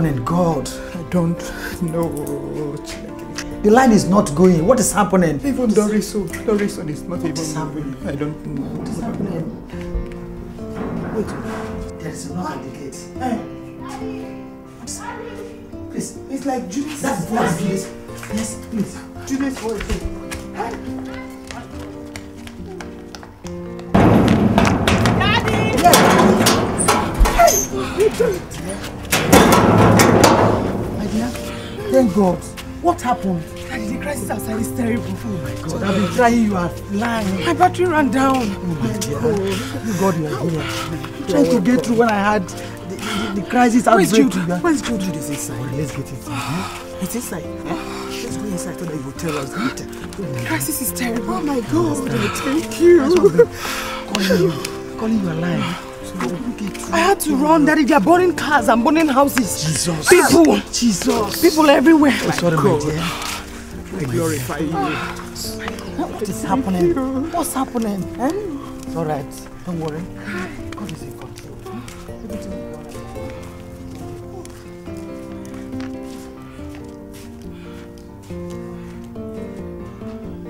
happening, God? I don't know. The line is not going. What is happening? Even Dorison, Dorison is not What even is happening? moving. I don't know. What is happening? Wait. There is a knock at the gate. Hey. What's happening? Please. It's like Judas. That's that's Judas. Yes, please. Judas voice. My Thank God. What happened? Daddy, the crisis outside is terrible. Oh my God. I've been trying. You are lying. My battery ran down. Oh my. Thank God you are here. Trying to get through when I had the, the, the crisis Where's outbreak. Jude? Where's Jude? Jude is inside. Let's get it. eh? It's inside. Let's go inside so that you will tell us later. The crisis is terrible. Oh my God. Thank you. Calling you. Calling you alive. So we will get through. I had to run, Daddy. They are burning cars and burning houses. Jesus. People. Jesus. People everywhere. Oh, sorry, my dear. I glorify you. What is happening? What's happening? Eh? It's alright. Don't worry. God is in control. Everything will be alright.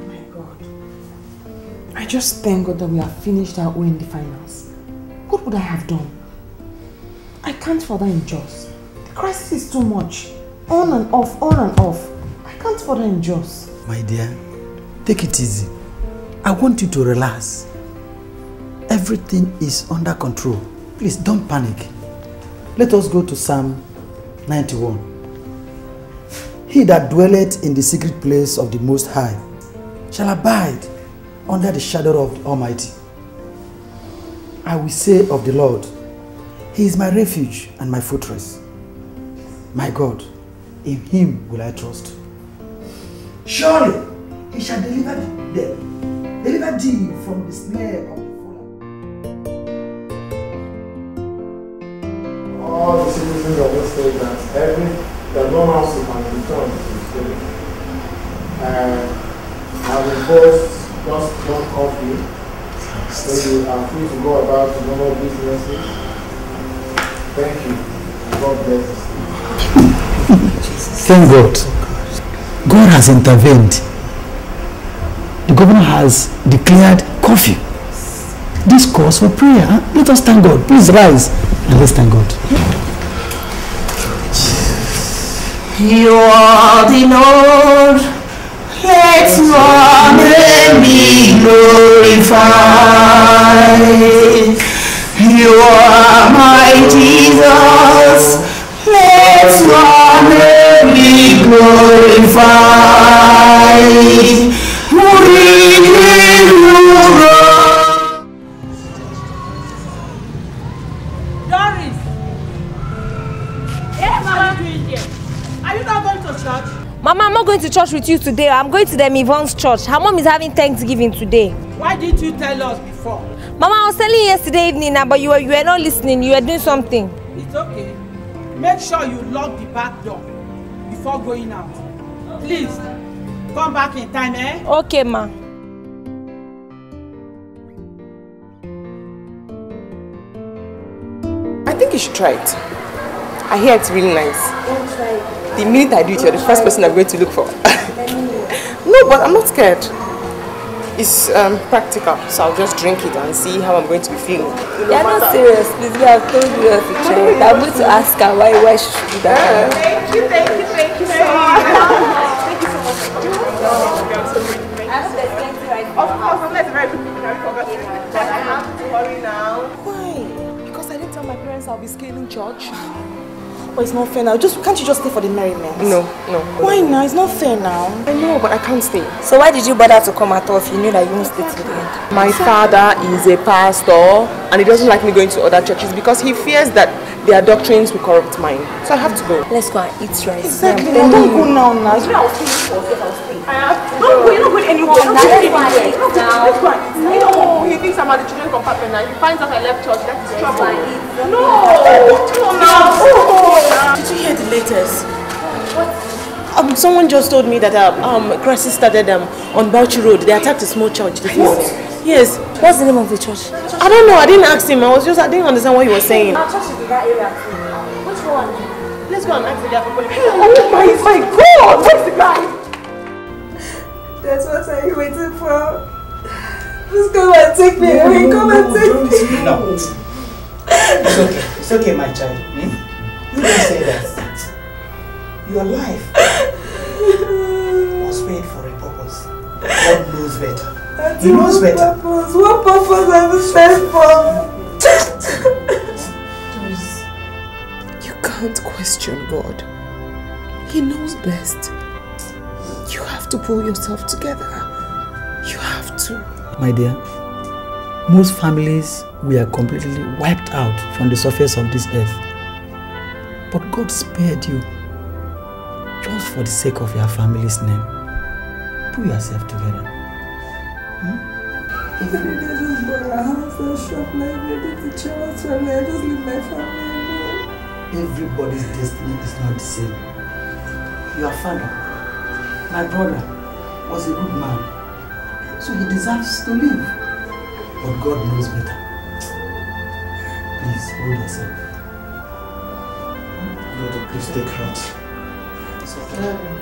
My God. I just thank God that we have finished our own in the finals. What would I have done? I can't further endure. The crisis is too much. On and off, on and off. I can't further endure. My dear, take it easy. I want you to relax. Everything is under control. Please don't panic. Let us go to Psalm 91. He that dwelleth in the secret place of the Most High shall abide under the shadow of the Almighty. I will say of the Lord, He is my refuge and my fortress. My God, in Him will I trust. Surely he shall deliver them, deliver thee from the snare of the fowler. all the citizens of this state that every that no house can return to the state. And I will post just one coffee so you are free to go about normal businesses. Thank you. God bless you. Thank God. God has intervened. The governor has declared curfew. This calls for prayer. Let us thank God. Please rise and let's thank God. You are the Lord. Let your name be glorified. You are my Jesus. Let your name be glorified. We Mama, I'm not going to church with you today. I'm going to the Yvonne's church. Her mom is having Thanksgiving today. Why didn't you tell us before? Mama, I was telling you yesterday evening, but you were, you were not listening. You were doing something. It's okay. Make sure you lock the back door before going out. Please, come back in time, eh? Okay, ma. I think you should try it. I hear it's really nice. The minute I do it, you're the first person I'm going to look for. no, but I'm not scared. It's um, practical, so I'll just drink it and see how I'm going to be feeling. You're not serious. Please, me, I've told you not to try it. I'm going to ask her why, why she should do that. Thank you, thank you, thank you so much. Thank you so much. Of course, unless it's very good. I have to hurry now. Why? Because I didn't tell my parents I'll be scaling church. But it's not fair now. Just can't you just stay for the merriment? No, no. Why now? It's not fair now. I know, but I can't stay. So why did you bother to come at all if you knew that you won't stay till the end? My father is a pastor and he doesn't like me going to other churches because he fears that their doctrines will corrupt mine. So I have to go. Let's go and eat rice. Exactly. Don't go now, now. You know, I'll stay for I'll stay. No, you're not going anywhere. You're not going anywhere. Let's go. No, he thinks I'm at the children's compartment now. If he finds out I left church, that is trouble. No, no, no. Did you hear the latest? I'm Someone just told me that uh, um, crisis started um, on Bauchi Road. They attacked a small church. This morning. Yes. What's the name of the church? I don't know. I didn't ask him. I was just, I didn't understand what he was saying. Our church is in that area. Which one? Let's go and ask the guy for police. Oh my, my God! Where's the guy? That's what are you waiting for. Please come and take me away. Come and take me. No. It's okay. It's okay, my child. Hmm? You don't say that. Your life was made for a purpose. God knows better. Auntie, He knows what better. Purpose? What purpose has this for? You can't question God. He knows best. You have to pull yourself together. You have to. My dear, most families were completely wiped out from the surface of this earth. But God spared you just for the sake of your family's name. Pull yourself together. If I just buy a house and shop like maybe to children's family, I just leave my family alone. Everybody's destiny is not the same. Your father, my brother, was a good man. So he deserves to live. But God knows better. Please hold yourself. Lord, please take heart. It's okay.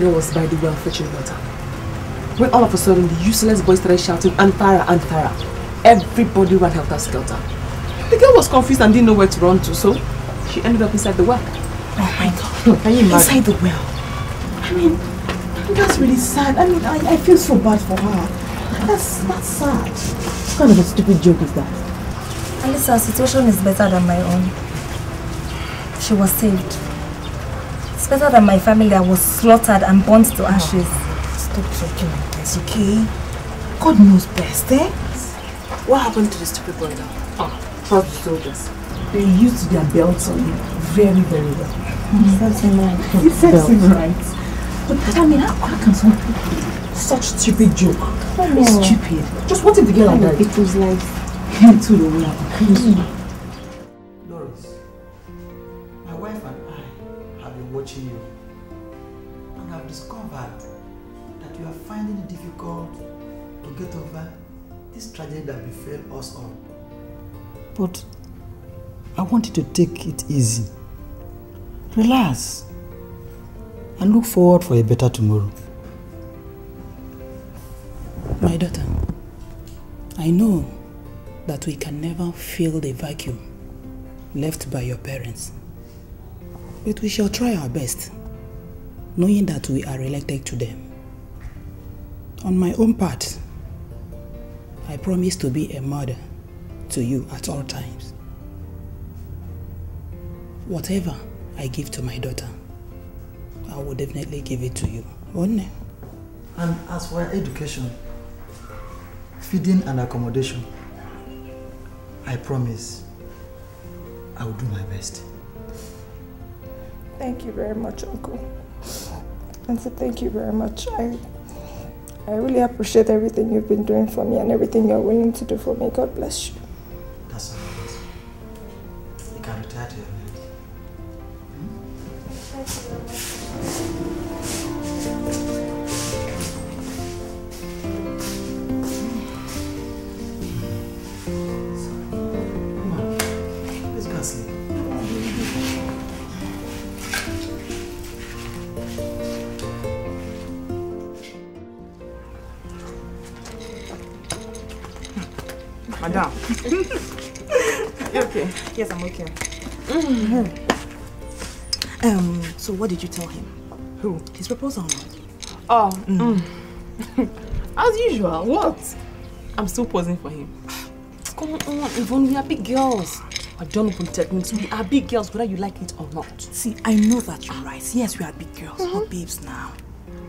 Girl was by the well fetching water. When all of a sudden the useless boy started shouting, Anthara, Anthara. Everybody ran helter skelter. The girl was confused and didn't know where to run to, so she ended up inside the well. Oh my God. Can you imagine? Inside the well. I mean, that's really sad. I mean, I, I feel so bad for her. That's, that's sad. What kind of a stupid joke is that? At least her situation is better than my own. She was saved. It's better than my family that was slaughtered and burnt to ashes. Stop talking like this, okay? God knows best, eh? What happened to the stupid boy now? Oh, trust the soldiers. They used their belts on him very, very well. Serves him right. It serves him right. But I mean, how, how can someone play such a stupid joke? Very know. stupid. Just want him to get like that. It was like Him too, the way take it easy. Relax and look forward for a better tomorrow. My daughter, I know that we can never fill the vacuum left by your parents. But we shall try our best, knowing that we are related to them. On my own part, I promise to be a mother to you at all times. Whatever I give to my daughter, I will definitely give it to you. Onne. And as for education, feeding and accommodation, I promise I will do my best. Thank you very much, Uncle. And so thank you very much. I I really appreciate everything you've been doing for me and everything you're willing to do for me. God bless you. That's all right. retire to Yes, I'm okay. Um, so what did you tell him? Who? His proposal. Oh, mm. as usual. What? I'm still posing for him. Come on, Yvonne, we are big girls. I don't open techniques. We are big girls, whether you like it or not. See, I know that you're right. Yes, we are big girls, but babes now.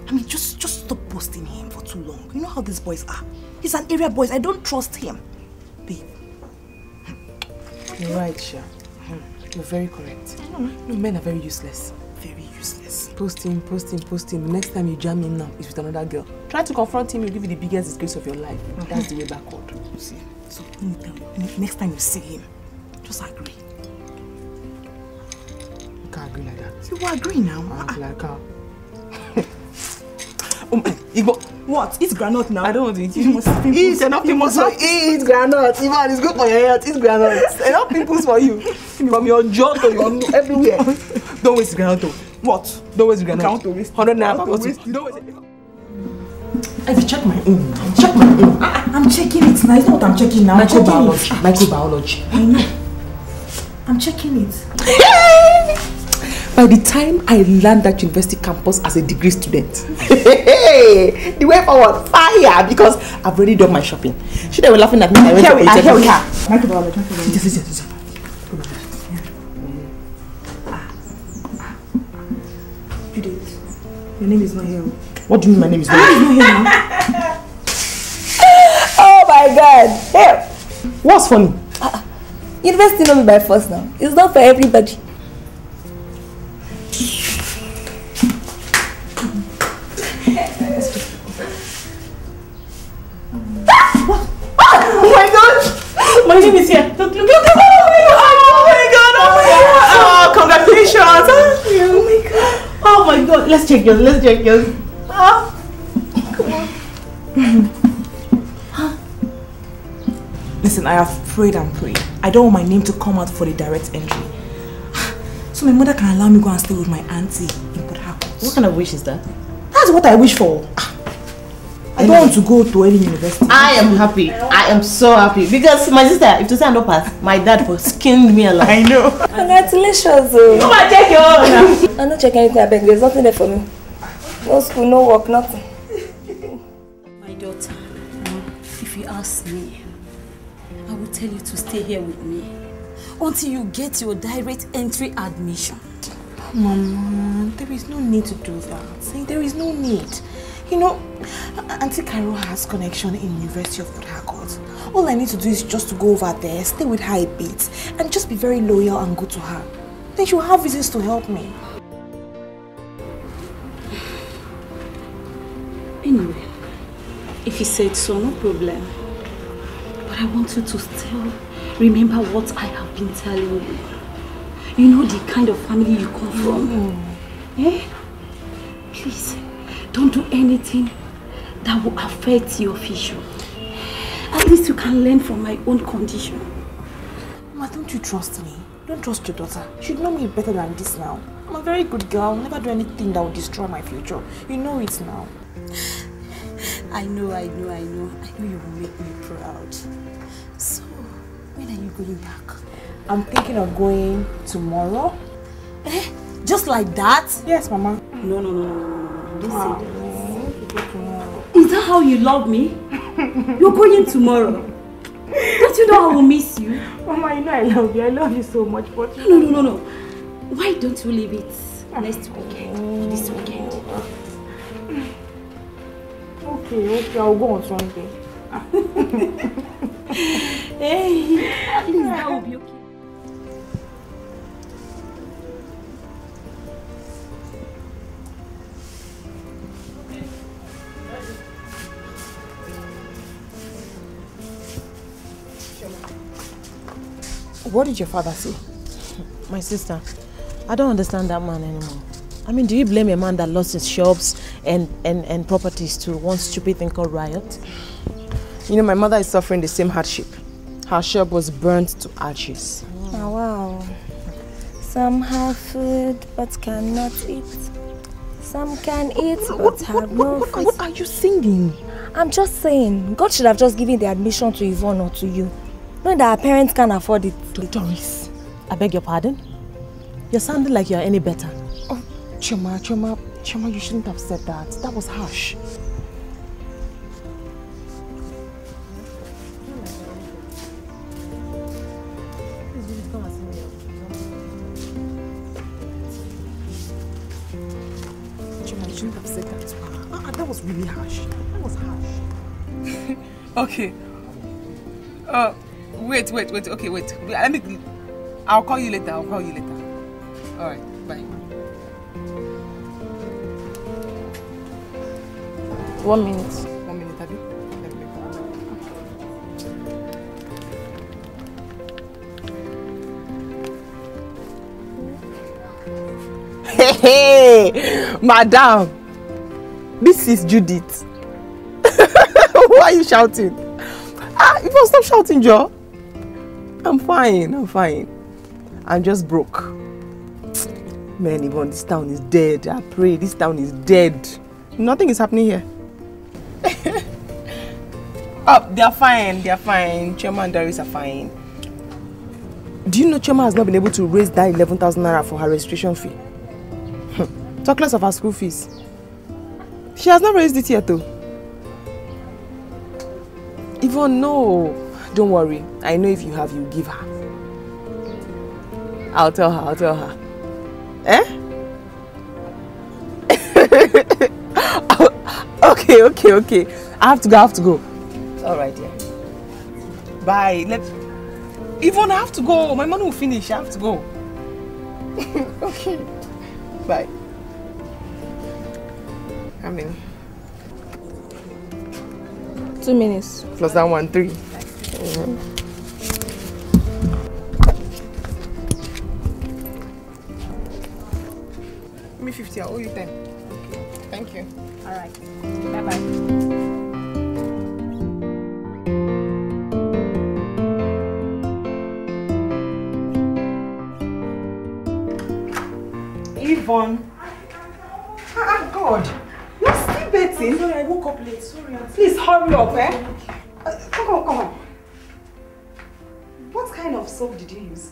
I mean, just just stop posting him for too long. You know how these boys are. He's an area boy. I don't trust him. Babe. You're right, Sha. Hmm. You're very correct. No, men are very useless. Very useless. Posting, posting, post him, post him. The next time you jam him now, is with another girl. Try to confront him, he'll give you the biggest disgrace of your life. That's the way backward. You see, so let me tell you, next time you see him, just agree. You can't agree like that. You will agree now. Act ah, ah. like her. Igbo, What? Eat granite now. I don't want to eat. You must eat Eat enough pimples for eat granite. Ivan, it's good for your health. Eat granite. enough pimples for you. From your jaw to your everywhere. don't waste granite. though. What? Don't waste granite. Count to waste. 100 naira per bottle. don't waste it. I will check my own. Check my own. I, I'm checking it now. It's not what I'm checking now. Microbiology. Microbiology. I know. I'm checking it. By the time I land that university campus as a degree student, the way forward, fire, because I've already done my shopping. Should they were laughing at me? I Here we are. Here we are. Yes, yes, yes. Judith, your name is not here. What do you mean my name is not? name ah, not here now. Oh my god! Hey, What's funny? Uh, uh, university know me by force now. It's not for everybody. My name is here. Look, look, look, look. Oh my god! Oh my god! Oh, congratulations! Oh my god! Oh my god! Let's check yours. Let's check yours. Ah. Come on. Listen, I have prayed and prayed. I don't want my name to come out for the direct entry. So my mother can allow me go and stay with my auntie in Port Harcourt. What kind of wish is that? That's what I wish for. I don't want to go to any university. I am happy. I am so happy because my sister, if to say I no pass, my dad for skinned me alive. I know. Congratulations, oh. Come and check your own. I'm not checking anything, I beg. There's nothing there for me. No school, no work, nothing. My daughter, if you ask me, I will tell you to stay here with me until you get your direct entry admission. Mama, there is no need to do that. See, there is no need. You know, Auntie Carol has connection in University of Port Harcourt. All I need to do is just to go over there, stay with her a bit, and just be very loyal and good to her. Then she'll have reasons to help me. Anyway, if you said so, no problem. But I want you to still remember what I have been telling you. You know the kind of family you come from. Eh? Please, don't do anything that will affect your future. At least you can learn from my own condition. Mama, don't you trust me? Don't trust your daughter. She'd know me better than this now. I'm a very good girl. I'll never do anything that will destroy my future. You know it now. I know, I know, I know. I know you will make me proud. So, when are you going back? I'm thinking of going tomorrow. Eh? Just like that? Yes, Mama. No, no, no, no, no, say that. Is that how you love me? You're going tomorrow. Don't you know I will miss you? Mama, you know I love you. I love you so much, but No, no, no, no, no. Why don't you leave it next weekend? This weekend. Okay, okay, I'll go on Sunday. Hey, at least that will be okay. What did your father say? My sister, I don't understand that man anymore. I mean, do you blame a man that lost his shops and, and, and properties to one stupid thing called riot? You know, my mother is suffering the same hardship. Her shop was burnt to ashes. Oh, wow. Some have food but cannot eat. Some can eat but have no what, food. what are you singing? I'm just saying, God should have just given the admission to Yvonne or to you. Knowing that our parents can't afford it. Doris, I beg your pardon? You're sounding like you're any better. Oh, Chioma, Chioma, Chioma, you shouldn't have said that. That was harsh. Chioma, you shouldn't have said that to her. That was really harsh. That was harsh. Okay. Uh, wait, wait, wait. Okay, wait. Let me. I'll call you later. I'll call you later. All right. Bye. One minute. One minute, have you? Let me Hey, hey, madam. This is Judith. Why are you shouting? Ah, you must stop shouting, Joe. I'm fine, I'm fine. I'm just broke. Man, even this town is dead. I pray this town is dead. Nothing is happening here. oh, they're fine, they're fine. Chioma and Doris are fine. Do you know Chioma has not been able to raise that 11,000 naira for her registration fee? Hmm. Talk less of her school fees. She has not raised it yet though. Even no. Don't worry. I know if you have, you give her. I'll tell her, I'll tell her. Eh? okay, okay, okay. I have to go, I have to go. Alright, yeah. Bye. Let Yvonne, I have to go. My money will finish. I have to go. okay. Bye. I mean, Two minutes. plus that one, 3 Give me 50, I owe you 10. Okay. Thank you. All right. Bye-bye. Yvonne. Ah, God. You're still betting? Sorry, I woke up late. Sorry. Please hurry up, eh? Uh, come on, come on. What kind of soap did you use?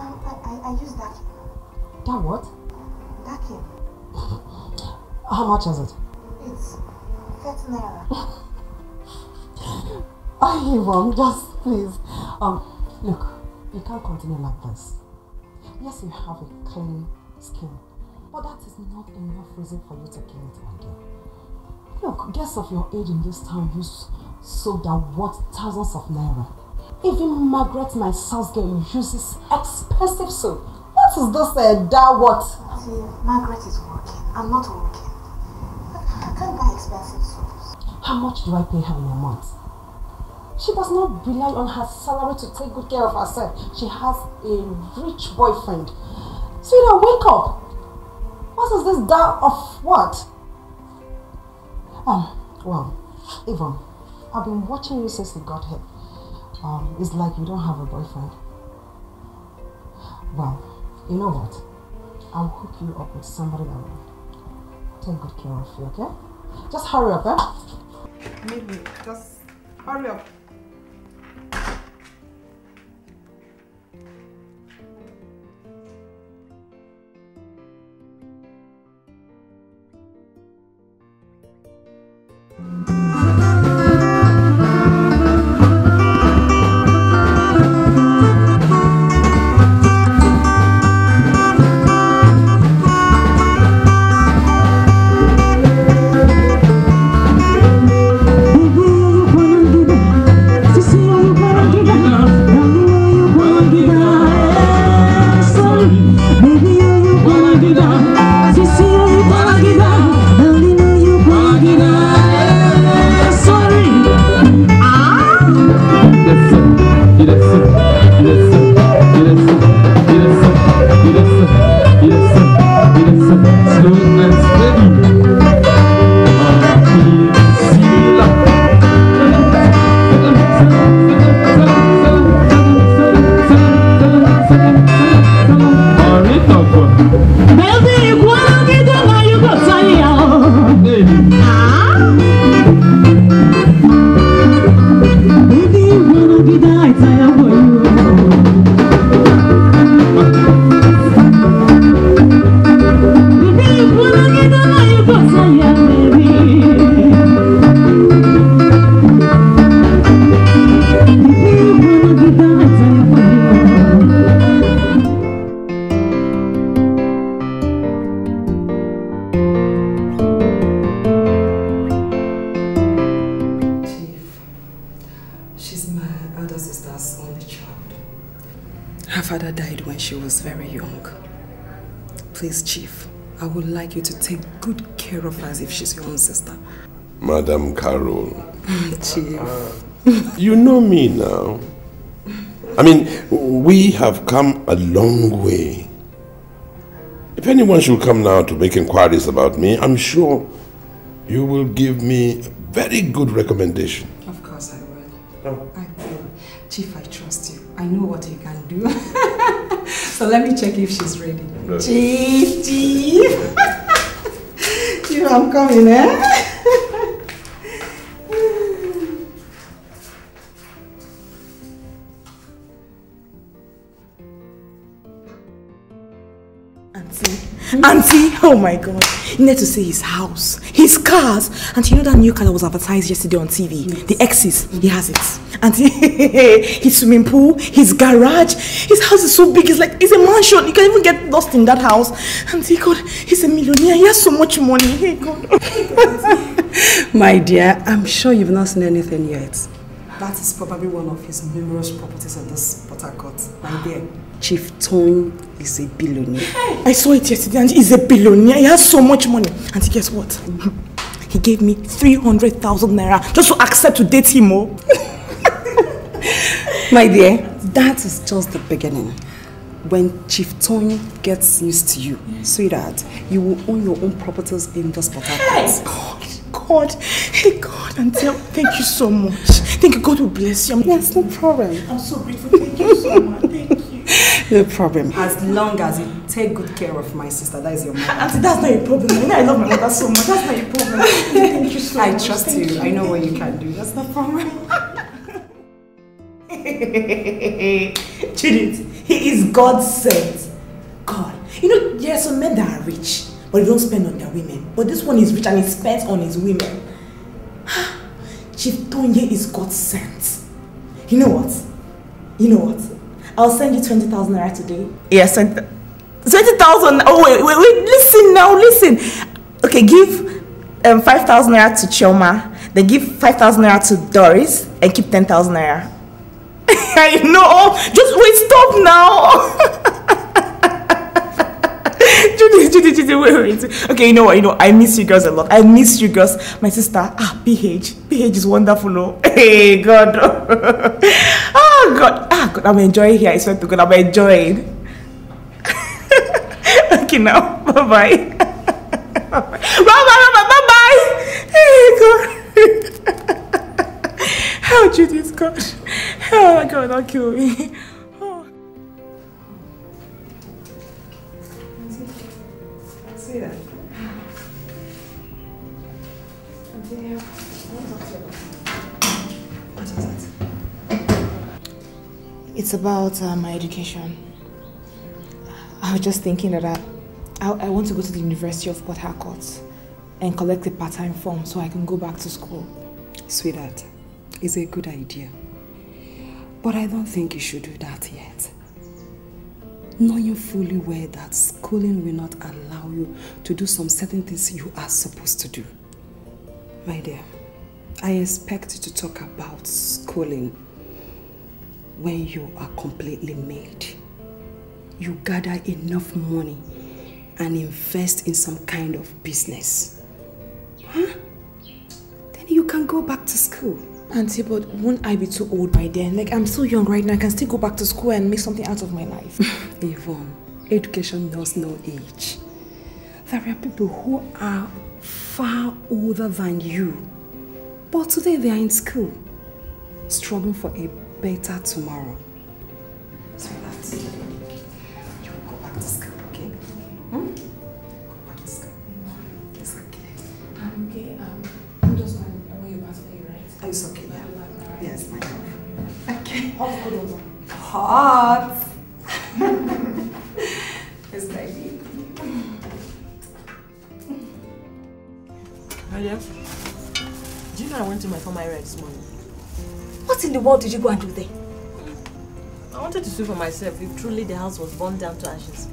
Um, I, I, I use that. That what? That kid. How much is it? It's 30 naira. Oh, Yvonne, just please. Um, look, you can't continue like this. Yes, you have a clean skin, but that is not enough reason for you to kill it again. Look, girls of your age in this town use soap that worth thousands of naira. Even Margaret, my son's girl, uses expensive soap. What is this uh, that what? See, Margaret is working. I'm not working. I, can't buy expensive soaps. How much do I pay her in a month? She does not rely on her salary to take good care of herself. She has a rich boyfriend. Sweetheart, wake up! What is this doubt of what? Um, well, Yvonne, I've been watching you since you got here. Um, it's like you don't have a boyfriend. Well, you know what? I'll hook you up with somebody that will take good care of you, okay? Just hurry up, eh? Maybe, just hurry up. Thank Carol, Chief. you know me now. I mean, we have come a long way. If anyone should come now to make inquiries about me, I'm sure you will give me a very good recommendation. Of course I will. I will. Chief, I trust you. I know what you can do. so let me check if she's ready. Yes. Chief, Chief. Chief, I'm coming, eh? Oh my god. You need to see his house, his cars. And you know that new car that was advertised yesterday on TV? The X's, he has it. Auntie, his swimming pool, his garage, his house is so big, it's like, it's a mansion. You can even get lost in that house. Auntie, God, he's a millionaire, he has so much money. Hey, God. My dear, I'm sure you've not seen anything yet. That is probably one of his numerous properties in this Port Harcourt. My dear. Chief Tonye is a billionaire. I saw it yesterday and he's a billionaire. He has so much money. And guess what? He gave me 300,000 naira just to accept to date him. Oh. My dear, that is just the beginning. When Chief Tonye gets used to you, sweetheart, you will own your own properties in this Port Harcourt. God, hey God, and tell, thank you so much. Thank you, God will bless you. Yes, no problem. I'm so grateful. Thank you so much. Thank you. No problem. As long as you take good care of my sister, that is your mother. Auntie, that's not a problem. You know I love my mother so much. That's not a problem. Thank you so I much. trust Thank you. I know what you can do. That's no problem. Judith, he is God sent. God. You know, there are some men that are rich, but they don't spend on their women. But this one is rich and he spends on his women. Chief Tonye is God sent. You know what? You know what? I'll send you 20,000 naira today. Yes, 20,000. Oh, wait, wait, wait. Listen now, listen. Okay, give um, 5,000 naira to Chioma. Then give 5,000 naira to Doris and keep 10,000 naira. I know. Just wait, stop now. Judy, Judy, Judy, wait, wait. Okay, you know what? You know, I miss you girls a lot. I miss you girls. My sister, ah, PH. PH is wonderful, no? Hey, God. Oh, God. Ah, God, I'm enjoying here. I swear to God, I'm enjoying. okay, now. Bye-bye. Bye-bye, bye-bye, bye-bye. Hey, God. how oh, Judy's God. Oh, my God, don't kill me. It's about uh, my education. I was just thinking that I, I, I want to go to the University of Port Harcourt and collect a part-time form so I can go back to school. Sweetheart, it's a good idea. But I don't think you should do that yet. Knowing fully well that schooling will not allow you to do some certain things you are supposed to do. My dear, I expect you to talk about schooling when you are completely made. You gather enough money and invest in some kind of business. Huh? Then you can go back to school. Auntie, but won't I be too old by then? Like, I'm so young right now. I can still go back to school and make something out of my life. Yvonne, education knows no age. There are people who are far older than you, but today they are in school, struggling for a better tomorrow. So that's it. You will go back to school, okay? Hmm? Go back to school. It's okay. Um, okay, um, I'm just going I want your birthday, right? It's okay, yeah. Yes, my love. Okay. How's good over? Hot. it's baby. My dear, do you know I went to my former area this morning? What in the world did you go and do there? I wanted to see for myself if truly the house was burned down to ashes.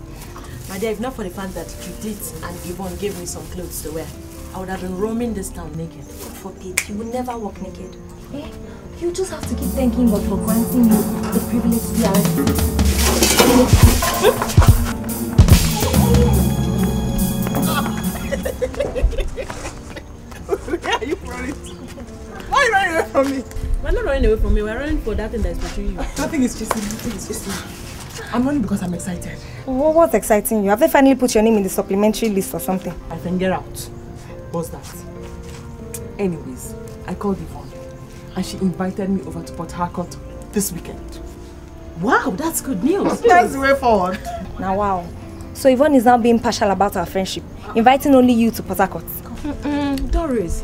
My dear, if not for the fact that Judith and Yvonne gave me some clothes to wear, I would have been roaming this town naked. God forbid, you will never walk naked. Eh? You just have to keep thanking God for granting you the privilege to be Where are you running to? Why are you running away from me? We're not running away from you. We're running for that thing that is between you. Nothing is chasing me. Nothing is chasing me. I'm running because I'm excited. Wha- What's exciting you? Have they finally put your name in the supplementary list or something? I can get out. What's that? Anyways, I called Yvonne and she invited me over to Port Harcourt this weekend. Wow, that's good news. That's the way forward. Now, wow. So Yvonne is now being partial about our friendship, inviting only you to Port Harcourt. Mm-mm, Doris,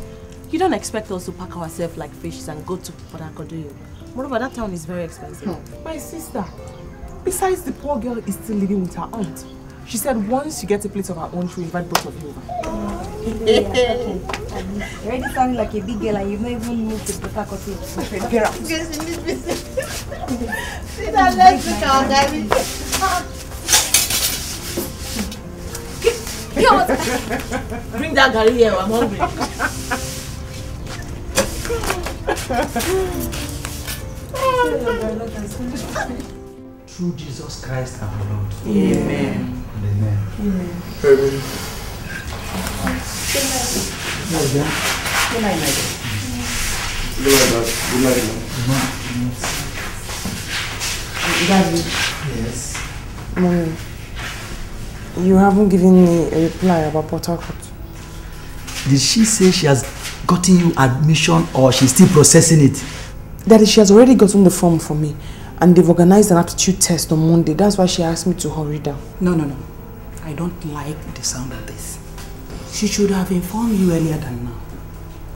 you don't expect us to pack ourselves like fishes and go to Port Harcourt, do you? Moreover, that town is very expensive. Hmm. My sister, besides the poor girl is still living with her aunt. She said once she gets a place of her own, she'll invite both of you over. You're already sounding like a big girl and you've not even moved to Port Harcourt yet. Get out. See that let's look our daddy. Bring that gari here, I'm hungry. Through Jesus Christ our Lord. Amen. And Amen. Amen. Well done. Good night, my dear. Good night, Dad. Good night, ma. Daddy. Yes. Mommy, you haven't given me a reply about Port Harcourt. Did she say she has gotten you admission or she's still processing it? Daddy, she has already gotten the form for me and they've organized an aptitude test on Monday. That's why she asked me to hurry down. No, no, no. I don't like the sound of this. She should have informed you earlier than now.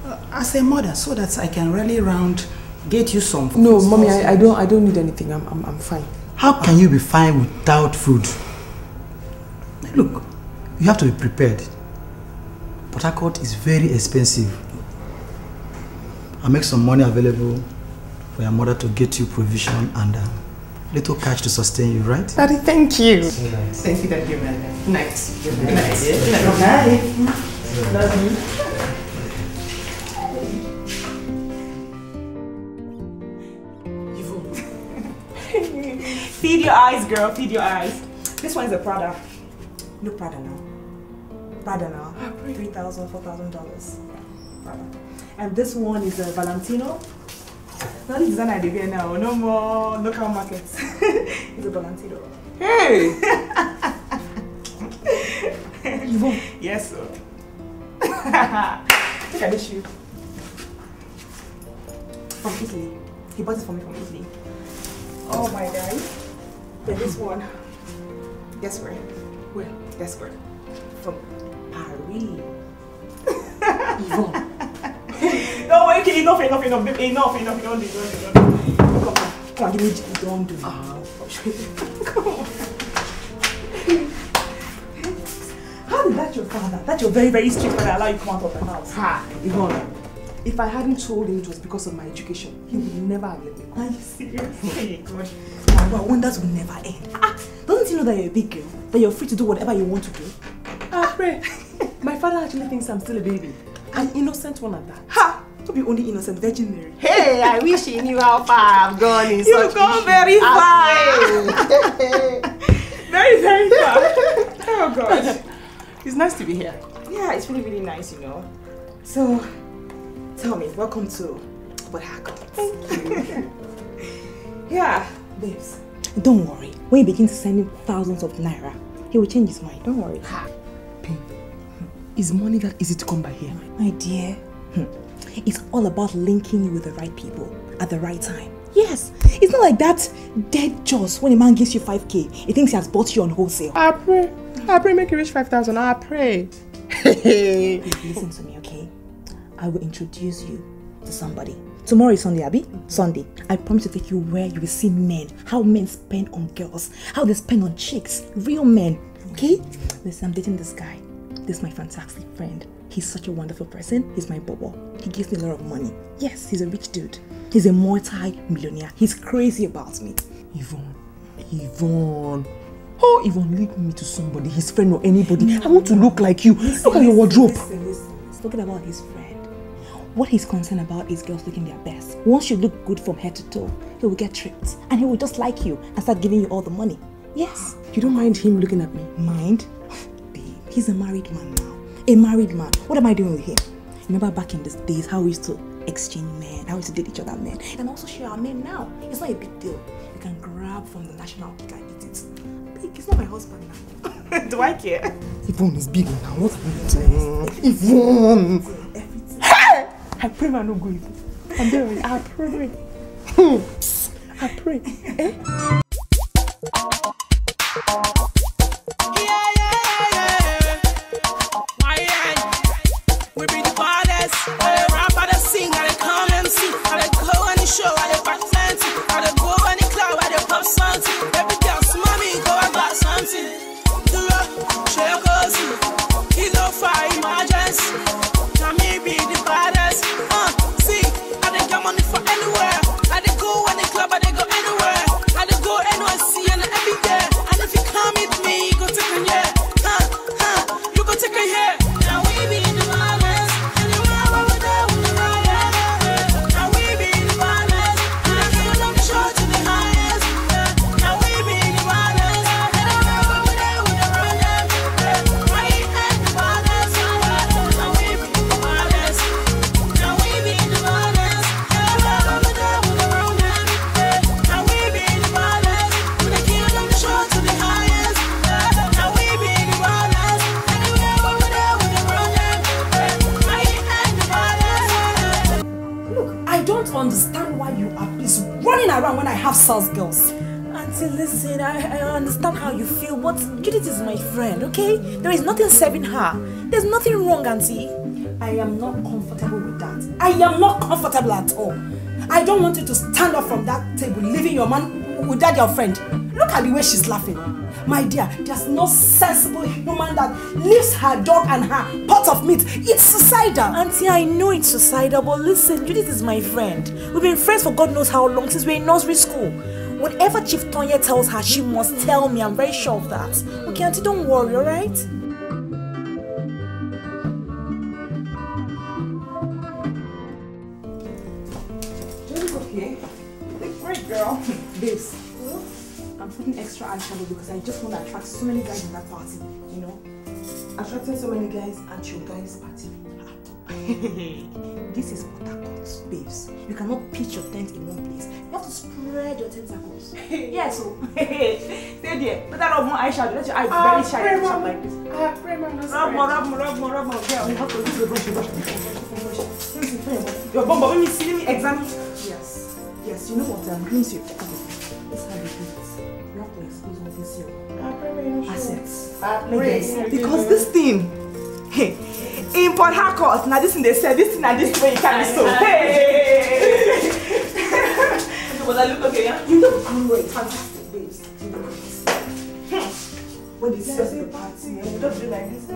Uh, As a mother, so that I can rally round, get you some food. No, mommy, I, I don't I don't need anything. I'm, I'm, I'm fine. How can you be fine without food? Look, you have to be prepared. Port Harcourt is very expensive. I'll make some money available for your mother to get you provision and uh, little cash to sustain you, right? Daddy, thank you. Thank you, Daddy. Good night. Good Good night. night. Good night. Love you. Feed your eyes, girl. Feed your eyes. This one is a Prada. No Prada now. Prada now. Three thousand, four thousand dollars. Prada. And this one is a Valentino. Not the designer they wear now. No more local markets. it's a Valentino. Hey! Yvonne. Yes, sir. Look at this shoe. From Italy. He bought it for me from Italy. Oh my god. Then this one. Guess where? Where? Guess where? From Paris. Yvonne. no, okay, enough, enough, enough, enough, enough, don't do, don't do, don't do. Come on, come on, give me, don't do now. Come on. How did that your father, that your very, very strict father allow you to come out of the house? Ha! Yvonne, if I hadn't told him it was because of my education, he would never have let me go. Are you serious? Hey, God. Wow, wonders will never end. Ah, doesn't he know that you're a big girl? That you're free to do whatever you want to do? I pray. My father actually thinks I'm still a baby. An innocent one at that. Ha! To be only innocent Virgin Mary. Hey, I wish he knew how far I've gone in You've such gone very far. I very, very far. oh, God. It's nice to be here. Yeah, it's really, really nice, you know. So, tell me, welcome to Port Harcourt. Thank you. yeah, babes. Don't worry. When you begin to send him thousands of naira, he will change his mind. Don't worry. Is money that easy to come by here? My dear, hmm, it's all about linking you with the right people at the right time. Yes, it's not like that dead Joss when a man gives you 5k, he thinks he has bought you on wholesale. I pray. I pray make you reach 5,000. I pray. Listen to me, okay? I will introduce you to somebody. Tomorrow is Sunday, Abby. Sunday. I promise to take you where you will see men. How men spend on girls. How they spend on chicks. Real men. Okay? Listen, I'm dating this guy. This is my fantastic friend. He's such a wonderful person. He's my bubble. He gives me a lot of money. Yes, he's a rich dude. He's a multi-millionaire. He's crazy about me. Yvonne. Yvonne. Oh, Yvonne, lead me to somebody, his friend or anybody. I want to look like you. look at your wardrobe. Listen, listen. He's talking about his friend. What he's concerned about is girls looking their best. Once you look good from head to toe, he will get tripped. And he will just like you and start giving you all the money. Yes. You don't mind him looking at me? Mind? He's a married man now. A married man. What am I doing with him? Remember back in the days how we used to exchange men, how we used to date each other men, and also share our men now. It's not a big deal. You can grab from the national and eat it. Babe, he's not my husband now. Do I care? Yvonne is big now. What are you doing? Yvonne! I pray man no go. I'm there. I pray. I pray. Eh? Sales girls. Auntie, listen, I, I understand how you feel, but Judith is my friend, okay? There is nothing serving her. There's nothing wrong, Auntie. I am not comfortable with that. I am not comfortable at all. I don't want you to stand up from that table, leaving your man with that your friend. Look at the way she's laughing. My dear, there's no sensible human that leaves her dog and her pot of meat. It's suicidal. Auntie, I know it's suicidal, but listen, Judith is my friend. We've been friends for God knows how long, since we were in nursery school. Whatever Chief Tonye tells her, she must tell me. I'm very sure of that. Okay, Auntie, don't worry, alright? Babes, I'm putting extra eyeshadow because I just want to attract so many guys in that party. You know? Attracting so many guys at your guys' party. this is Port Harcourt, babes. You cannot pitch your tent in one place. You have to spread your tentacles. yes, so stay there. Put that rub more eyeshadow. Let your eye Ah, very pray, and like this. Ah, pray, Mama. Rub more, rub more, rub more, rub more. Girl, you have to use the brush, brush, brush, brush. Let me see. Your bum, let me see, me examine. Yes, yes. You know what? Um, let me Ah, see. Ah, okay. This is how you do it. You have to expose all this your assets. pray. Yes, because this thing, hey, in Port Harcourt, now this thing they said, this thing and this way you can be so. Ah, hey! But I look okay, yeah? You look great, fantastic, babes. You look great. When they say the party, you just do like this. Eh?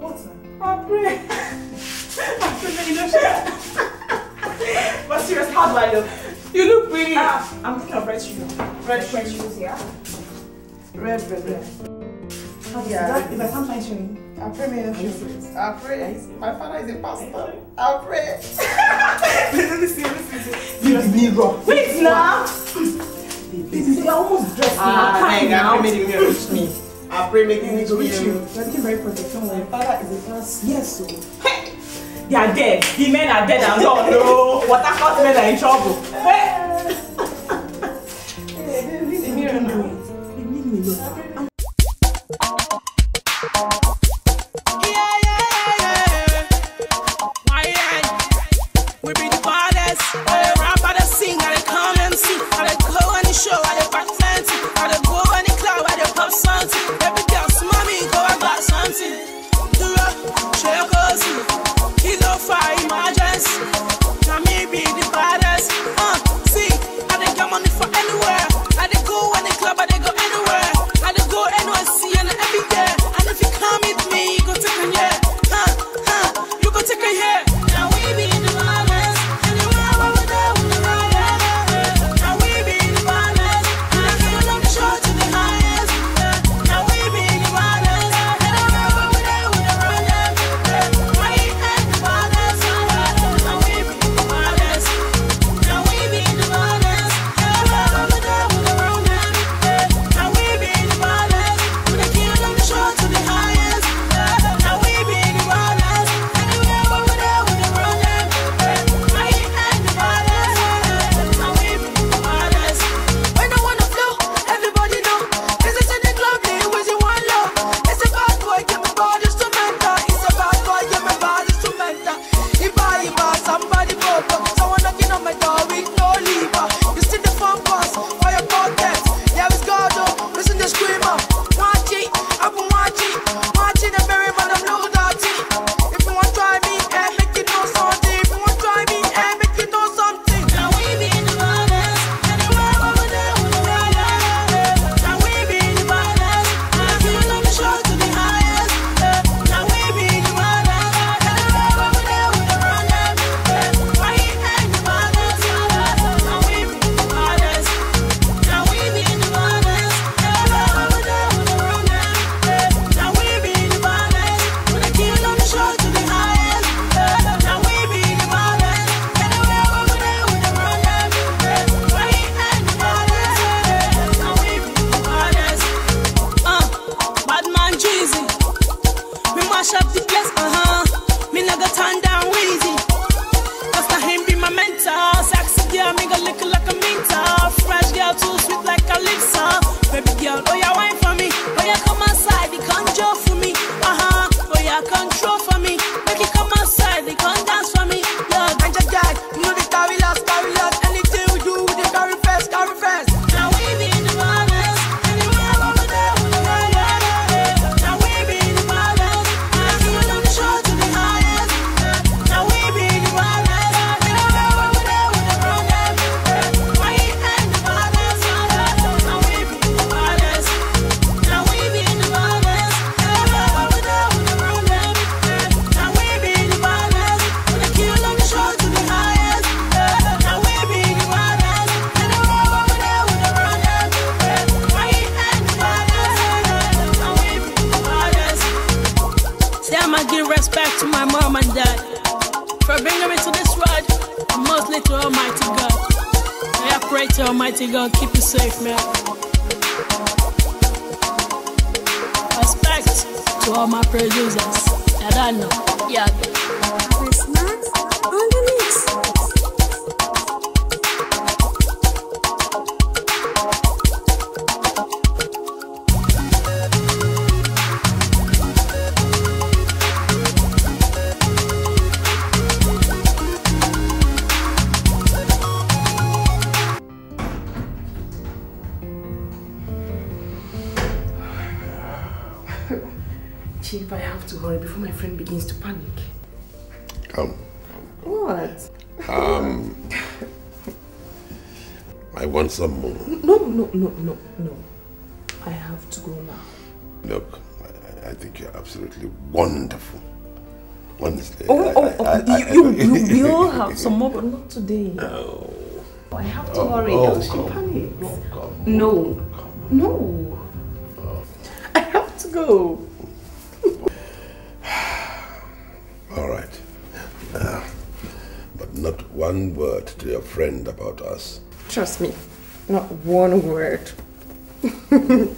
What? I pray. I pray, you know, But serious, how do I look? You look pretty. Ah, I'm thinking of red shoes. Red red shoes, yeah? Red, red, red. How is Yeah. that? If I can't find showing. I pray, may not show. I pray. My father is a pastor. I pray. let me see, let me see. You give me wrong. Wait now. Baby, they are almost dressed Ah, now. thank Calm God. down. Pray make the mirror reach me. I pray make Yeah, me to reach here. you. You're looking very perfect. Don't. Father is a pastor. Yes, so. Hey! They are dead. The men are dead and gone. No. What I men are in trouble. Hey! Eh, leave me alone. Leave me alone. Respect to all my producers. I know, yeah. My friend begins to panic. Come. What? Um, I want some more. No, no, no, no, no. I have to go now. Look, I, I think you're absolutely wonderful. Honestly. Oh, I- oh, oh I- you, you, you will have some more, but not today. No. I have to Oh, hurry, oh, she panics. No, no. Friend about us. Trust me, not one word.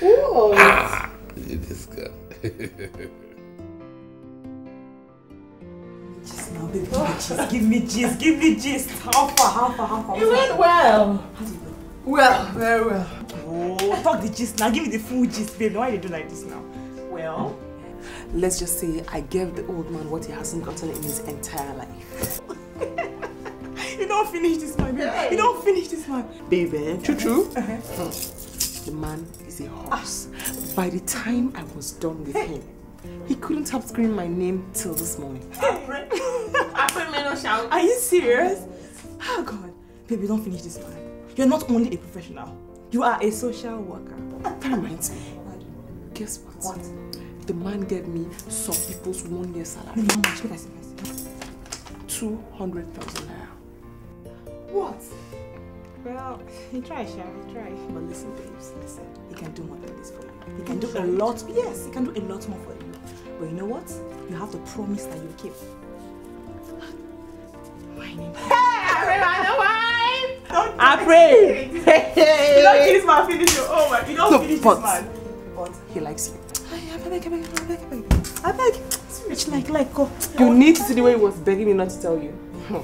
What? It is good. Just now, baby, give me gist, give me gist. How far, how far, how far? It went well. How did it go? Well, very well. Oh, talk the gist now. Give me the full gist, baby. Why you do like this now? Well, Let's just say I gave the old man what he hasn't gotten in his entire life. you don't finish this man, baby. You don't finish this man. Baby, eh? true, true. Uh-huh. Hmm. The man is a horse. By the time I was done with him, he couldn't have screamed my name till this morning. Are you serious? Oh God, baby, don't finish this man. You're not only a professional, you are a social worker. That reminds me. Guess what? What? The man gave me some people's one year salary. How much? Make I see, make I see. Two hundred thousand naira. What? Well, he tried, Sha, he tried. But listen, babes, listen. He can do more than this for you. He can do a lot. Yes, he can do a lot more for you. But you know what? You have to promise that you'll keep. I pray. you don't this man, finish you. Oh my, you don't No, finish but- this man. But He likes you. I beg, I beg, I beg, I beg. I beg. It's like, like, go. You need to see the way he was begging me not to tell you.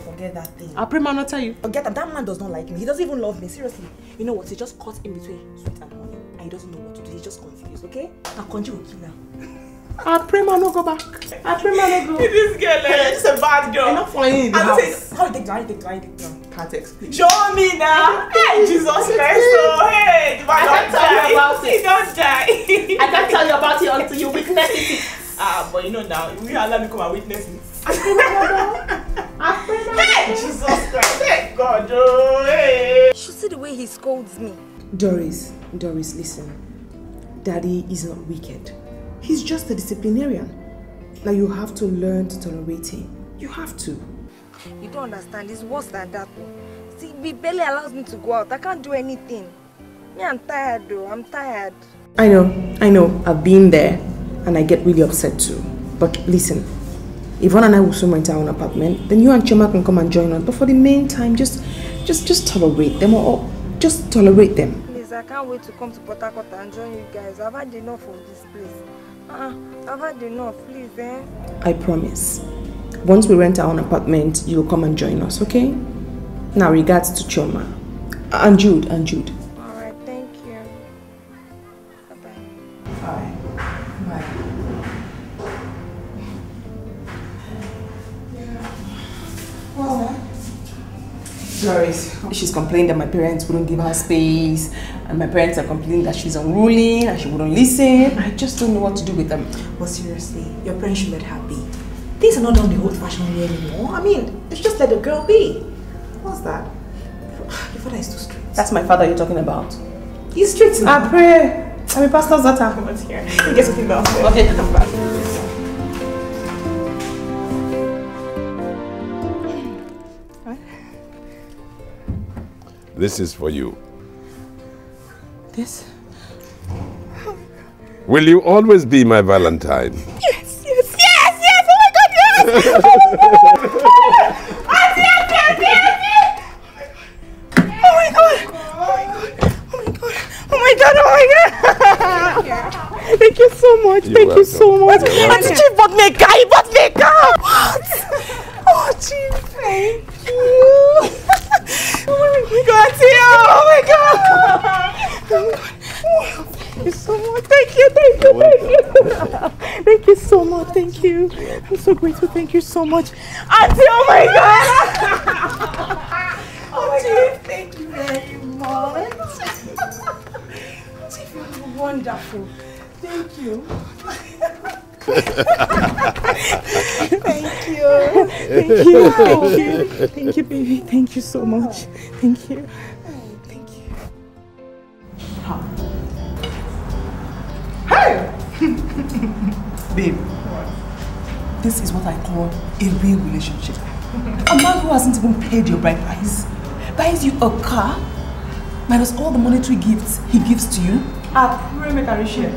Forget that thing. I pray man not tell you. Forget that. That man does not like me. He doesn't even love me. Seriously. You know what? He just caught in between sweet and honey. And he doesn't know what to do. He's just confused, okay? Now, Konji will kill her. I pray man no go back. I pray man no go. this girl, eh, she's a bad girl. You're not flying in the I house. Say, how you take down? How you take down? How you take down? Can't explain. Show me now. Hey, Jesus Christ. Oh, hey, the man I don't can't tell you die. about it. He don't die. I can't tell you about it until you witness it. Ah, but you know now, we allow me come and witness it. Hey, Jesus Christ. Thank God. Oh, hey. You should see the way he scolds me. Doris, Doris, listen. Daddy is not wicked. He's just a disciplinarian. Now you have to learn to tolerate him. You have to. You don't understand. It's worse than that. See, he barely allows me to go out. I can't do anything. Me, I'm tired though. I'm tired. I know, I know. I've been there and I get really upset too. But listen, Yvonne and I will soon rent our own apartment. Then you and Chioma can come and join us. But for the meantime, just just just tolerate them or, or just tolerate them. Please, I can't wait to come to Port Harcourt and join you guys. I've had enough of this place. Uh-uh. I've had enough. Please, eh? I promise. Once we rent our own apartment, you'll come and join us, okay? Now regards to Chioma. And Jude, and Jude. Alright, thank you. Doris, she's complaining that my parents wouldn't give her space, and my parents are complaining that she's unruly and she wouldn't listen. I just don't know what to do with them. But seriously, your parents should let her be. Things are not done the old-fashioned way anymore. I mean, it's just let the girl be. What's that? Your father is too strict. That's my father you're talking about. He's strict now. I pray. I'm a pastor's daughter. Come on here. You get something downstairs. Okay, come back. This is for you. This? Will you always be my Valentine? Yes, yes, yes, yes! Oh my god, yes! Oh my god! Oh my god! Oh my god! Oh my god! Oh my god! Oh my god! Thank you so much. You're Thank you so much. You're Auntie Chief bought me a car. He bought me a car. What? Oh, Chief, thank you. Oh my god, Auntie. Oh my god. Oh my god. Thank you so much. Thank you, thank you, thank you. Thank you so much. Thank you. I'm so grateful. Thank you so much. Auntie, oh my god. Oh, Chief, thank you very much. Chief, you're wonderful. Thank you. Thank you. Thank you. Thank you. Thank you, baby. Thank you so much. Thank you. Thank you. Hey! Babe, this is what I call a real relationship. A man who hasn't even paid your bride price buys you a car minus all the monetary gifts he gives to you. I pray make a share.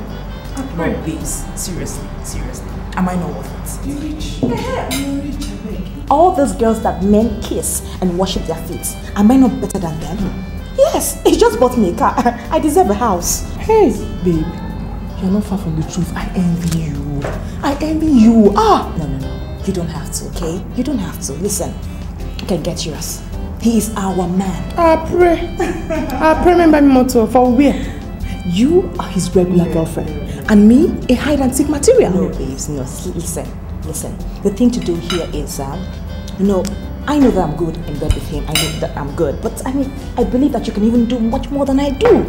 I pray. No, babes, seriously, seriously. Am I not worth it? You're rich. Yeah, I'm rich, I beg. All those girls that men kiss and worship their feet, am I not better than them? Yes, he just bought me a car. I deserve a house. Hey, babe, you're not far from the truth. I envy you. I envy you. Ah! No, no, no. You don't have to, okay? You don't have to. Listen, you can get yours. He is our man. I pray. I pray remember me motto for where? You are his regular girlfriend. And me, a hide and seek material. No, babes, no. Listen, listen. The thing to do here is, um, you know, I know that I'm good in bed with him. I know that I'm good. But I mean, I believe that you can even do much more than I do.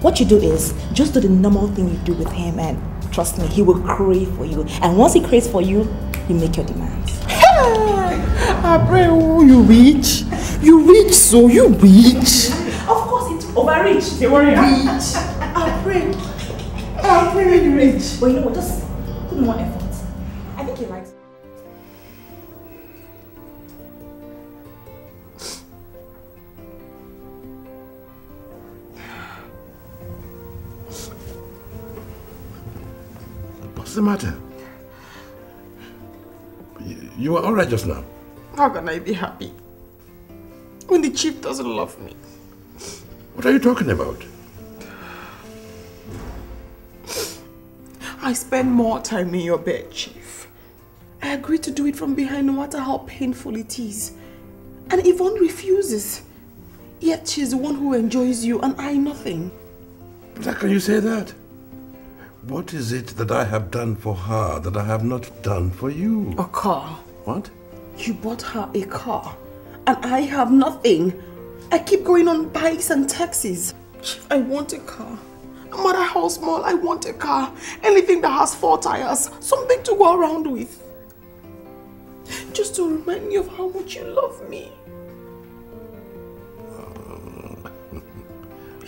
What you do is just do the normal thing you do with him, and trust me, he will crave for you. And once he craves for you, you make your demands. I pray, oh, you rich. You rich, so you rich. Of course, it's overreach. Don't worry. Rich. I pray. I pray you rich. But you know what? Just put more effort. The matter? You, were alright just now. How can I be happy when the chief doesn't love me? What are you talking about? I spend more time in your bed, Chief. I agree to do it from behind no matter how painful it is. And Yvonne refuses. Yet she's the one who enjoys you and I nothing. But how can you say that? What is it that I have done for her that I have not done for you? A car. What? You bought her a car. And I have nothing. I keep going on bikes and taxis. I want a car. No matter how small, I want a car. Anything that has four tires. Something to go around with. Just to remind me of how much you love me.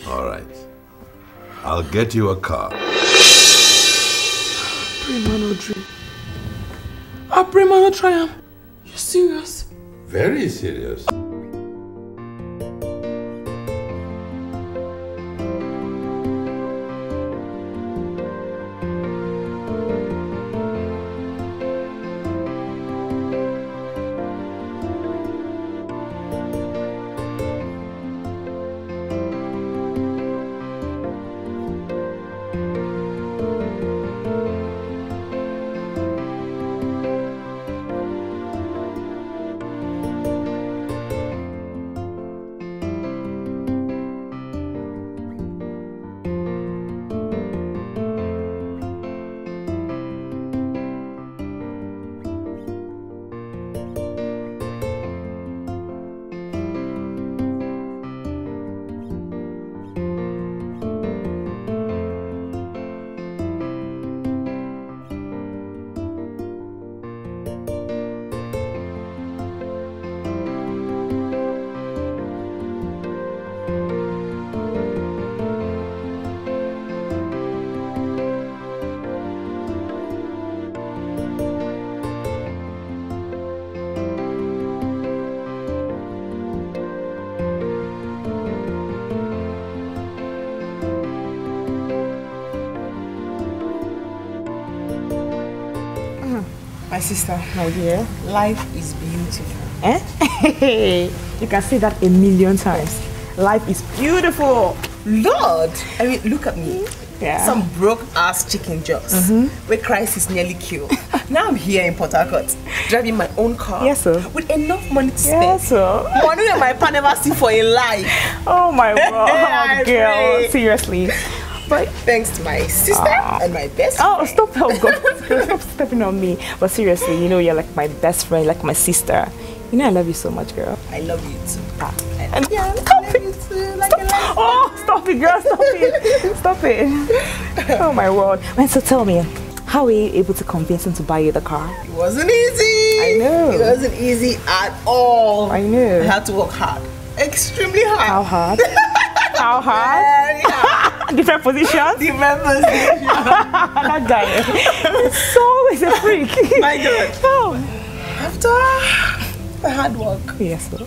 All right. I'll get you a car. Pray man no dream. Man no triumph. You serious? Very serious. Sister, my dear, life is beautiful. Eh? you can say that a million times. Life is beautiful. Lord, I mean, look at me. Yeah. Some broke ass chicken jaws Mhm. where Christ is nearly killed. now I'm here in Port Harcourt, driving my own car. Yes, sir. With enough money to spend. Yes, sir. Money that my pa never see for a life. Oh my god, girl. Seriously. Thanks to my sister and my best Oh, stop! Oh God, stop stepping on me. But seriously, you know you're like my best friend, like my sister. You know I love you so much, girl. I love you too. Ah. And yeah, I love you too. Like a life. Oh, stop it, girl! Stop it! Stop it! Oh my word. Man, so tell me, how were you able to convince him to buy you the car? It wasn't easy. I know. It wasn't easy at all. I know. I had to work hard. Extremely hard. How hard? How hard? Very hard. Different positions. Different positions. that guy is so always a freak. My God. Oh. After the hard work. Yes, sir.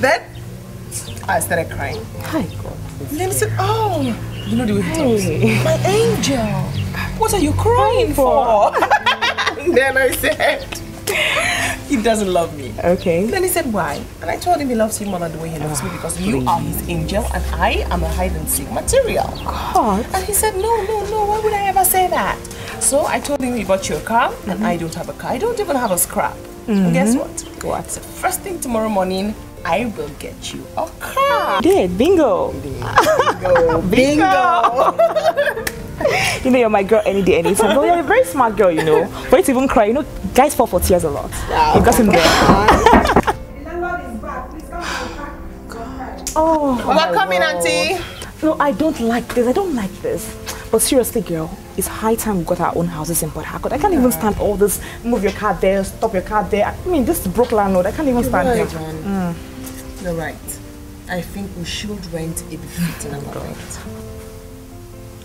Then I started crying. Hi, God. Then he said, Oh, you know the way he Hey. My angel, what are you crying for? then I said, He doesn't love me. Okay. Then he said, Why? And I told him he loves you more than the way he loves me because you are his angel and I am a hide and seek material. God. And he said, No, no, no, why would I ever say that? So I told him he bought you a car and I don't have a car. I don't even have a scrap. And guess Mhm. what? What? So first thing tomorrow morning, I will get you a car. Did bingo. Bingo. Bingo. you know you're my girl any day, anytime. But you're a very smart girl, you know. For you to even cry, you know, guys fall for tears a lot. You got him there. Oh, We're coming, auntie. No, I don't like this. I don't like this. But seriously, girl, it's high time we got our own houses in Port Harcourt. I can't even stand all this. Move your car there, stop your car there. I mean, this is broke landlord. I can't even You're stand right, here. man. Mm. You're right. I think we should rent a befitting apartment. Oh,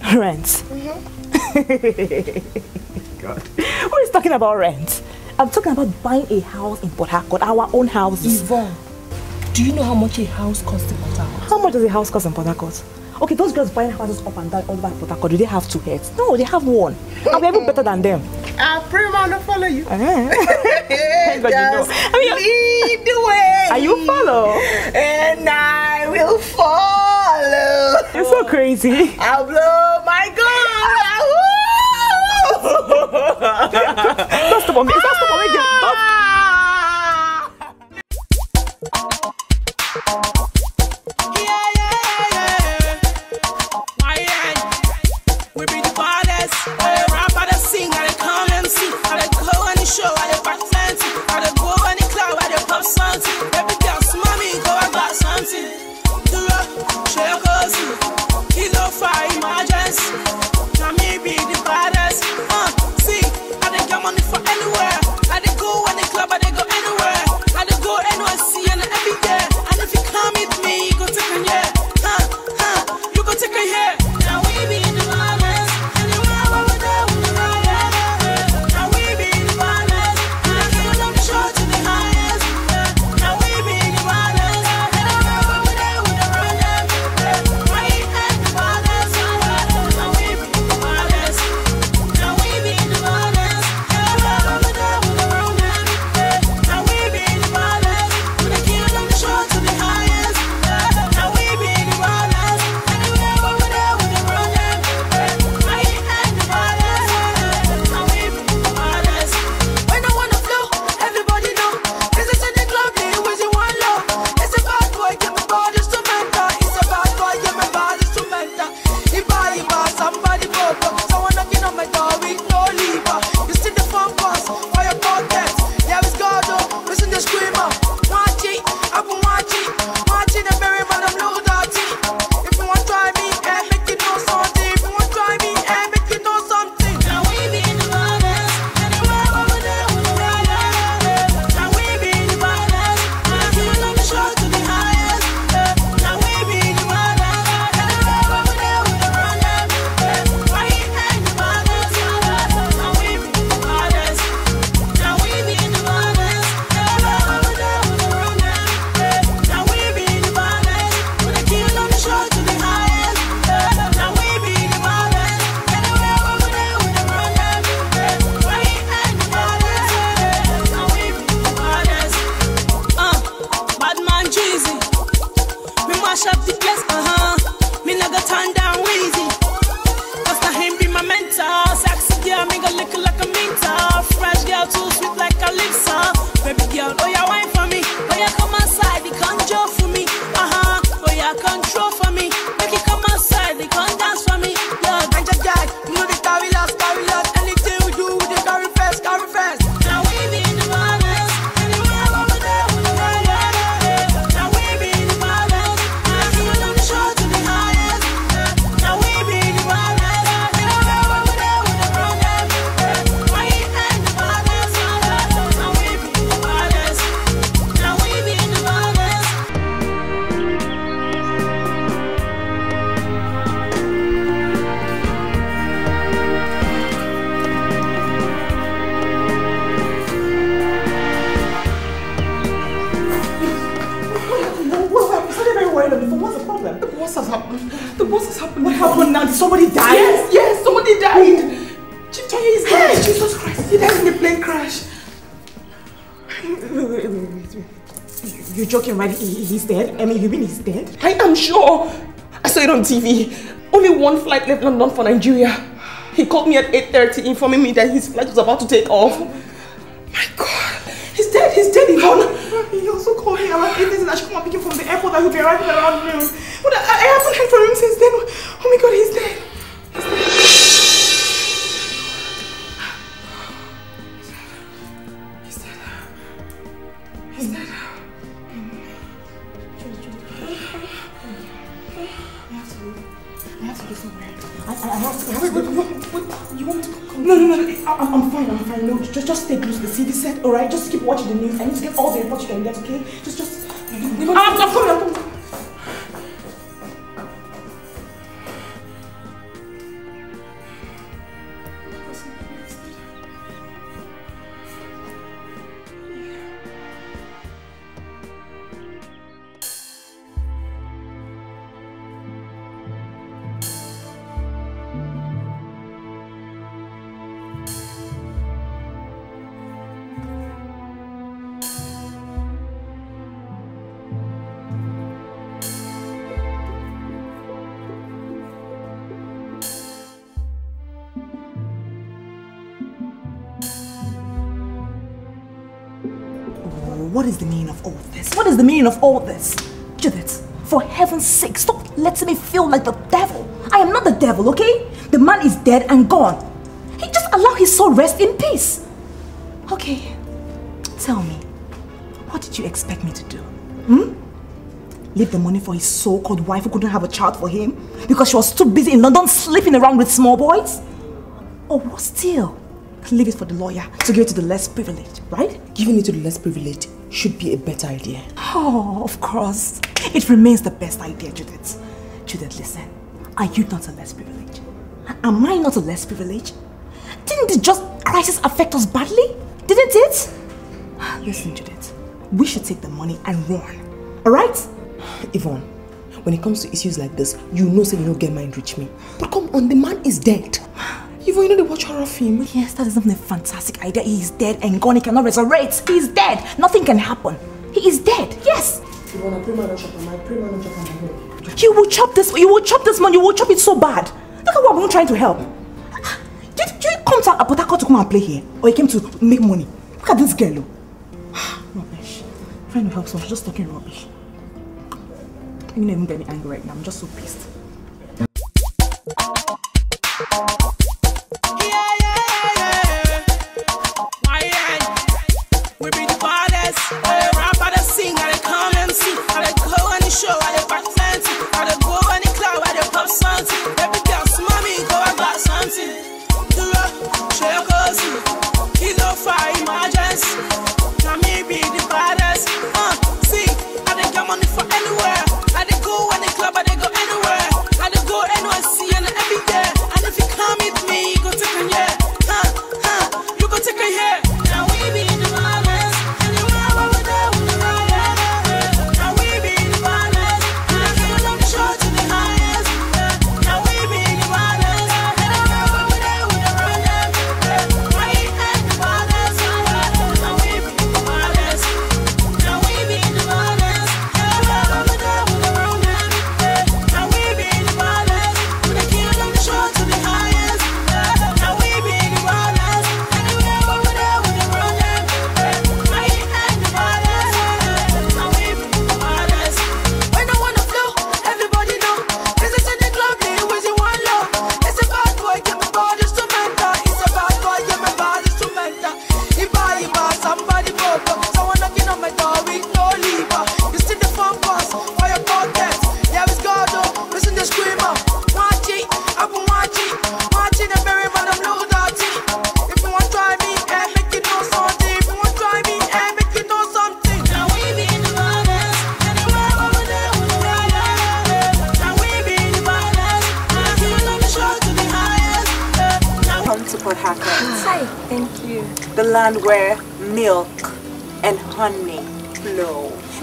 Rent. Mm-hmm. God. Who is talking about rent? I'm talking about buying a house in Port Harcourt, our own houses. Yvonne, do you know how much a house costs in Port Harcourt? How much does a house cost in Port Harcourt? Okay, those girls buying houses up and down all over Port do they have two heads? No, they have one. And we're even better than them. I pray man to follow you. Eh? God, you know. Just lead the way. Are you follow? And I will follow. You're so crazy. I'll blow my God. Don't stop on me. Don't stop TV. Only one flight left London for Nigeria. He called me at 8.30 informing me that his flight was about to take off. My God. He's dead. He's dead, Yvonne. He also called me around 8 and I should come and pick him from the airport that he'll be arriving around noon. TV set. All right. Just keep watching the news. I need to get all the reports you can get. Okay? Just, just. Is the meaning of all this? What is the meaning of all this? Judith, for heaven's sake, stop letting me feel like the devil. I am not the devil, okay? The man is dead and gone. He just allow his soul rest in peace. Okay, tell me, what did you expect me to do? Hmm? Leave the money for his so-called wife who couldn't have a child for him because she was too busy in London sleeping around with small boys? Or what still? Leave it for the lawyer to give it to the less privileged, right? Giving it to the less privileged should be a better idea. Oh, of course. It remains the best idea, Judith. Judith, listen. Are you not a less privileged? Am I not a less privileged? Didn't the just crisis affect us badly? Didn't it? Listen, Judith. We should take the money and run. Alright? Yvonne, when it comes to issues like this, you know say you don't get mind reach me. But come on, the man is dead. Yvonne, you know they watch horror film. Yes, that is even a fantastic idea. He is dead and gone. He cannot resurrect. He is dead. Nothing can happen. He is dead. Yes. Yvonne, I pray man chop my pray man chop my. You will chop this. You will chop this money. You will chop it so bad. Look at what I'm trying to help. Did, did you come to Harcourt to come and play here, or you came to make money? Look at this girl. oh. Rubbish. Trying to help someone, she's just talking rubbish. You don't even get me angry right now. I'm just so pissed.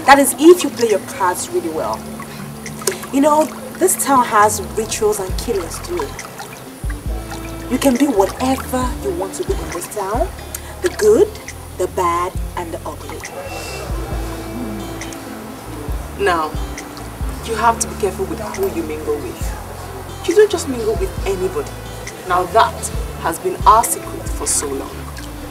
That is if you play your cards really well. You know, this town has rituals and killings too. You can be whatever you want to be in this town. The good, the bad, and the ugly. Now, you have to be careful with who you mingle with. You don't just mingle with anybody. Now that has been our secret for so long.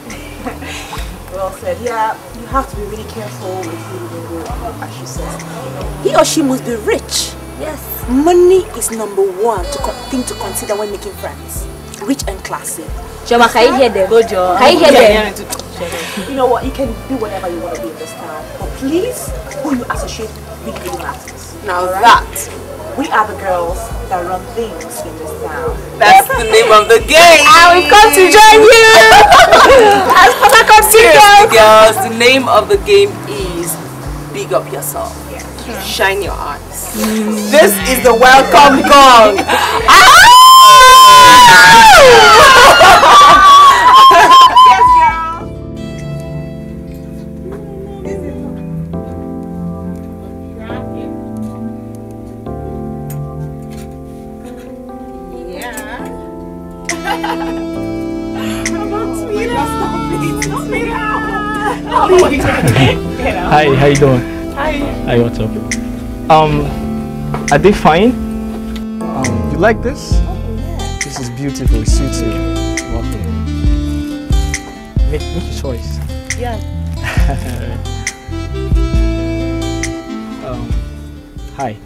well said. Yeah, have to be really careful with who you mingle as she said. He or she must be rich. Yes. Money is number one to thing to consider when making friends. Rich and classy. Chioma, can you hear them? Go, Joe. Can you hear them? You know what? You can do whatever you want to do in this town. But please, who you associate with really matters. Now that, we are the girls that run things in this town. That's the name of the game. And we've come to join you. As Papa Seriously, girls, the name of the game is Big Up Yourself. Shine your eyes. Mm. This is the welcome gong. Ah! Hi, how you doing? Hi. Hi, what's up? Um, are they fine? Um, you like this? Oh, yeah. This is beautiful. It suits you. Welcome. Make, make your choice. Yeah. um, hi.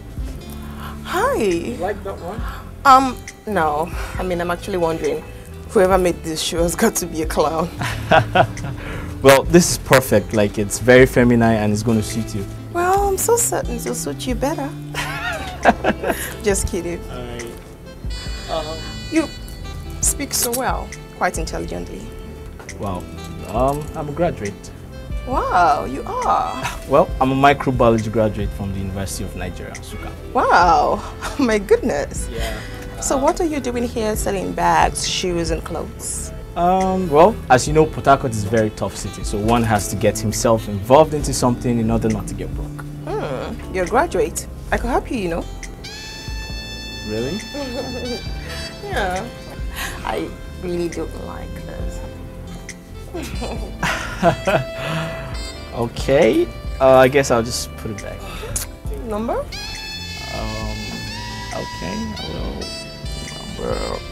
Hi. like that one? Um, no. I mean, I'm actually wondering, whoever made this show has got to be a clown. Well, this is perfect. Like, it's very feminine and it's going to suit you. Well, I'm so certain it'll suit you better. Just kidding. You speak so well, quite intelligently. Well, Um, I'm a graduate. Wow, you are. Well, I'm a microbiology graduate from the University of Nigeria, Nsukka. Wow, my goodness. Yeah. So what are you doing here selling bags, shoes and clothes? Um, well, as you know, Port Harcourt is a very tough city, so one has to get himself involved into something in order not to get broke. Hmm, you're a graduate. I could help you, you know. Really? yeah. I really don't like this. okay. Uh, I guess I'll just put it back. Number? Um, okay. I will. Number.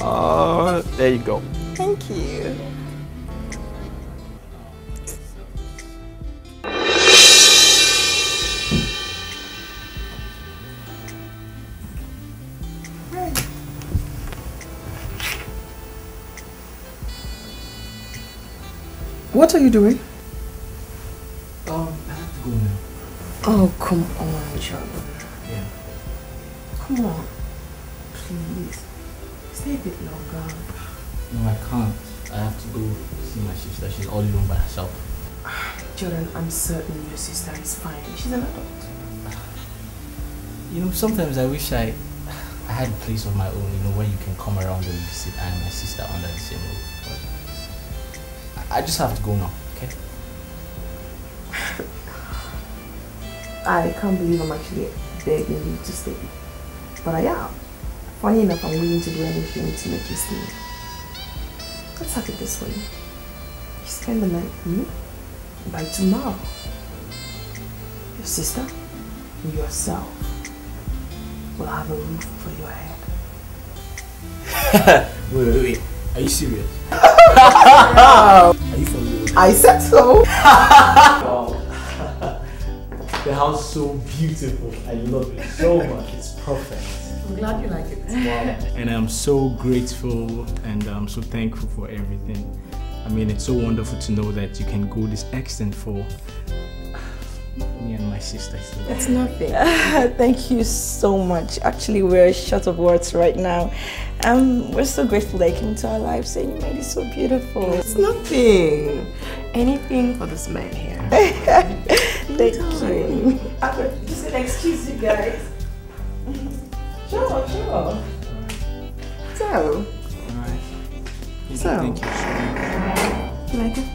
Uh, there you go. Thank you. What are you doing? Um, I have to go now. Oh, come on, John. Yeah. Come on. Please. Stay a bit longer. No, I can't. I have to go see my sister. She's all alone by herself. Jordan, I'm certain your sister is fine. She's an adult. You know, sometimes I wish I I had a place of my own, you know, where you can come around and visit I and my sister under the same roof. But I I just have to go now, okay? I can't believe I'm actually begging you to stay. But I am. Funny enough, I'm willing to do anything to make you stay. Let's have it this way. You spend the night with me. By tomorrow, your sister and yourself will have a roof over your head. wait, wait, wait. Are you serious? Are you for real? I said so. wow. the house is so beautiful. I love it so much. It's perfect. I'm glad you like it. Wow. And I'm so grateful and I'm so thankful for everything. I mean, it's so wonderful to know that you can go this extent for me and my sister. It's nothing. Thank you so much. Actually, we're short of words right now. Um, we're so grateful that you came into our lives and you made it so beautiful. It's nothing. Anything for this man here. Thank you. I'm just gonna excuse you guys. Sure, sure. So, Alright. So. Thank you. like it?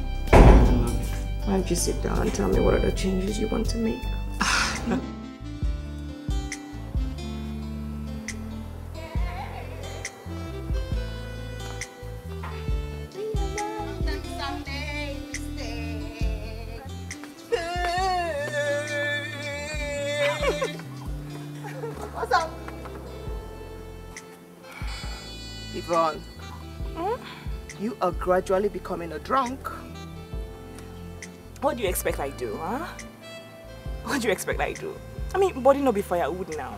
Why don't you sit down and tell me what are the changes you want to make? Yvonne, hmm? you are gradually becoming a drunk. What do you expect I do, huh? What do you expect I do? I mean, body no be firewood now.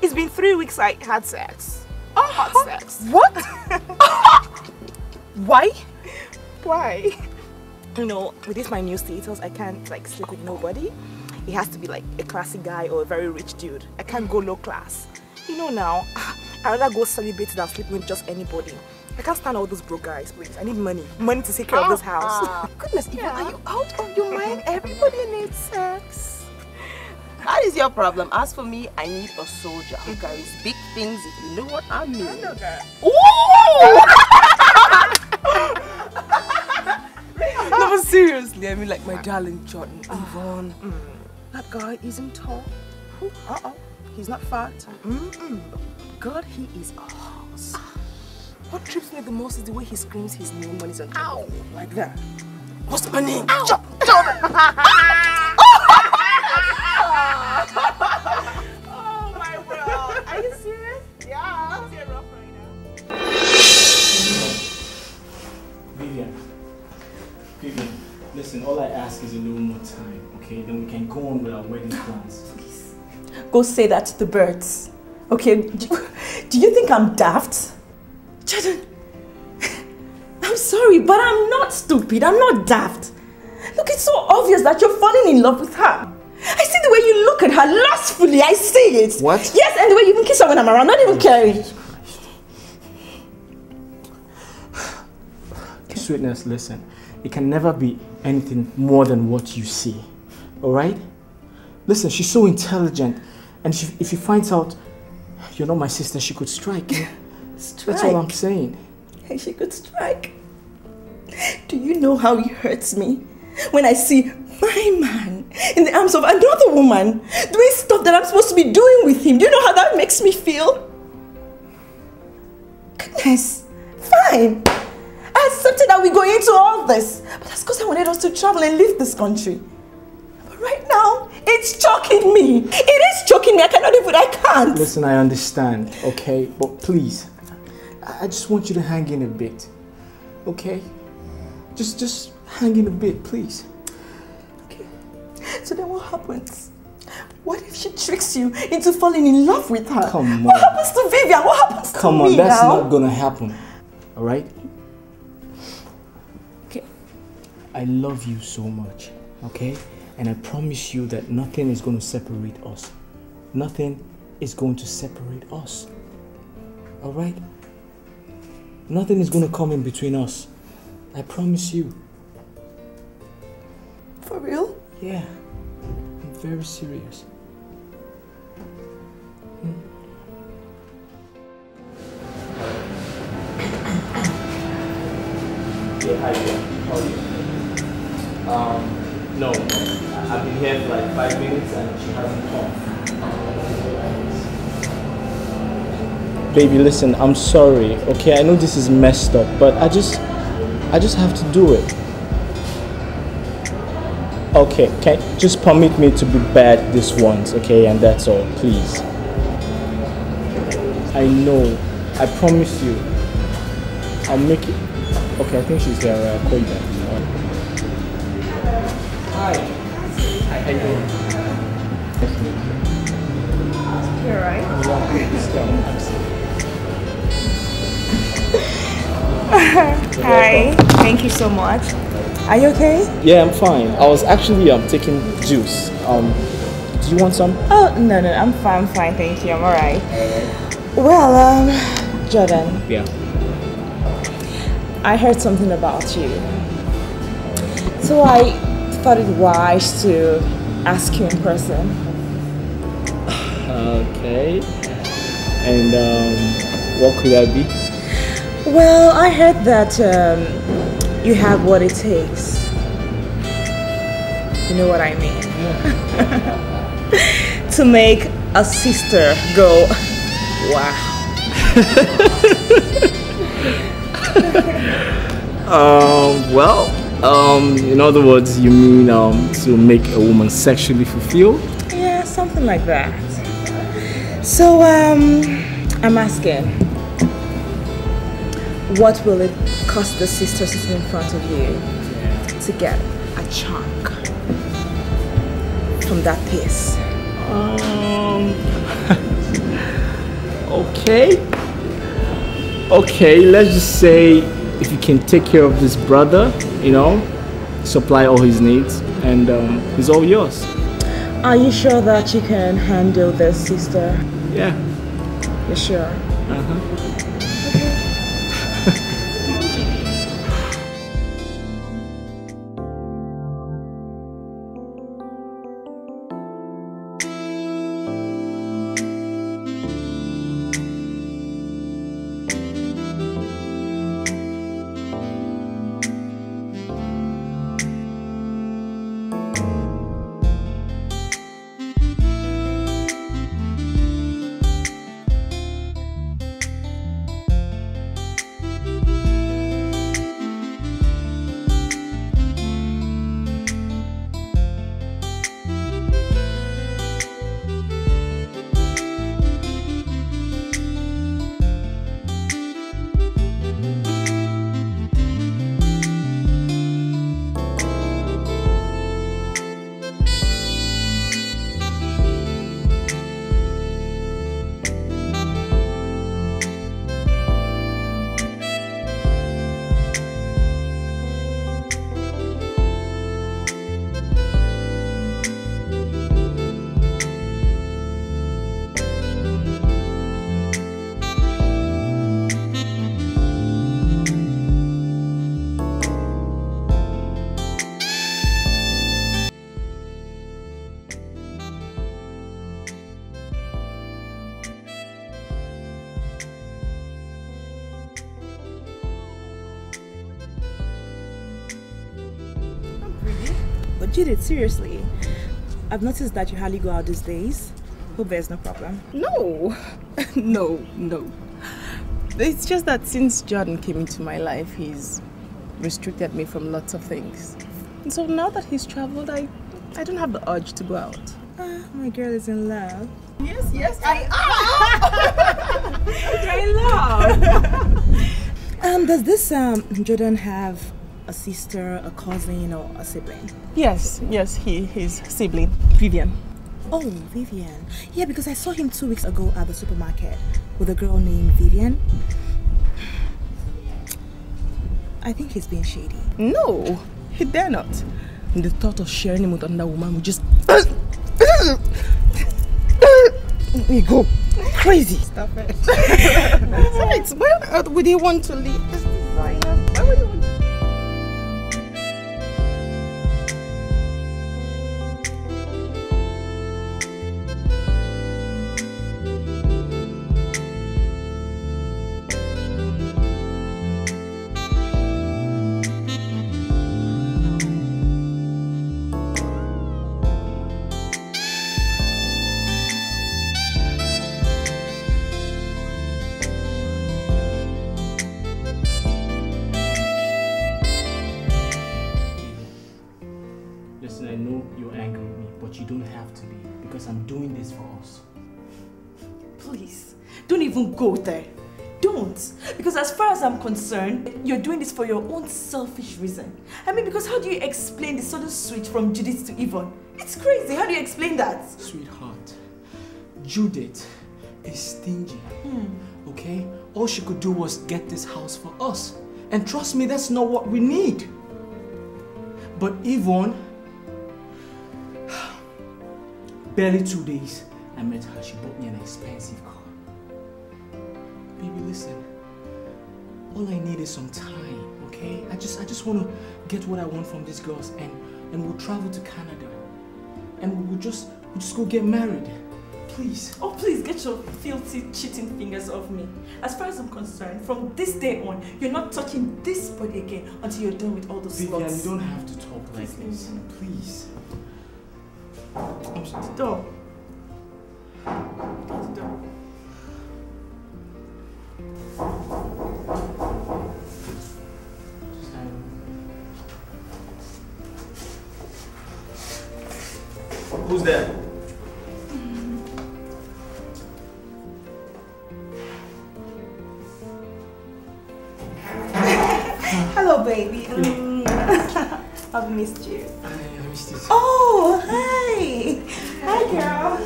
It's been three weeks I had sex. Oh, hot uh-huh. sex. What? Why? Why? You know, with this my new status, I can't like sleep with nobody. It has to be like a classy guy or a very rich dude. I can't go low class. You know now, I'd rather go celebrate than sleep with just anybody. I can't stand all those broke guys, please. I need money. Money to take care of this house. Ah, goodness, are you out of your mind? Everybody needs sex. That is your problem. As for me, I need a soldier who carries big things, if you know what I mean. ooh no, but seriously, I mean, like my darling Jordan, Yvonne. That guy isn't tall. Uh oh, he's not fat. Mm-mm. God, he is a horse. What trips me the most is the way he screams his name when he's on top of like that. What's my name? Ow. Jordan. oh my world. Are you serious? Yeah. You're rough right now. Vivian. Vivian, listen, all I ask is a little more time, okay? Then we can go on with our wedding plans. Go say that to the birds. Okay, do, do you think I'm daft? Jordan, I'm sorry, but I'm not stupid. I'm not daft. Look, it's so obvious that you're falling in love with her. I see the way you look at her lustfully. I see it. What? Yes, and the way you even kiss her when I'm around, not even caring. Sweetness, listen. It can never be anything more than what you see. Alright? Listen, she's so intelligent. And she, if she finds out you're not my sister, she could strike. strike. That's all I'm saying. She could strike. Do you know how it hurts me when I see my man in the arms of another woman doing stuff that I'm supposed to be doing with him? Do you know how that makes me feel? Goodness, fine. I accepted that we go into all this, but that's because I wanted us to travel and leave this country. Right now, it's choking me. It is choking me. I cannot even, I can't. Listen, I understand, okay? But please, I just want you to hang in a bit, okay? Just, just hang in a bit, please. Okay. So then what happens? What if she tricks you into falling in love with her? Come on. What happens to Vivian? What happens Come to on, me that's now? not gonna happen, alright? Okay. I love you so much, okay? And I promise you that nothing is going to separate us. Nothing is going to separate us. Alright? Nothing is going to come in between us. I promise you. For real? Yeah. I'm very serious. Yeah, hi there. How are you? Um, no, I've been here for like five minutes and she hasn't come. Baby, listen, I'm sorry, okay? I know this is messed up, but I just I just have to do it. Okay, can just permit me to be bad this once, okay? And that's all, please. I know. I promise you. I'll make it. Okay, I think she's there. I'll call you back. Hi. Hi, how you doing? You're right. Hi. Thank you so much. Are you okay? Yeah, I'm fine. I was actually um taking juice. Um, do you want some? Oh no no, I'm fine. I'm fine. Thank you. I'm alright. Well, um, Jordan, Yeah. I heard something about you, so I thought it wise to ask you in person. Okay. And um, what could that be? Well, I heard that um, you have what it takes. You know what I mean? to make a sister go, wow. Um, well, um, in other words, you mean um, to make a woman sexually fulfilled? Yeah, something like that. So, um, I'm asking, what will it cost the sister sitting in front of you to get a chunk from that piece? Um, okay. Okay, let's just say if you can take care of this brother, you know, supply all his needs, and um, he's all yours. Are you sure that you can handle this, sister? Yeah. You're sure? Uh-huh. But Judith, seriously, I've noticed that you hardly go out these days. Hope there's no problem. No, no, no. It's just that since Jordan came into my life, he's restricted me from lots of things. And so now that he's traveled, I, I don't have the urge to go out. Ah, my girl is in love. Yes, yes, I am. in love. um, does this um Jordan have a sister, a cousin, or a sibling? Yes, yes, he his sibling, Vivian. Oh, Vivian. Yeah, because I saw him two weeks ago at the supermarket with a girl named Vivian. I think he's being shady. No, he dare not. And the thought of sharing him with another woman would just we go crazy. Stop it. right, where on would he want to leave concerned, you're doing this for your own selfish reason. I mean, because how do you explain the sudden switch from Judith to Yvonne? It's crazy. How do you explain that? Sweetheart, Judith is stingy. Hmm. Okay? All she could do was get this house for us. And trust me, that's not what we need. But Yvonne, barely two days, I met her. She bought me an expensive car. Baby, listen. All I need is some time, okay? I just I just want to get what I want from these girls and and we'll travel to Canada. And we'll just we'll just go get married. please. Oh, please get your filthy, cheating fingers off me. As far as I'm concerned, from this day on, you're not touching this body again until you're done with all those Vivian, sluts. you don't have to talk like this. Please. I'm sorry. Door. The door. Who's there? Hello, baby. I've missed you. I missed it. Oh, hi. Hi, girl.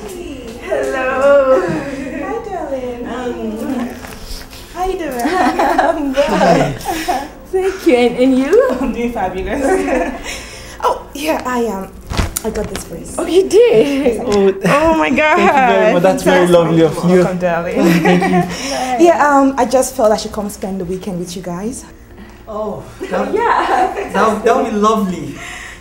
Hello. Hi, darling. Um, how you doing? I'm good. Thank you. And, and you? I'm doing fabulous. oh, yeah, I am. I got this for you. Oh, you did? Oh, oh my God. Thank you very much. That's very lovely of you. Welcome, darling. Thank you. Yeah, um, I just felt I should come spend the weekend with you guys. Oh, that, yeah. that, that would be lovely.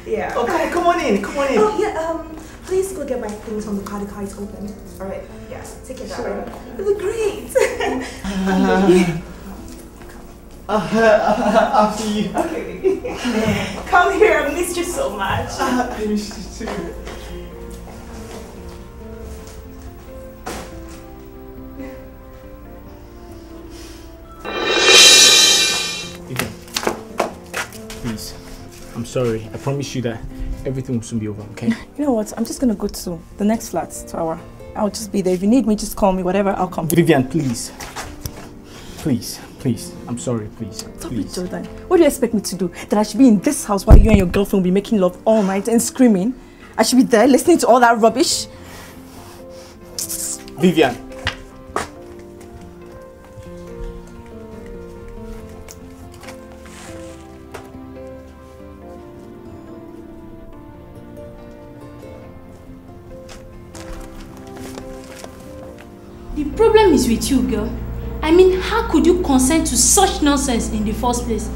Yeah. Oh, come, come on in, come on in. Oh, yeah, um, please go get my things from the car. The car is open. All right. Yes, take it Sure. down. It'll be great. Uh, uh, after you. okay. Come here. I missed you so much. I missed you too. Vivian, please. I'm sorry. I promise you that everything will soon be over, okay? You know what? I'm just gonna go to the next flat, to our. I'll just be there. If you need me, just call me. Whatever, I'll come. Vivian, please. Please, please. I'm sorry, please. Stop it. Jordan. What do you expect me to do? That I should be in this house while you and your girlfriend will be making love all night and screaming? I should be there listening to all that rubbish? Vivian. Is with you, girl. I mean, how could you consent to such nonsense in the first place?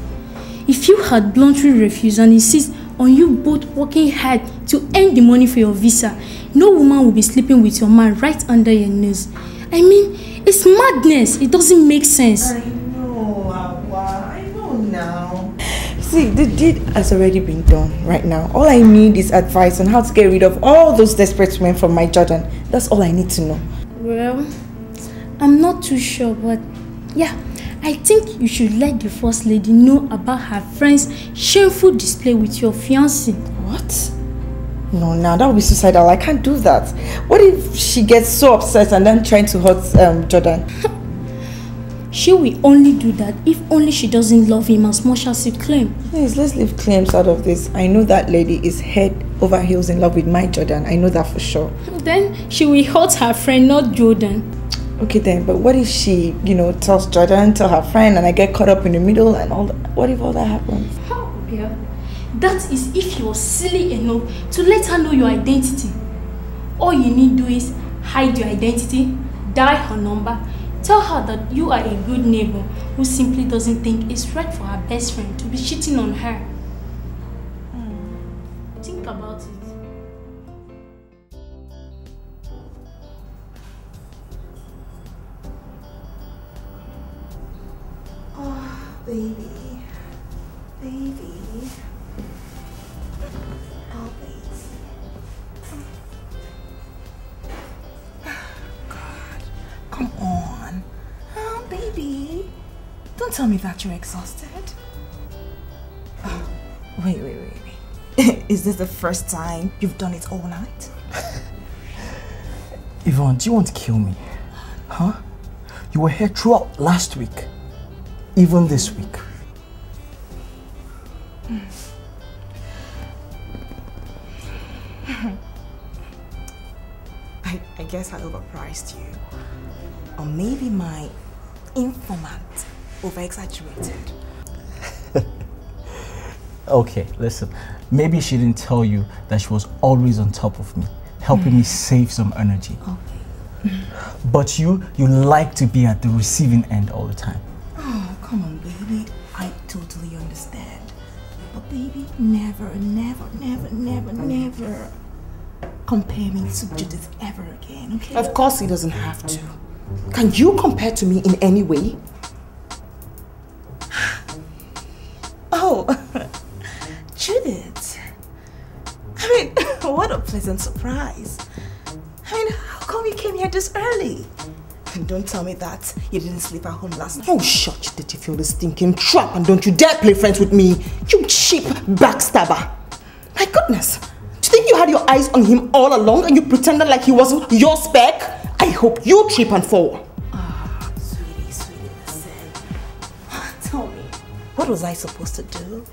If you had bluntly refused and insist on you both working hard to earn the money for your visa, no woman will be sleeping with your man right under your nose. I mean, it's madness. It doesn't make sense. I know, Awa. I know now. See, the deed has already been done right now. All I need is advice on how to get rid of all those desperate men from my Jordan. That's all I need to know. Well, I'm not too sure, but yeah, I think you should let the first lady know about her friend's shameful display with your fiancé. What? No, now that would be suicidal. I can't do that. What if she gets so upset and then trying to hurt um, Jordan? She will only do that if only she doesn't love him as much as he claims. Please, let's leave claims out of this. I know that lady is head over heels in love with my Jordan. I know that for sure. Then she will hurt her friend, not Jordan. Okay then, but what if she, you know, tells Jordan, tell her friend, and I get caught up in the middle and all that? What if all that happens? Yeah. That is if you're silly enough to let her know your identity. All you need to do is hide your identity, die her number, tell her that you are a good neighbor who simply doesn't think it's right for her best friend to be cheating on her. Hmm. Think about it. Baby. Baby. Oh, baby. God. Come on. Oh, baby. Don't tell me that you're exhausted. Oh, wait, wait, wait, wait. Is this the first time you've done it all night? Yvonne, do you want to kill me? Huh? You were here throughout last week. Even this week. Hmm. I, I guess I overpriced you. Or maybe my informant over-exaggerated. Okay, listen. Maybe she didn't tell you that she was always on top of me, helping me hmm. save some energy. Okay. but you, you like to be at the receiving end all the time. Never, never, never, never, never compare me to Judith ever again, okay? Of course he doesn't have to. Can you compare to me in any way? Oh, Judith. I mean, what a pleasant surprise. I mean, how come you came here this early? And don't tell me that you didn't sleep at home last night. Oh, shut your dirty feel this stinking trap and don't you dare play friends with me, you cheap backstabber. My goodness, do you think you had your eyes on him all along and you pretended like he wasn't your spec? I hope you trip and fall. Ah, sweetie, sweetie, listen. Tell me, what was I supposed to do?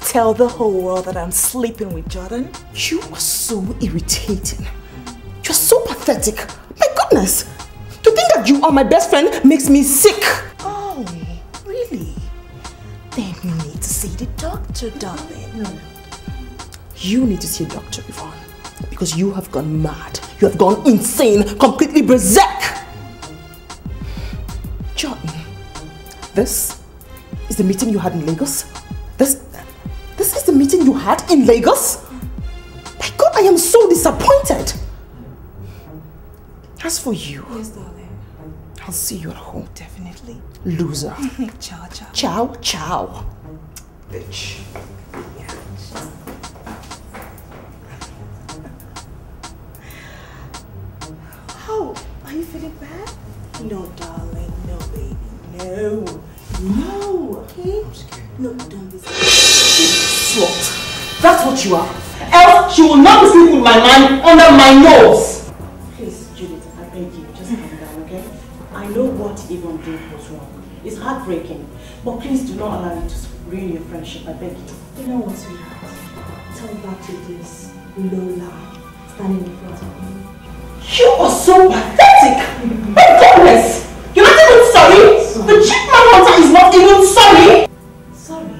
Tell the whole world that I'm sleeping with Jordan? You are so irritating. You're so pathetic. My goodness. To think that you are my best friend makes me sick. Oh, really? Then you need to see the doctor, darling. You need to see a doctor, Yvonne. Because you have gone mad. You have gone insane, completely berserk. Jordan, this is the meeting you had in Lagos? This, this is the meeting you had in Lagos? My God, I am so disappointed. As for you, Yes, darling. I'll see you at home. Definitely. Loser. ciao, ciao. Ciao, ciao. Bitch. Yeah. Oh, are you feeling bad? No, darling. No, baby. No. No, okay? No, don't be Slut. That's what you are. Else she will not be sleeping with my man under my nose. I know what Yvonne did was wrong. It's heartbreaking. But please do not allow it to ruin your friendship, I beg you. You know what, sweetheart? Tell back to this Lola standing in front of me. You are so pathetic. My goodness. You're not even sorry. The chief man hunter is not even sorry. Sorry.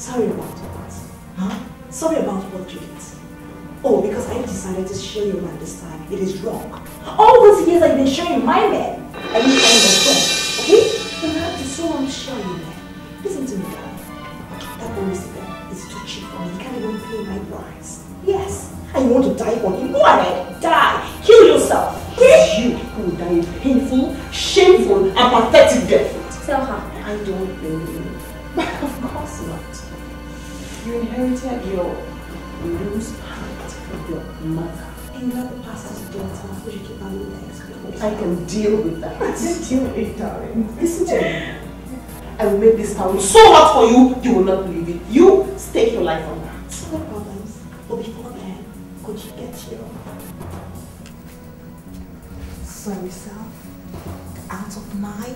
Sorry about what? Huh? Sorry about what you did. Oh, because I decided to show you this time. It is wrong. All those years I've been sharing my man. I find it wrong. Okay? Then I have to so I'm sure you man. Listen to me, darling. That boy is too cheap for me. He can't even pay my price. Yes. And you want to die for him? Go ahead. Die. Kill yourself. Okay? You who will die a painful, shameful, and pathetic death. Tell her. I don't blame you. of course not. You inherited your loose heart from your mother. And you have the pastor's daughter. Would you keep her legs? I can deal with that. deal with it, darling. Listen to me. I will make this town so hot for you, you will not believe it. You stake your life on that. No problems. But before then, could you get your sorry self out of my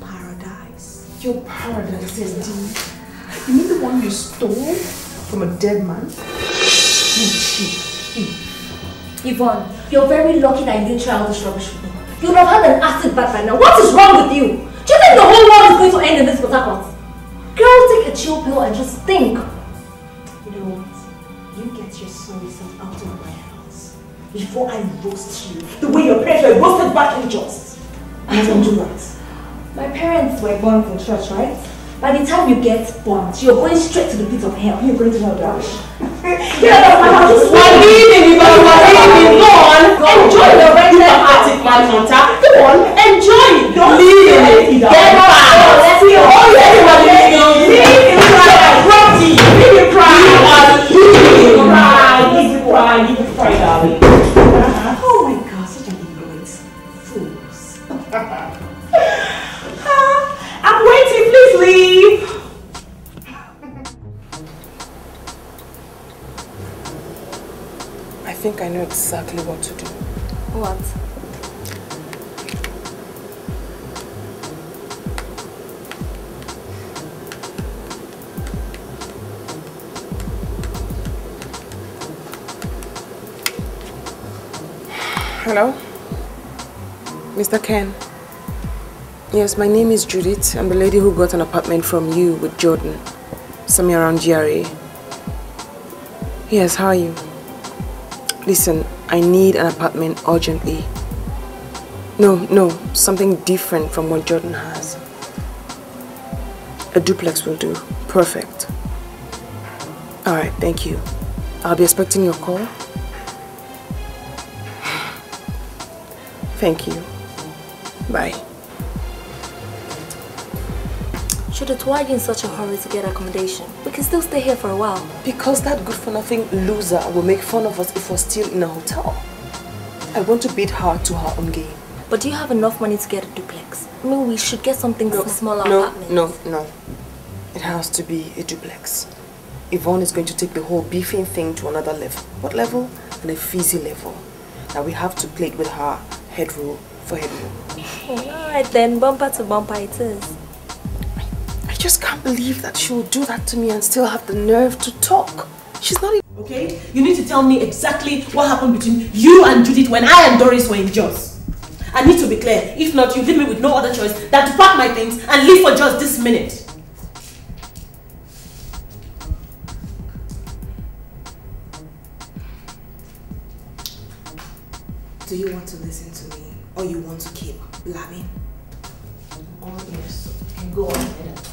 paradise? Your paradise indeed. You mean the one you stole from a dead man? You cheap. Hmm. Yvonne, you're very lucky that you didn't try all this rubbish with me. You would have had an acid bath by now. What is wrong with you? Do you think the whole world is going to end in this Port? Girl, take a chill pill and just think. You know what? You get your sorry self out of my house before I roast you the way your parents were roasted back in Jos. I don't do that. My parents were born from church, right? By the time you get born, you're going straight to the pit of hell. You're going to hell, Dash. Out of my house. We're leaving, Yvonne. We're leaving. Go on. Enjoy the rented pathetic man hunter. Go on. Enjoy it. Don't leave it. Get back. Let's go. Oh, yeah, you are leaving. Leave. I brought you. Leave it. Cry. You are leaving. Cry. Leave it. Cry. Leave it. Cry, darling. Oh my god, I know exactly what to do. What? Hello? Mr. Ken? Yes, my name is Judith. I'm the lady who got an apartment from you with Jordan. Somewhere around GRA. Yes, how are you? Listen, I need an apartment urgently. No, no, something different from what Jordan has. A duplex will do. Perfect. Alright, thank you. I'll be expecting your call. Thank you. Bye. Judith, why are you in such a hurry to get accommodation? We can still stay here for a while. Because that good for nothing loser will make fun of us if we're still in a hotel. I want to beat her to her own game. But do you have enough money to get a duplex? I mean, we should get something no, smaller no, apartment. No, no, It has to be a duplex. Yvonne is going to take the whole beefing thing to another level. What level? On a fizzy level. Now we have to play it with her head roll for head roll. Alright then, bumper to bumper it is. I just can't believe that she will do that to me and still have the nerve to talk. She's not even... Okay? You need to tell me exactly what happened between you and Judith when I and Doris were in Jos. I need to be clear. If not, you leave me with no other choice than to pack my things and leave for Jos this minute. Do you want to listen to me or you want to keep blabbing? Oh yes, go on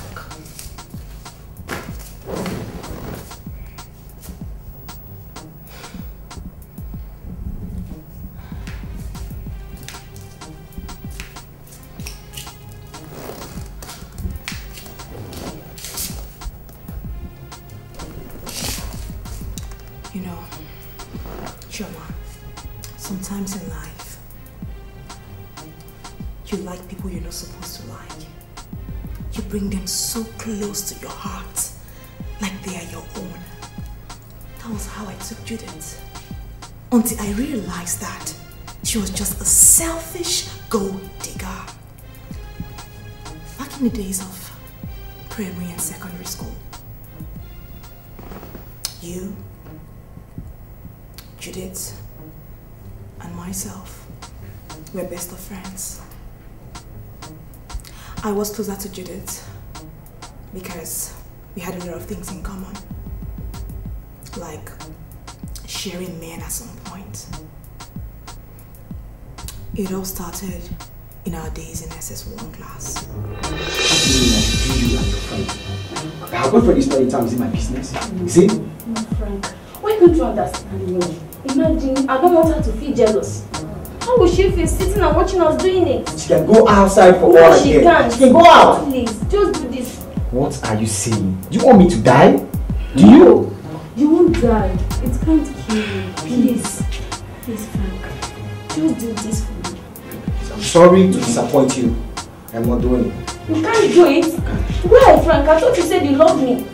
bring them so close to your heart, like they are your own. That was how I took Judith. Until I realized that she was just a selfish gold digger. Back in the days of primary and secondary school, you, Judith, and myself were best of friends. I was closer to Judith because we had a lot of things in common, like sharing men at some point. It all started in our days in SS1 class. Our boyfriend is spending time is in my business. You see? No, Frank, why don't you understand me? Imagine, I don't want her to feel jealous. How will she feel sitting and watching us doing it? She can go outside for no, all she can't. She can go out. Please, just do this. What are you saying? Do you want me to die? Do you? You won't die. It can't kill you. Please. Please, Frank. Just do this for me. I'm sorry to disappoint you. I'm not doing it. You can't do it. Why, Frank? I thought you said you loved me.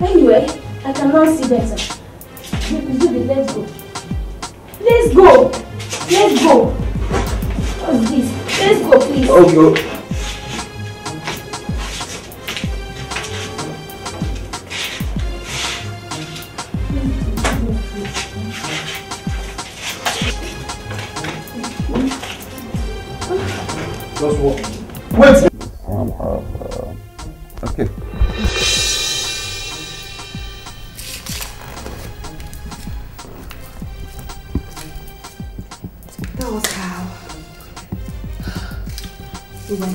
Anyway, I can now see better. Let's go. Let's go. Let's go. Oh, What's this? Let's go, please. Oh, you. Just walk. Wait. Okay.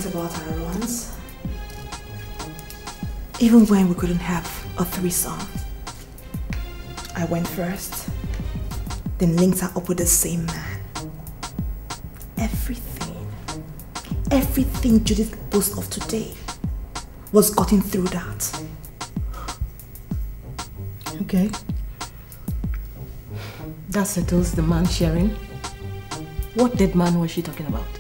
About our runs. Even when we couldn't have a threesome. I went first, then linked her up with the same man. Everything, everything Judith boasts of today was gotten through that. Okay. That settles the man sharing. What dead man was she talking about?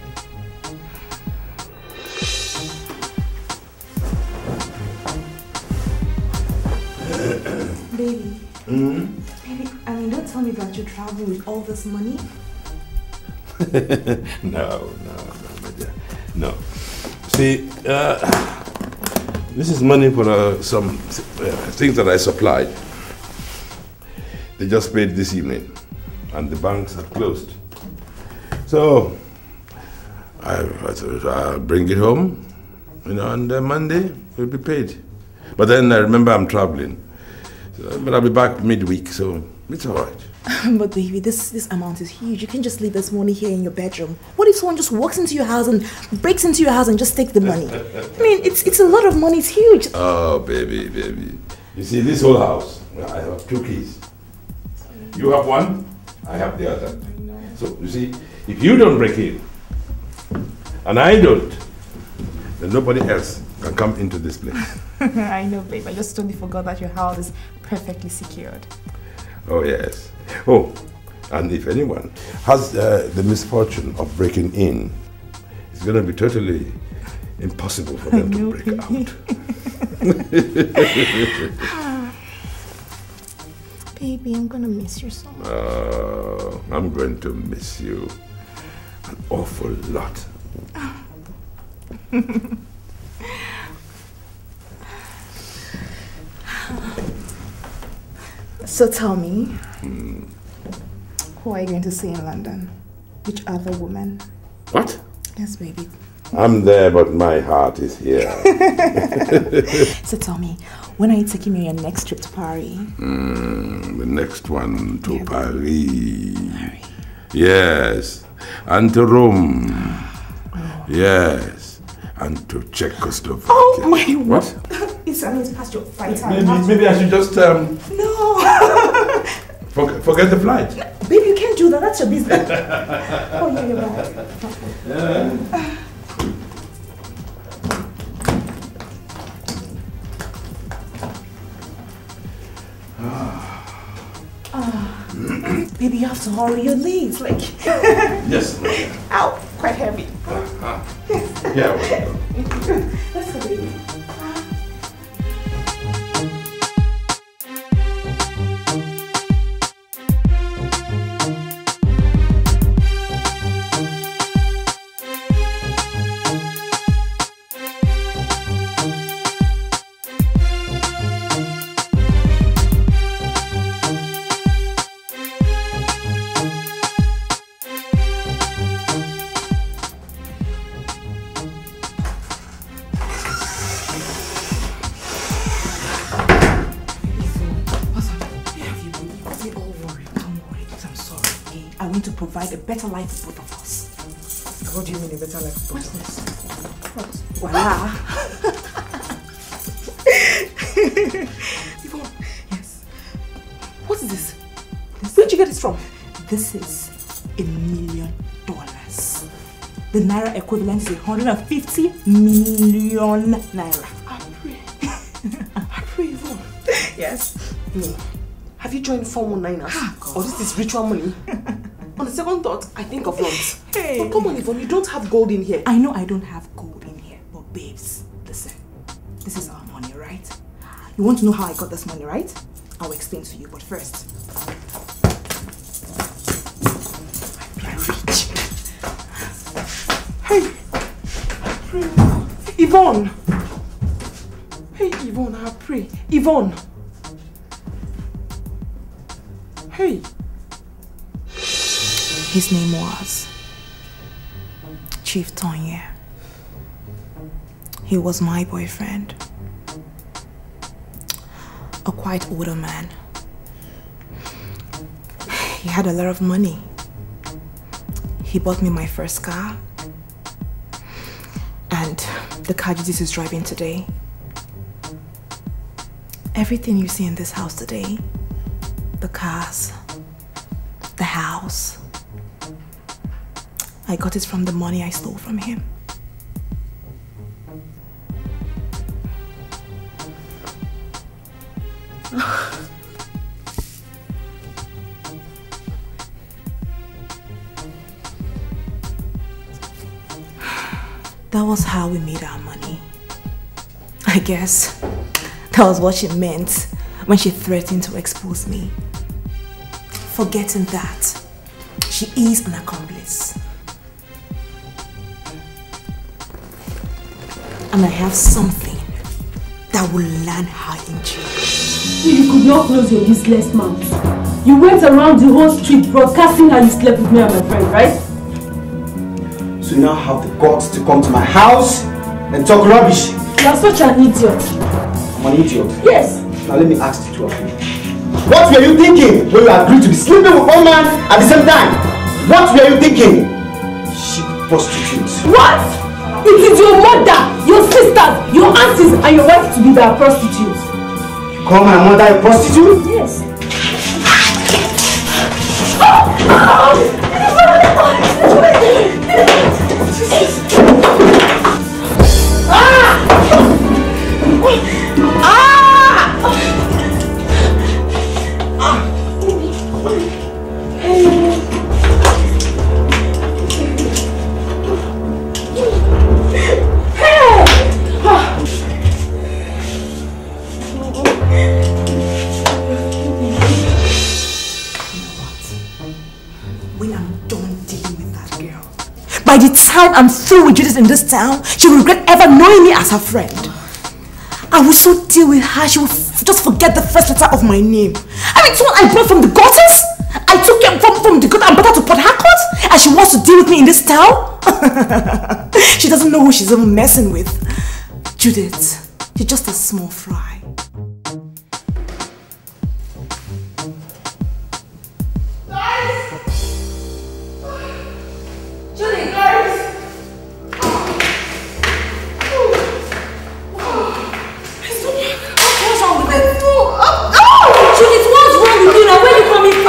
Baby, Hmm? baby, I mean, don't tell me that you're traveling with all this money. no, no, no, my dear. No. See, uh, this is money for uh, some uh, things that I supplied. They just paid this evening, and the banks are closed. So, I, I I'll bring it home, you know, and uh, Monday will be paid. But then I remember I'm traveling, so, but I'll be back midweek, so it's all right. but baby, this this amount is huge. You can't just leave this money here in your bedroom. What if someone just walks into your house and breaks into your house and just takes the money? I mean, it's it's a lot of money. It's huge. Oh, baby, baby. You see, this whole house, I have two keys. You have one, I have the other. So, you see, If you don't break in, and I don't, then nobody else can come into this place. I know, babe. I just totally forgot that your house is perfectly secured. Oh, yes. Oh, and if anyone has uh, the misfortune of breaking in, it's going to be totally impossible for them to break out. Baby, I'm gonna miss you so much. Uh, I'm going to miss you an awful lot. so tell me, who are you going to see in London? Which other woman? What? Yes, baby. I'm there, but my heart is here. so tell me, when are you taking me on your next trip to Paris? Mm, the next one to Paris. Yes. And to Rome. Yes. And to Czechoslovakia. Oh my What? It's, I mean, it's past your flight time. Maybe, maybe I should just um, No! forget, forget the flight. Baby, you can't do that. That's your business. oh, yeah, you're right. Ah, baby, you have to hurry. You're late. Like, Yes. ow, quite heavy. Uh-huh. Yeah. Let's go, baby. Better life for both of us. What do you mean a better life for What's this? What? Voila. Yvonne. Yes. What is this? Where'd you get this from? This is a million dollars. The naira equivalent is 150 million naira. I pray, I pray, Yvonne. Yes. Me. Have you joined 419 now? Ah, or this is ritual money? On the second thought, I think of loans. Hey. But come on, Yvonne, you don't have gold in here. I know I don't have gold in here, but babes, listen. This is our money, right? You want to know how I got this money, right? I'll explain to you, but first. Hey! Yvonne! Hey, Yvonne, I pray. Yvonne! Hey! His name was Chief Tonye. He was my boyfriend. A quite older man. He had a lot of money. He bought me my first car. And the car Jesus is driving today. Everything you see in this house today the cars, the house. I got it from the money I stole from him. That was how we made our money. I guess that was what she meant when she threatened to expose me. Forgetting that, she is an accomplice. And I have something that will land her in jail. You could not close your useless mouth. You went around the whole street broadcasting how you slept with me and my friend, right? So you now have the guts to come to my house and talk rubbish. You are such an idiot. I'm an idiot. Yes. Now let me ask the two of you. What were you thinking when you agreed to be sleeping with one man at the same time? What were you thinking? Cheap prostitutes. What? It is your mother, your sisters, your aunties, and your wife to be the prostitutes. You call my mother a prostitute? Yes. Time I'm through with Judith in this town, she will regret ever knowing me as her friend. I will so deal with her, she will just forget the first letter of my name. I mean, someone I brought from the gutters? I took her from, from the gutter and brought her to Port Harcourt? And she wants to deal with me in this town? she doesn't know who she's even messing with. Judith, you're just a small fry.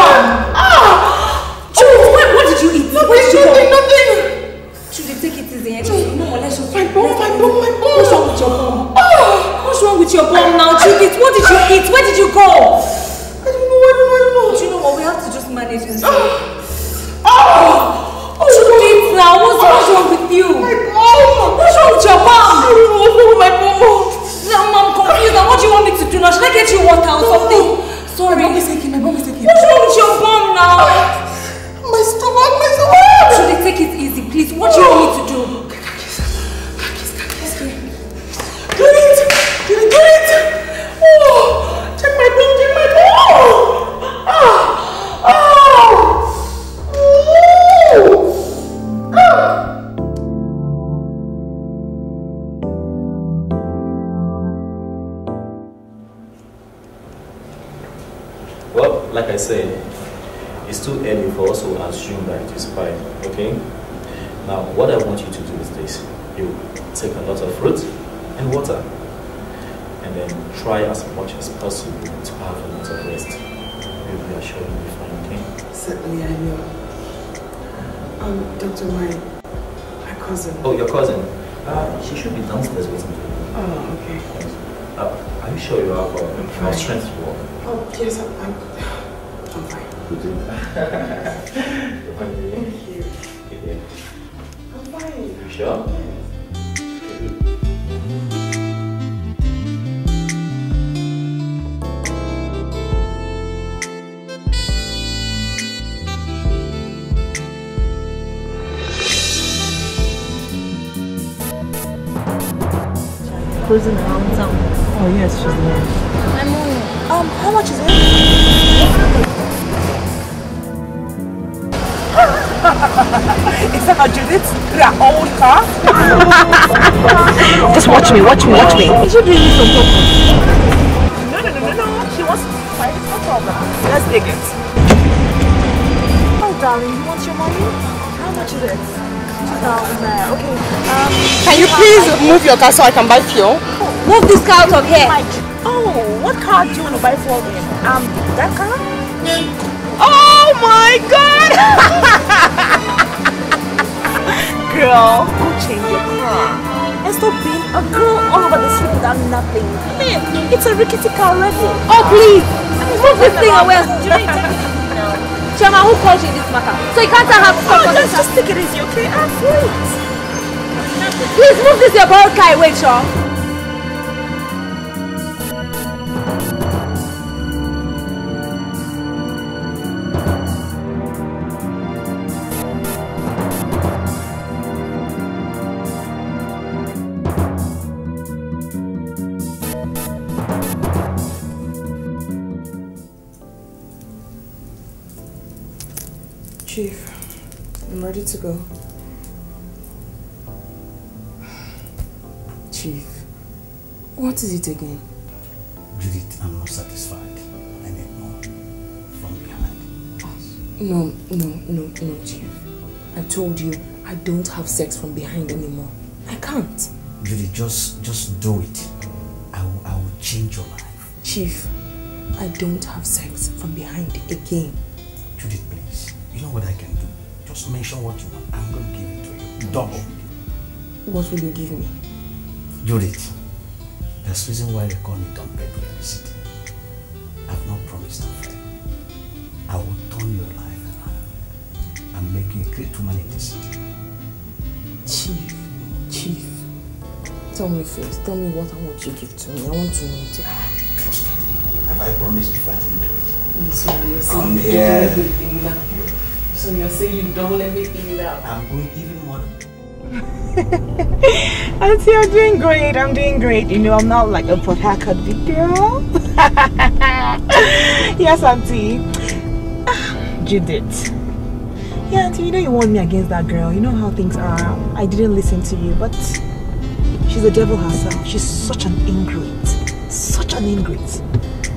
Coming from? Judith, what did you eat? Where did you go? nothing. Judith, take it easy. eh? Just, no, let's just... My bum, my bum, my bum. What's wrong with your bum? What's wrong with your bum now? Judith, what did you eat? Where did you go? I don't know, I don't know, I don't know. Do you know what? We have to just manage this. Oh! Judith, now, what's, what's wrong with you? My bum! What's wrong with your bum? I don't know, what's wrong with my bum? Now, I'm confused. Now, what do you want me to do now? Should I get you water or something? Sorry. My bum is aching, my bum is aching. What's wrong with your bum now? Ah, my stomach, my stomach! Judith, take it easy, please. What do you oh. want me to do? Get it! Get it, get it! Oh! I said, it's too early for us to assume that it is fine, okay? Now, what I want you to do is this. You take a lot of fruit and water, and then try as much as possible to have a lot of rest. You'll be assured you'll be fine, okay? Certainly I will. Um, Doctor, my, my cousin. Oh, your cousin? Uh, she should be downstairs waiting for you. Oh, okay. Uh, are you sure you have uh, enough strength to walk? Oh, yes, I'm, I'm, I'm fine. You do? Thank you. Okay. I'm fine. You sure? Cruising around town. Oh, yes, she's there. My mom. Um, how much is it? is that not Judith? That old car? Just watch me, watch me, watch me. Is she doing this on purpose? No, no, no, no, no. She wants to fight. It's no problem. Let's take it. Oh, darling, you want your money? How much is it? 2,000 naira. Okay. Um, Can you please move your car so I can buy fuel? Move this car out of here. Oh, what car do you want to buy for me? Um, that car? Oh my god! Girl, go change your car. And stop being a girl all over the street without nothing. I mean, it's a rickety car already. Oh, please. Move this thing away. Chama, who called you in this matter? So you can't have Oh, let's just take it easy, okay? I'm wait. Please move this your borrowed car away, Shaw. Is it again? Judith, I'm not satisfied. I need more from behind. Ah, no, no, no, no, Chief. I told you I don't have sex from behind anymore. I can't. Judith, just just do it. I will, I will change your life. Chief, I don't have sex from behind again. Judith, please. You know what I can do? Just mention what you want. I'm going to give it to you. Double. What will you give me? Judith, there's reason why they call me Don Pedro in the city. I've not promised nothing. I will turn your life around. I'm making a great woman in the city. Chief, Chief, tell me first. Tell me what I want you to give to me. I want to know. Have I promised before I didn't do it? So you're saying I'm you here. don't let me think now. So you're saying you don't let me think now. I'm going even more than Auntie, I'm doing great. I'm doing great. You know, I'm not like a Port Harcourt big girl. yes, Auntie. Judith. Yeah, Auntie, you know you warned me against that girl. You know how things are. I didn't listen to you, but she's the devil herself. She's such an ingrate. Such an ingrate.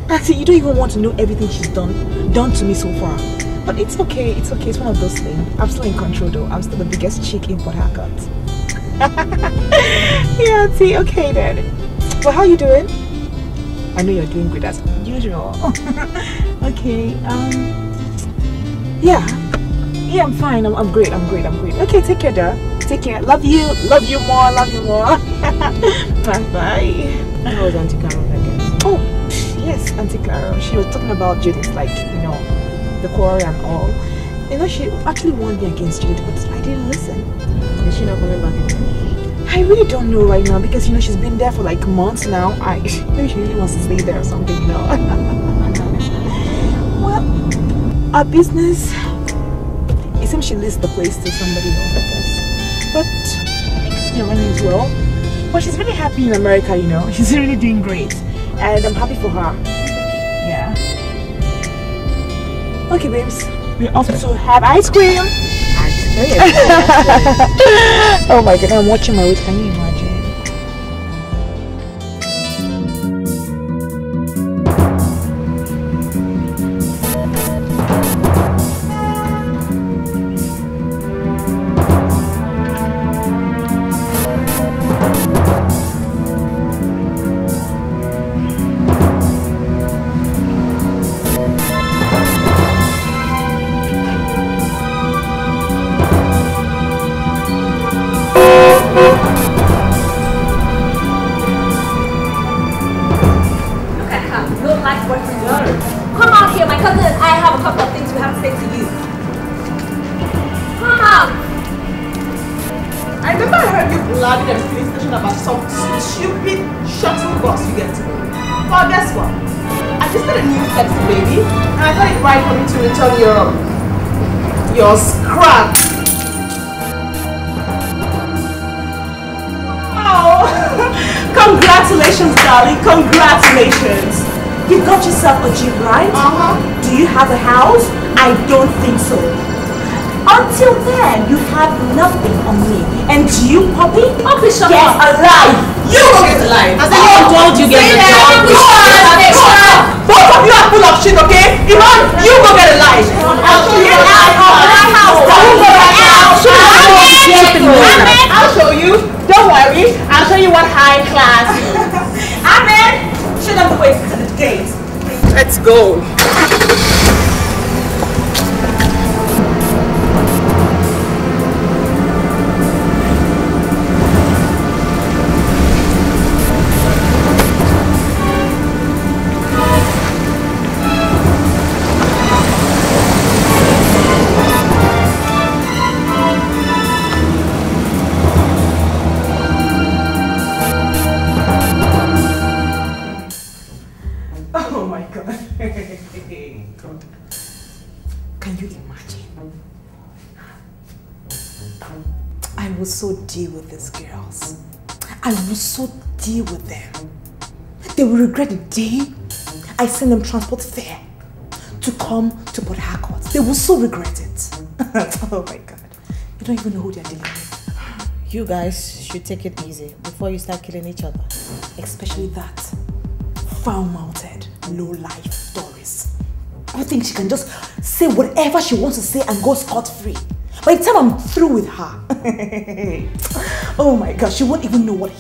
Auntie, you don't even want to know everything she's done done to me so far. But it's okay, it's okay, it's one of those things. I'm still in control though. I'm still the biggest chick in Port Harcourt. yeah, Auntie, okay then. Well, how are you doing? I know you're doing good as usual. okay, um, yeah. Yeah, I'm fine. I'm, I'm great. I'm great. I'm great. Okay, take care, dear. Take care. Love you. Love you more. Love you more. bye bye. How was Auntie Carol again? Oh, yes, Auntie Clara. She was talking about Judith, like, you know, the quarrel and all. You know, she actually warned me against Judith, but I didn't listen. She not coming back? I really don't know right now because, you know, she's been there for like months now. I maybe she really wants to stay there or something, you know. well, our business, it seems she leased the place to somebody else, I guess. But I think running as well. But she's really happy in America, you know. She's really doing great. And I'm happy for her. Yeah. Okay, babes. We're off to have ice cream. Oh my god, I'm watching my weight. Can you? Don't even know who they're dealing with. You guys should take it easy before you start killing each other. Especially that foul-mouthed, low-life Doris. I think she can just say whatever she wants to say and go scot-free. By the time I'm through with her, oh my gosh, she won't even know what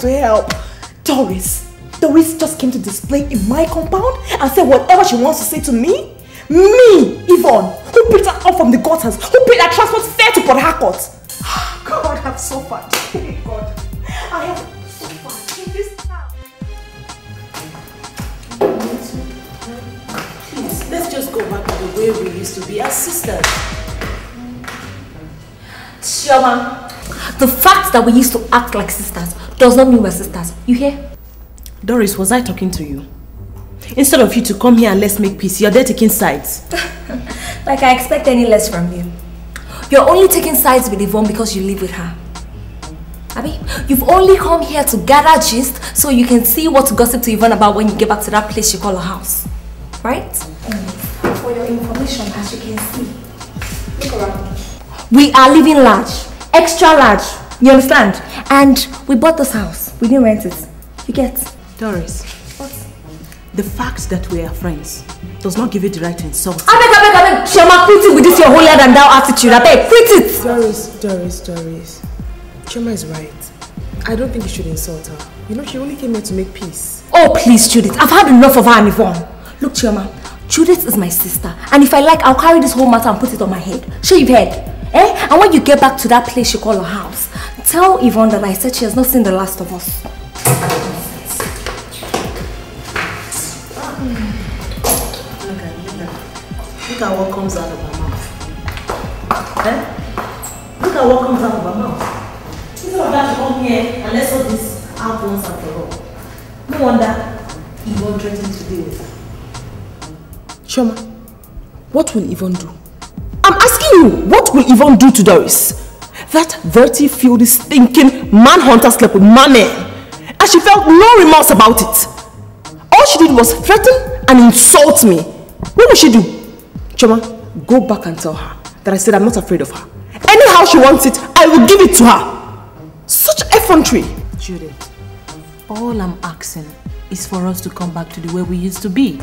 trying to help. Doris. Doris just came to display in my compound and say whatever she wants to say to me. Me, Yvonne, who picked her up from the gutters, who paid her transport fare to Port Harcourt. God, I've suffered. bad. God, I have suffered in this town. Please, let's just go back to the way we used to be as sisters. Chioma, The fact that we used to act like sisters does not mean we're sisters. You hear? Doris, was I talking to you? Instead of you to come here and let's make peace, you're there taking sides. Like I expect any less from you. You're only taking sides with Yvonne because you live with her. Abby, you've only come here to gather gist so you can see what to gossip to Yvonne about when you get back to that place you call a house. Right? Mm. For your information, as you can see. Look around. We are living large. Extra large. You understand? And we bought this house. We didn't rent it. You get? Doris. What? The fact that we are friends does not give you the right to insult. I beg, I beg, I beg. Shema, quit it with this your holier than thou attitude. I beg, quit it. Doris, Doris, Doris. Chioma is right. I don't think you should insult her. You know, she only came here to make peace. Oh, please, Judith. I've had enough of her and Yvonne. Look, Chioma, Judith is my sister. And if I like, I'll carry this whole matter and put it on my head. Sure you've heard? Eh? And when you get back to that place you call her house, tell Yvonne that I said she has not seen the last of us. Look at, look at, look at what comes out of her mouth. Eh? Look at what comes out of her mouth. Instead of that to come here and let's sort this out once and for all. No wonder Yvonne threatened to deal with her. Chioma, what will Yvonne do? I'm asking you, what will Yvonne do to Doris? That dirty, filthy, stinking manhunter slept with man. And she felt no remorse about it. All she did was threaten and insult me. What will she do? Chioma, go back and tell her that I said I'm not afraid of her. Anyhow she wants it, I will give it to her. Such effrontery. Judith, all I'm asking is for us to come back to the way we used to be.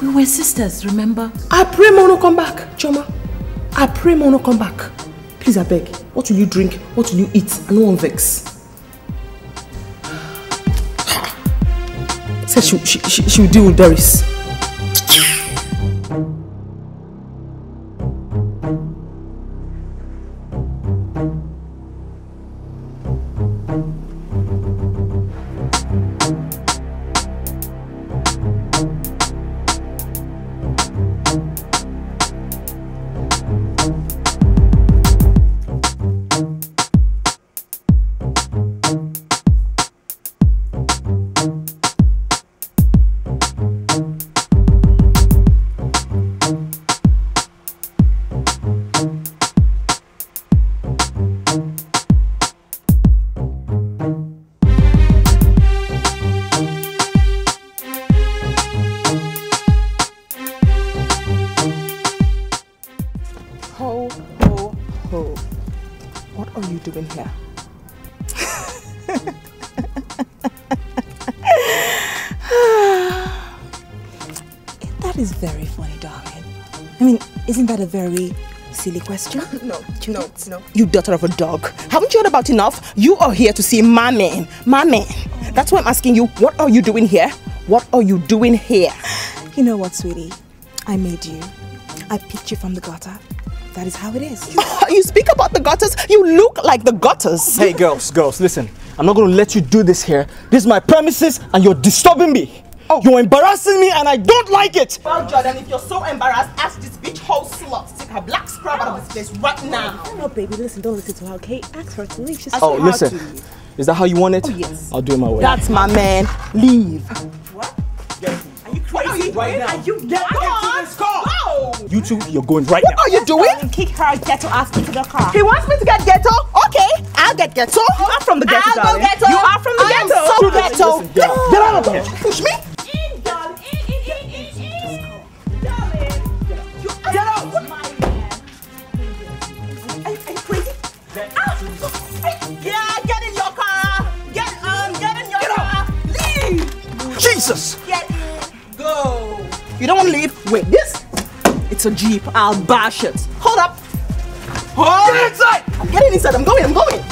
We were sisters, remember? I pray Mono come back, Chioma. I pray Mono come back. Please, I beg. What will you drink? What will you eat? And no one vex. Said she, she, she, she will deal with Doris. No, no, no. You daughter of a dog. Haven't you heard about enough? You are here to see my man. My man. That's why I'm asking you, what are you doing here? What are you doing here? You know what, sweetie? I made you. I picked you from the gutter. That is how it is. you speak about the gutters, you look like the gutters. Hey, girls, girls, listen. I'm not going to let you do this here. This is my premises and you're disturbing me. Oh. You're embarrassing me and I don't like it. Well, Jordan, if you're so embarrassed, ask this bitch hole slut to take her black scrub out of this place right now. Oh, no, baby, listen, don't listen to her, okay? Ask her to leave. She's Oh, listen. Is that how you want it? Oh, yes. I'll do it my way. That's my man. Leave. What? Are you crazy right now. Are you get into this car? Go! You two, you're going right What now. What are you doing? Kick her ghetto ass into the car. He wants me to get ghetto? Okay, I'll get ghetto. You are from the ghetto, I'll go ghetto. You are from the I am so ghetto. Listen, get. Get out of here. Push me. Jesus! Get in. Go. You don't want to leave? Wait, this? It's a jeep. I'll bash it. Hold up. Hold Get inside. I'm getting inside. I'm going. I'm going.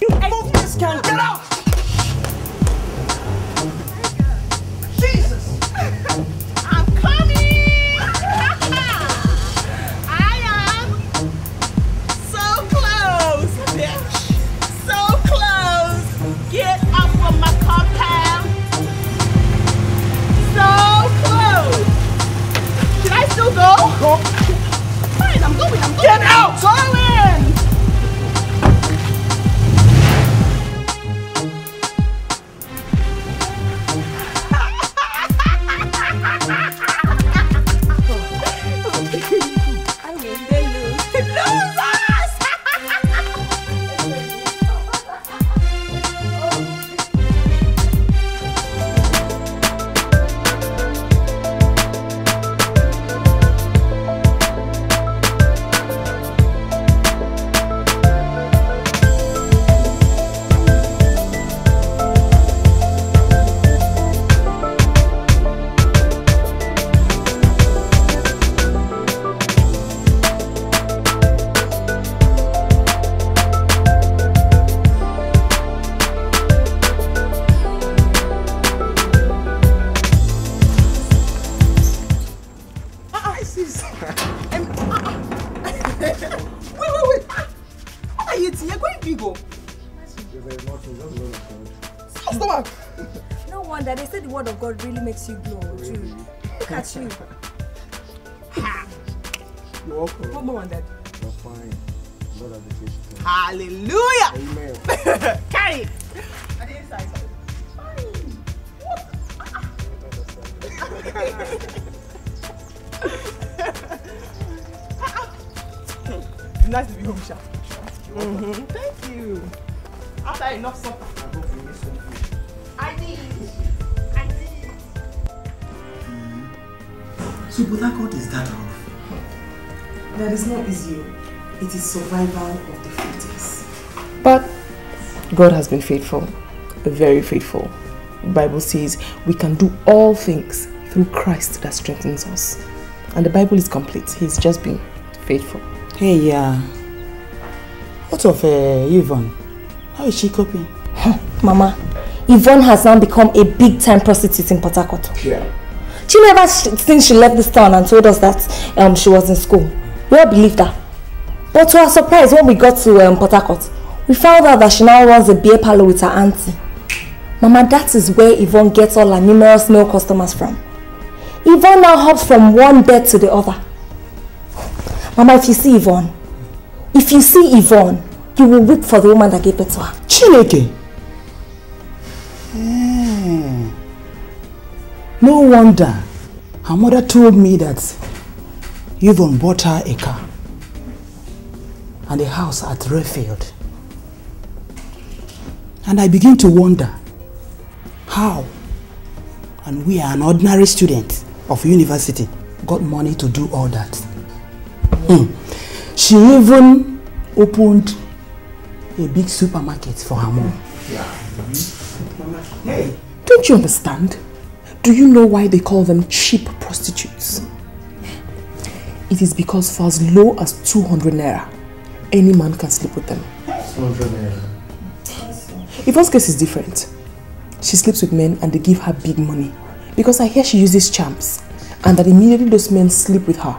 You move this can get out. Fine, I'm going, I'm going. Get out! Sorry! Makes you glow, Jude. Look at you. You're welcome. What more on that? You're fine. Lord has been faithful. Hallelujah. That rough? That is not easy. It is survival of the fittest. But God has been faithful, very faithful. The Bible says we can do all things through Christ that strengthens us. And the Bible is complete. He's just been faithful. Hey, yeah. What of uh, Yvonne? How is she coping? Mama, Yvonne has now become a big time prostitute in Port Harcourt. Yeah. She never, sh- since she left this town and told us that um, she was in school, we all believed her. But to our surprise, when we got to um, Port Harcourt, we found out that she now runs a beer parlor with her auntie. Mama, that is where Yvonne gets all her numerous male customers from. Yvonne now hops from one bed to the other. Mama, if you see Yvonne, if you see Yvonne, you will weep for the woman that gave birth to her. Chineke! Eh. No wonder her mother told me that Yvonne bought her a car and a house at Redfield. And I begin to wonder how and we are an ordinary student of university got money to do all that. Hmm. She even opened a big supermarket for her mom. Yeah. Hey, don't you understand? Do you know why they call them cheap prostitutes? It is because for as low as 200 naira, any man can sleep with them. 200 naira. Yvonne's case is different. She sleeps with men and they give her big money. Because I hear she uses charms and that immediately those men sleep with her,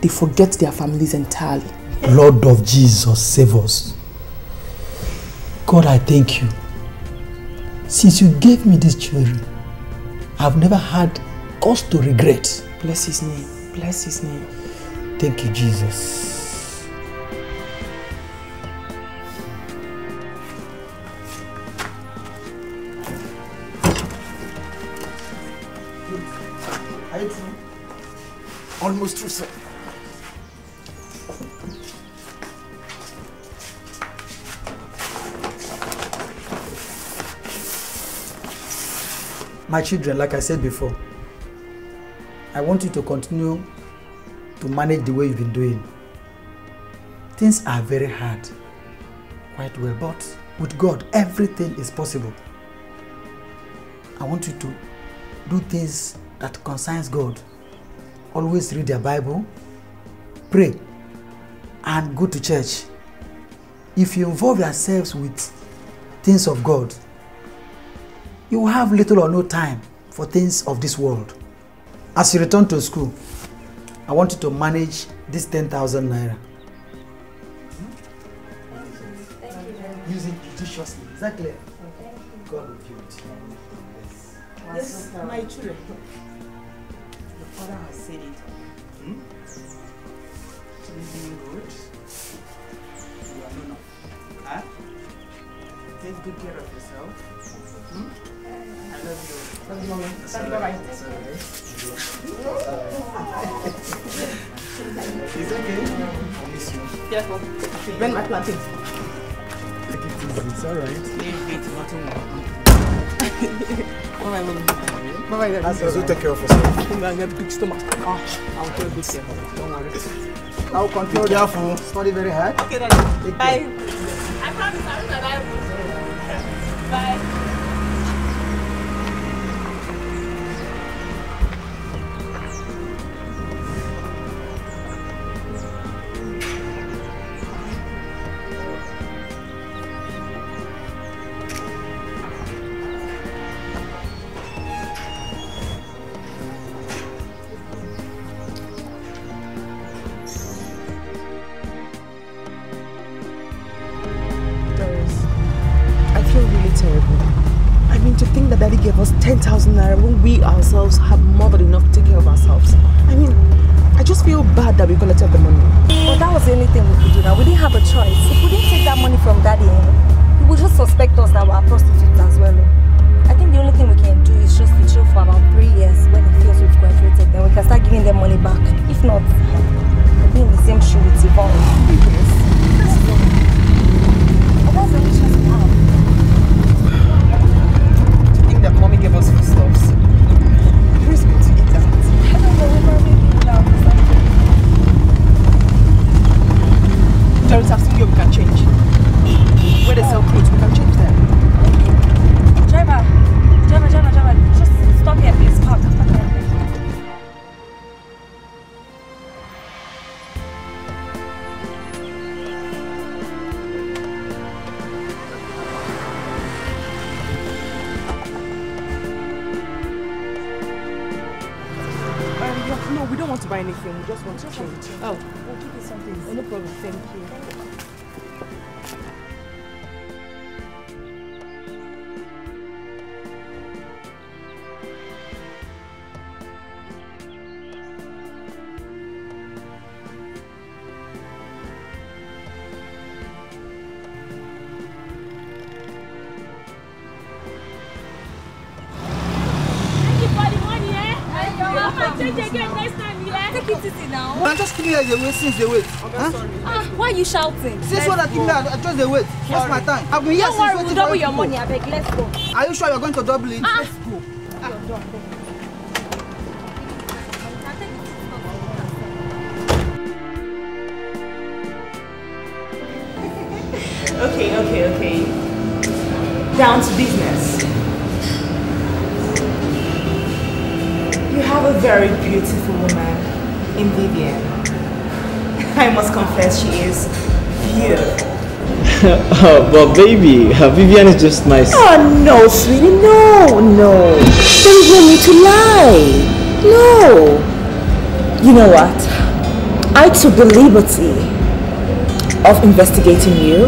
they forget their families entirely. Lord of Jesus, save us. God, I thank you. Since you gave me these children, I've never had cause to regret. Bless his name. Bless his name. Thank you, Jesus. Are you through? Almost through, sir. My children, like I said before, I want you to continue to manage the way you've been doing. Things are very hard, quite well, but with God, everything is possible. I want you to do things that concerns God. Always read your Bible, pray, and go to church. If you involve yourselves with things of God, you will have little or no time for things of this world. As you return to school, I want you to manage this 10,000 naira. Thank you very much. Use it judiciously. Is that clear? God will do it. Yes, my children. The father has said it. Hmm? Sleeping good. You are not. Huh? Take good care of It's okay. I miss you. Careful. Bend my plantain. Take it easy. It's all right. Leave it. Nothing will Bye-bye, Mama. Bye-bye, Daddy. That's all. take care of yourself. I think I get big stomach. Ah, oh, I'll take good care of it. Don't worry. I will control. Be careful. Study very hard. Okay, Daddy. Take Bye. care. I promise I will not die. Bye. But that was the only thing we could do now. We didn't have a choice. If we didn't take that money from daddy, eh, he would just suspect us that we're prostitutes as well. oh. I think the only thing we can do is just to chill for about three years when he feels we've graduated. Then we can start giving them money back. If not, we'll be in the same shoe with Yvonne. But that's the only chance we have. Think that mommy gave us foodstuffs. Who's going to eat that? I don't know, we're probably being down. We can change. Where they sell clothes, we can change them. Driver, driver, driver, driver, just stop here, please. Anything. We just want to change. Oh, We'll give you something. oh, no problem. Thank you. Since they wait. Huh? Ah, why are you shouting? Since what I keep here, I just they wait. What's my time? I've been here Don't since worry, we'll double you your money. I beg, let's go. Are you sure you're going to double it? Ah. but baby, Vivian is just nice. Oh no, sweetie, no, no. Is no need to lie. No. You know what? I took the liberty of investigating you.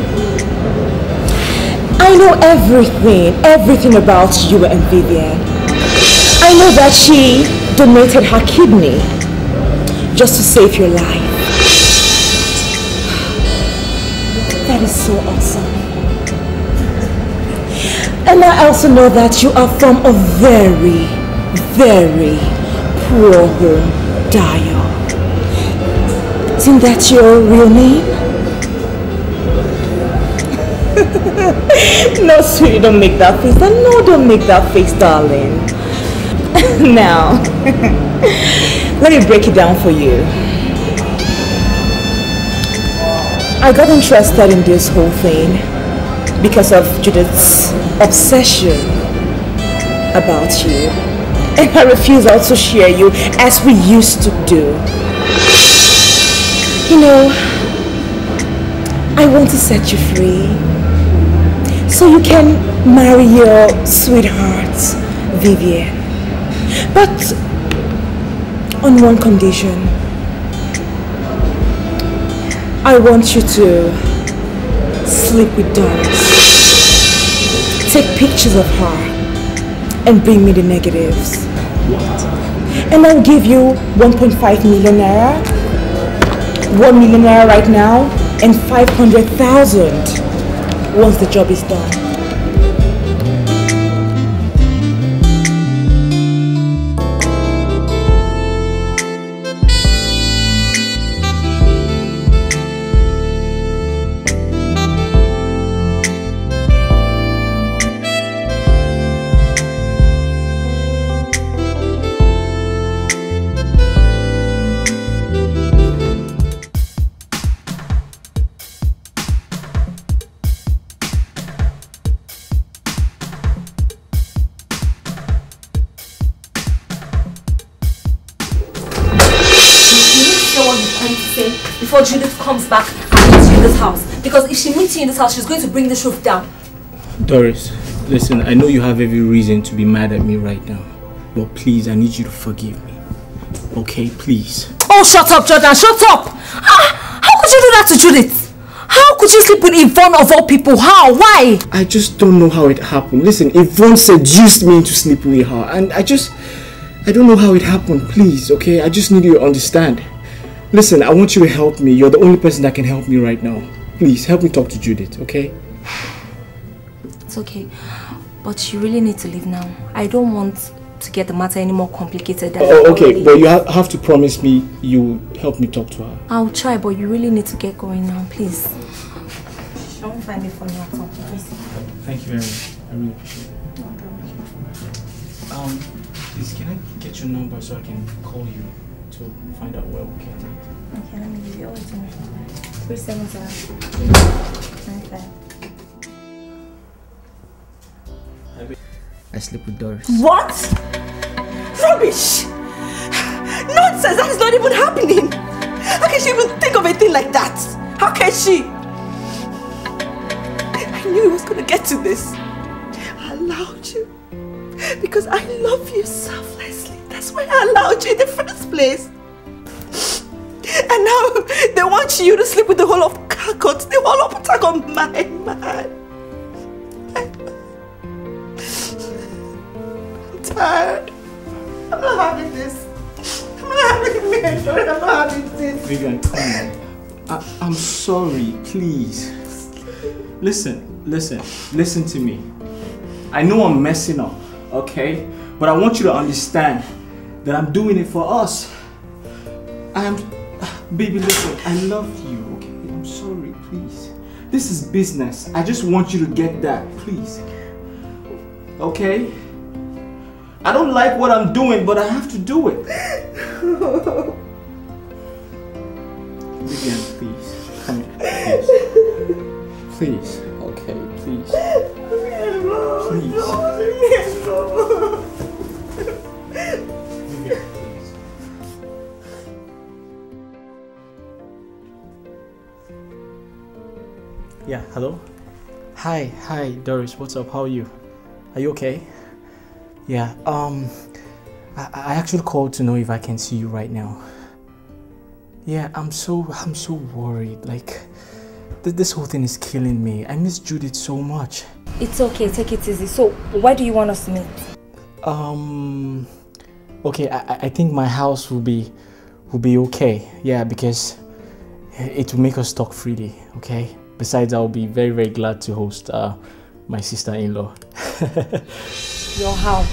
I know everything, everything about you and Vivian. I know that she donated her kidney just to save your life. That is so awesome. And I also know that you are from a very, very poor home, Dio. Isn't that your real name? no, sweetie, don't make that face. No, don't make that face, darling. now, let me break it down for you. I got interested in this whole thing because of Judith's obsession about you. And her refusal to share you as we used to do. You know, I want to set you free so you can marry your sweetheart, Vivian. But on one condition. I want you to sleep with Doris. Take pictures of her and bring me the negatives. What? And I'll give you 1.5 million naira 1 million naira right now and 500,000 once the job is done. In this house, she's going to bring this roof down. Doris, listen, I know you have every reason to be mad at me right now. But please, I need you to forgive me. Okay, please. Oh, shut up, Jordan, shut up! Ah, how could you do that to Judith? How could you sleep with Yvonne of all people? How? Why? I just don't know how it happened. Listen, Yvonne seduced me into sleeping with her, and I just. I don't know how it happened, please, okay? I just need you to understand. Listen, I want you to help me. You're the only person that can help me right now. Please, help me talk to Judith, okay? It's okay. But you really need to leave now. I don't want to get the matter any more complicated than Oh, okay, already but you ha- have to promise me you will help me talk to her. I'll try, but you really need to get going now, please. Don't find it funny at all, please. Thank you very much. I really appreciate it. Um, please, can I get your number so I can call you to find out where we can meet? Okay, let me give you all the Three seven zero nine five. I sleep with Doris. What? Rubbish! Nonsense! That is not even happening! How can she even think of a thing like that? How can she? I knew it was gonna get to this. I allowed you because I love you selflessly. That's why I allowed you in the first place. Want you to sleep with the whole of Kakot, the whole of Patagon, my man. I'm tired. I'm not having this. I'm not having it. I'm not having this. Vivian, come on. I, I'm sorry, please. Listen, listen, listen to me. I know I'm messing up, okay? But I want you to understand that I'm doing it for us. I am. Baby, listen, I love you, okay? I'm sorry, please. This is business. I just want you to get that, please. Okay? I don't like what I'm doing, but I have to do it. Vivian, please. Come here. Please. Please. Okay, please. please. Yeah, hello? Hi, hi, Doris, what's up? How are you? Are you okay? Yeah, um, I, I actually called to know if I can see you right now. Yeah, I'm so, I'm so worried. Like, th- this whole thing is killing me. I miss Judith so much. It's okay, take it easy. So, why do you want us to meet? Um, okay, I, I- I think my house will be, will be okay. Yeah, because it will make us talk freely. Okay. Besides, I'll be very, very glad to host uh, my sister-in-law. Your house.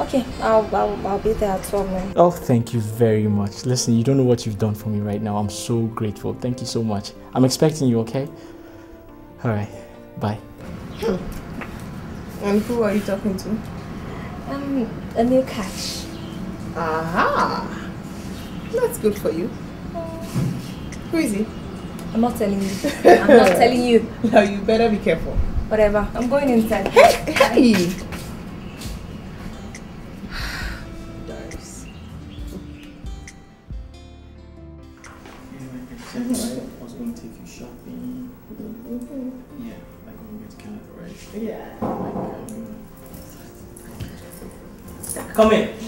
Okay, I'll, I'll, I'll be there at 12 noon. Oh, thank you very much. Listen, you don't know what you've done for me right now. I'm so grateful. Thank you so much. I'm expecting you, okay? All right. Bye. And who are you talking to? Um, Emil Cash. Aha! That's good for you. Who is he? I'm not telling you. I'm not telling you. Now you better be careful. Whatever. I'm going inside. Hey, hey! I was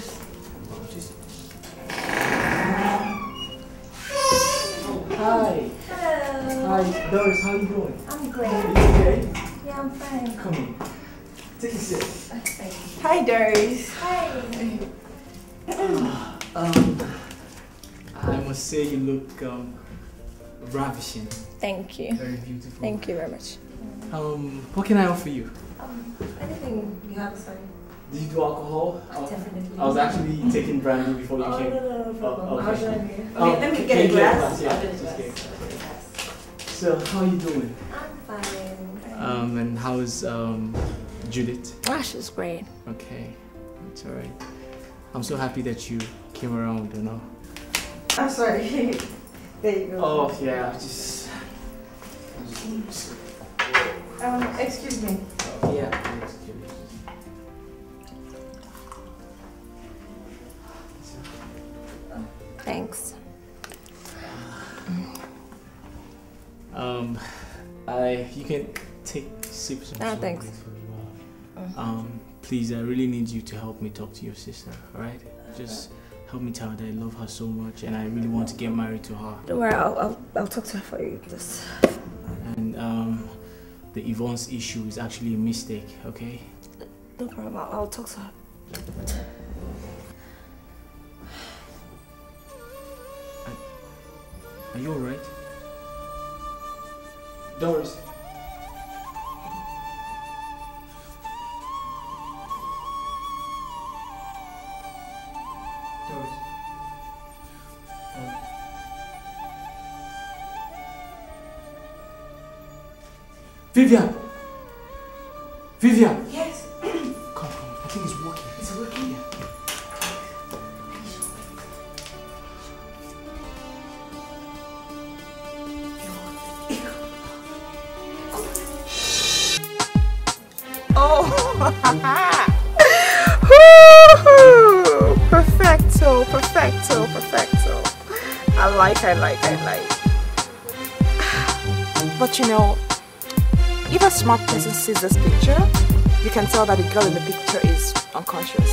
Hi. Hello. Hi, Doris. How are you doing? I'm great. Are you okay? Yeah, I'm fine. Come in. Take a seat. Hi, Doris. Hi. Um, I must say you look um, ravishing. Thank you. Very beautiful. Thank you very much. Um, what can I offer you? Um, anything you have is fine. Do you do alcohol? I was- Definitely. I was actually taking brandy before you Oh, came. no, no, no problem. Oh, I'll okay. join. Um, Okay, let me can get a glass. Yeah, I'll get a just glass. glass. So, how are you doing? I'm fine. Um, and how's um, Judith? Ah, she's great. Okay, it's alright. I'm so happy that you came around, you know. I'm sorry. there you go. Oh, yeah, just. Um, excuse me. Yeah. Thanks. Um, I you can take sips of Ah, thanks. for a while. Um, please, I really need you to help me talk to your sister, alright? Just help me tell her that I love her so much and I really want to get married to her. Don't worry, I'll, I'll, I'll talk to her for you. Just And um, the Yvonne's issue is actually a mistake, okay? no problem. I'll, I'll talk to her. Are you alright? Doris. Doris. Vivian! Vivian! Yes. Come, come. I think it's perfecto, perfecto, perfecto. I like, I like, I like. But you know, if a smart person sees this picture, you can tell that the girl in the picture is unconscious.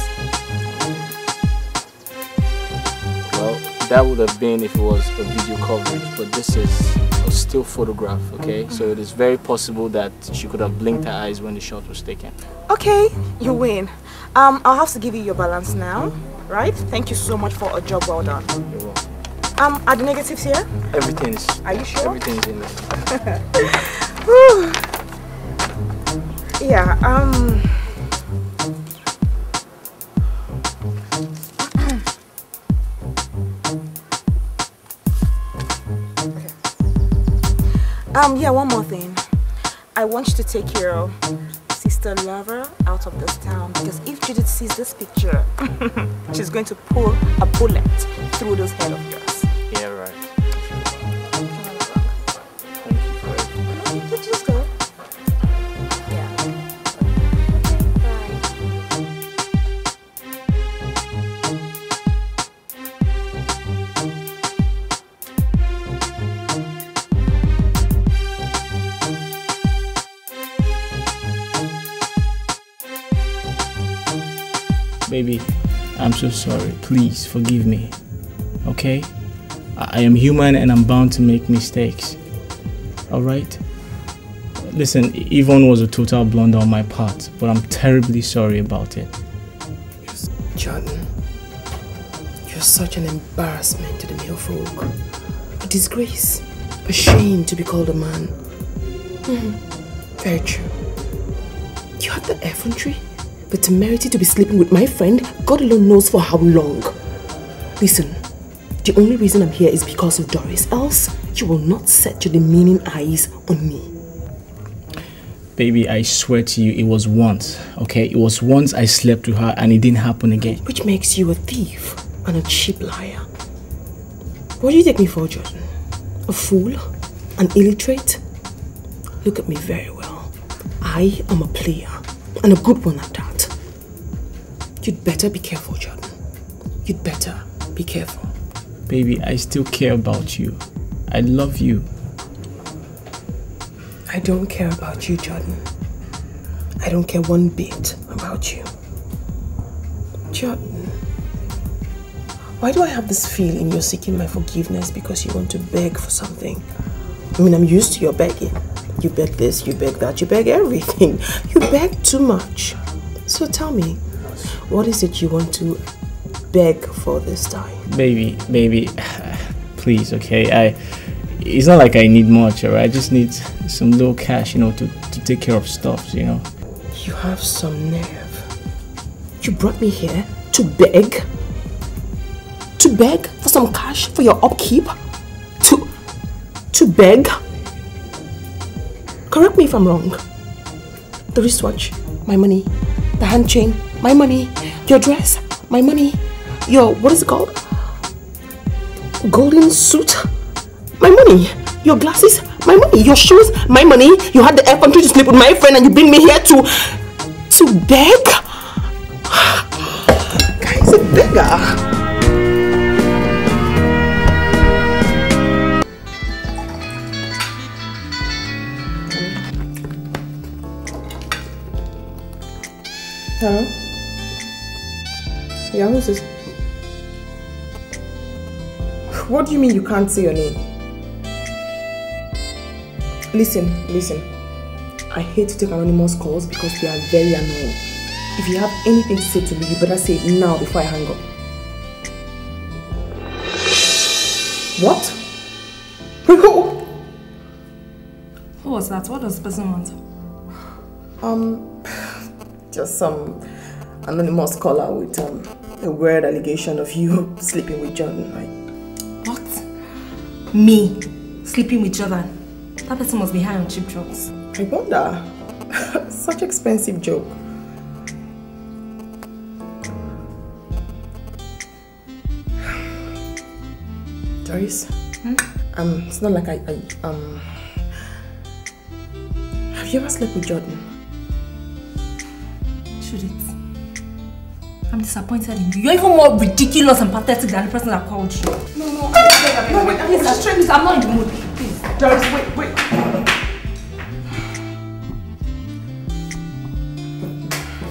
That would have been if it was a video coverage, but this is a still photograph, okay? So it is very possible that she could have blinked her eyes when the shot was taken. Okay, you win. Um, I'll have to give you your balance now, right? Thank you so much for a job well done. You're welcome. Um, are the negatives here? Everything is. Are you sure? Everything is in there. Yeah, um. Um, yeah, one more thing. I want you to take your sister lover out of this town because if Judith sees this picture, she's going to pull a bullet through this head of yours. Baby, I'm so sorry. Please forgive me. Okay? I am human and I'm bound to make mistakes. Alright? Listen, Yvonne was a total blunder on my part, but I'm terribly sorry about it. Jordan, you're such an embarrassment to the male folk. A disgrace. A shame to be called a man. Mhm. Very true. You have the effrontery, but temerity to be sleeping with my friend, God alone knows for how long. Listen, the only reason I'm here is because of Doris, else you will not set your demeaning eyes on me. Baby, I swear to you, it was once, okay? It was once I slept with her and it didn't happen again. Which makes you a thief and a cheap liar. What do you take me for, Jordan? A fool? An illiterate? Look at me very well. I am a player, and a good one at that. You'd better be careful, Jordan. You'd better be careful. Baby, I still care about you. I love you. I don't care about you, Jordan. I don't care one bit about you. Jordan, why do I have this feeling you're seeking my forgiveness because you want to beg for something? I mean, I'm used to your begging. You beg this, you beg that, you beg everything. You beg too much. So tell me, what is it you want to beg for this time? Baby, baby, please, okay? I it's not like I need much, alright? I just need some little cash, you know, to, to take care of stuff, you know. You have some nerve. You brought me here to beg? To beg for some cash for your upkeep? To to beg? Correct me if I'm wrong. The wristwatch, my money. The hand chain, my money. Your dress, my money. Your what is it called? Golden suit, my money. Your glasses, my money. Your shoes, my money. You had the air to sleep with my friend and you bring me here to to beg? Guy's a beggar. Hello? Yeah, who's this? What do you mean you can't say your name? Listen, listen. I hate to take anonymous calls because they are very annoying. If you have anything to say to me, you better say it now before I hang up. What? Who? Who was that? What does the person want? Um, just some anonymous caller with um, a weird allegation of you sleeping with Jordan. Like, What? Me? Sleeping with Jordan? That person must be high on cheap drugs. I wonder. Such expensive joke. Doris, hmm? um, it's not like I, I, um, have you ever slept with Jordan? Should it? I'm disappointed in you. You're even more ridiculous and pathetic than the person that called you. No, no, No, wait, please, I'm trying to- I'm not in the mood. Please. Doris, wait, wait.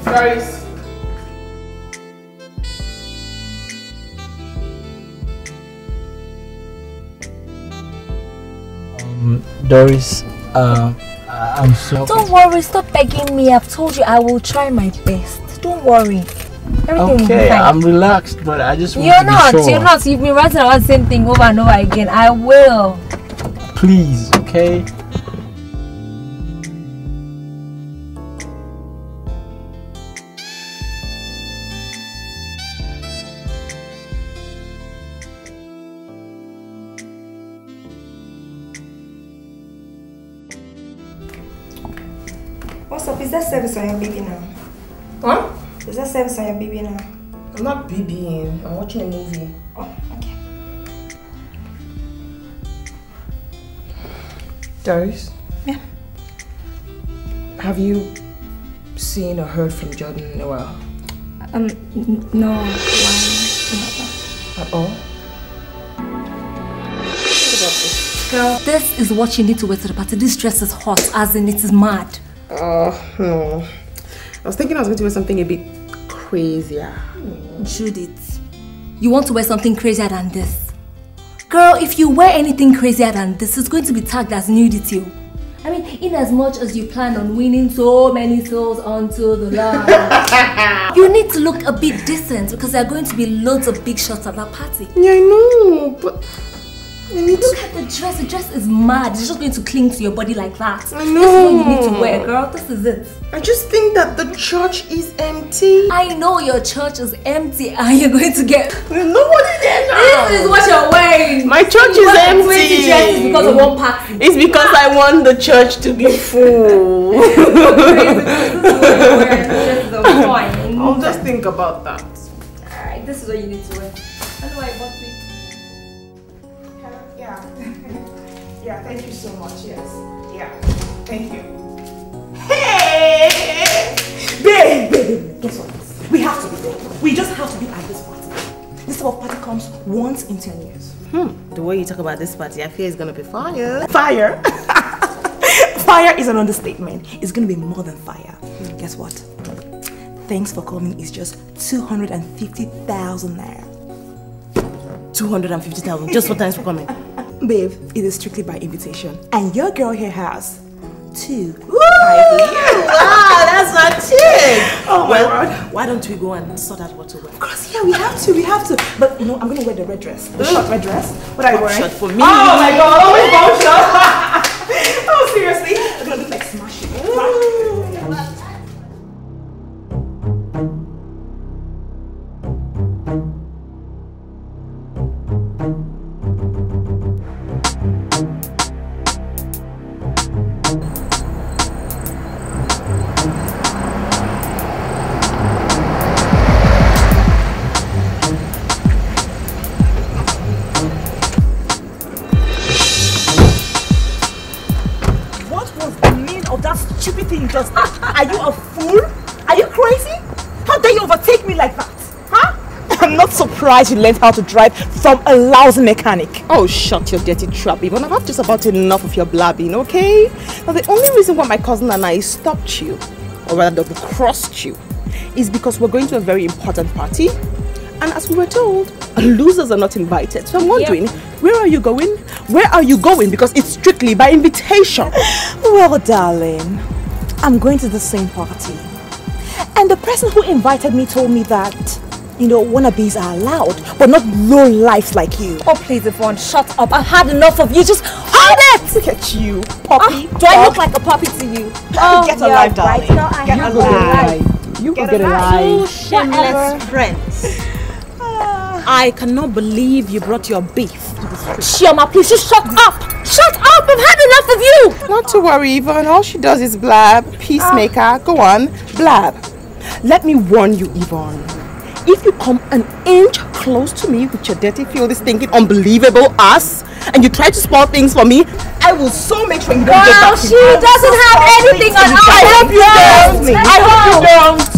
Doris. Um, Doris, uh, I- Uh, I'm so. Don't worry, stop begging me. I've told you I will try my best. Don't worry. Everything Okay. I'm relaxed, but I just want You're to be not. sure. You're not. You've been writing about the same thing over and over again. I will. Please, okay? That service on your baby now? What? Is that service on your baby now? I'm not BBing. I'm watching a movie. Oh, okay. Doris? Yeah. Have you seen or heard from Jordan in a while? Um, no. Why? At all? Girl, this is what you need to wear to the party. This dress is hot, as in it is mad. Oh, no. I was thinking I was going to wear something a bit crazier. Judith, you want to wear something crazier than this? Girl, if you wear anything crazier than this, it's going to be tagged as nudity. I mean, in as much as you plan on winning so many souls onto the Lord, you need to look a bit decent because there are going to be loads of big shots at that party. Yeah, I know, but Look at the dress. The dress is mad. It's just going to cling to your body like that. I know. This is what you need to wear, girl. This is it. I just think that the church is empty. I know your church is empty and ah, you're going to get. Nobody there now. This is what you're wearing. My church You is empty. 20 dresses because of one party. It's because I want the church to be full. I'll just think about that. Alright, this is what you need to wear. I know I bought yeah, thank you so much. Yes. Yeah. Thank you. Hey! Babe, babe, guess what? We have to be there. We just have to be at this party. This type of party comes once in 10 years. Hmm. The way you talk about this party, I fear it's gonna be fire. Fire! fire is an understatement. It's gonna be more than fire. Guess what? Thanks for coming is just 250,000 naira. 250,000 just for thanks for coming. Babe, it is strictly by invitation. And your girl here has two. Woo! Wow, that's my chick. Oh, my well, word. why don't we go and sort out what to wear? Of course, yeah, we have to, we have to. But you know, I'm gonna wear the red dress, the short red dress. What are you wearing? shot for me. Oh my god, always bomb shot. I'm not surprised you learned how to drive from a lousy mechanic. Oh, shut your dirty trap, Yvonne. I've had just about enough of your blabbing, okay? Now, the only reason why my cousin and I stopped you, or rather double crossed you, is because we're going to a very important party. And as we were told, losers are not invited. So I'm wondering, where are you going? Where are you going? Because it's strictly by invitation. Well, darling, I'm going to the same party. And the person who invited me told me that, you know, wannabes are allowed, but not low lives like you. Oh, please, Yvonne, shut up. I've had enough of you. Just hold it! Look at you, puppy. Ah, do I look like a puppy to you? Oh, Get a yeah, life, darling. Right now, I Get a a life. life. You Get get a a life. Two shameless friends. Ah. I cannot believe you brought your beef to this Chioma, please just shut up! Shut up! I've had enough of you! Not to worry, Yvonne. All she does is blab. Peacemaker. Ah. Go on. Blab. Let me warn you, Yvonne. If you come an inch close to me with your dirty field this thinking unbelievable ass and you try to spoil things for me, I will so make sure you don't get Girl, back she me. I will doesn't have anything on us. I hope you don't. I hope you don't.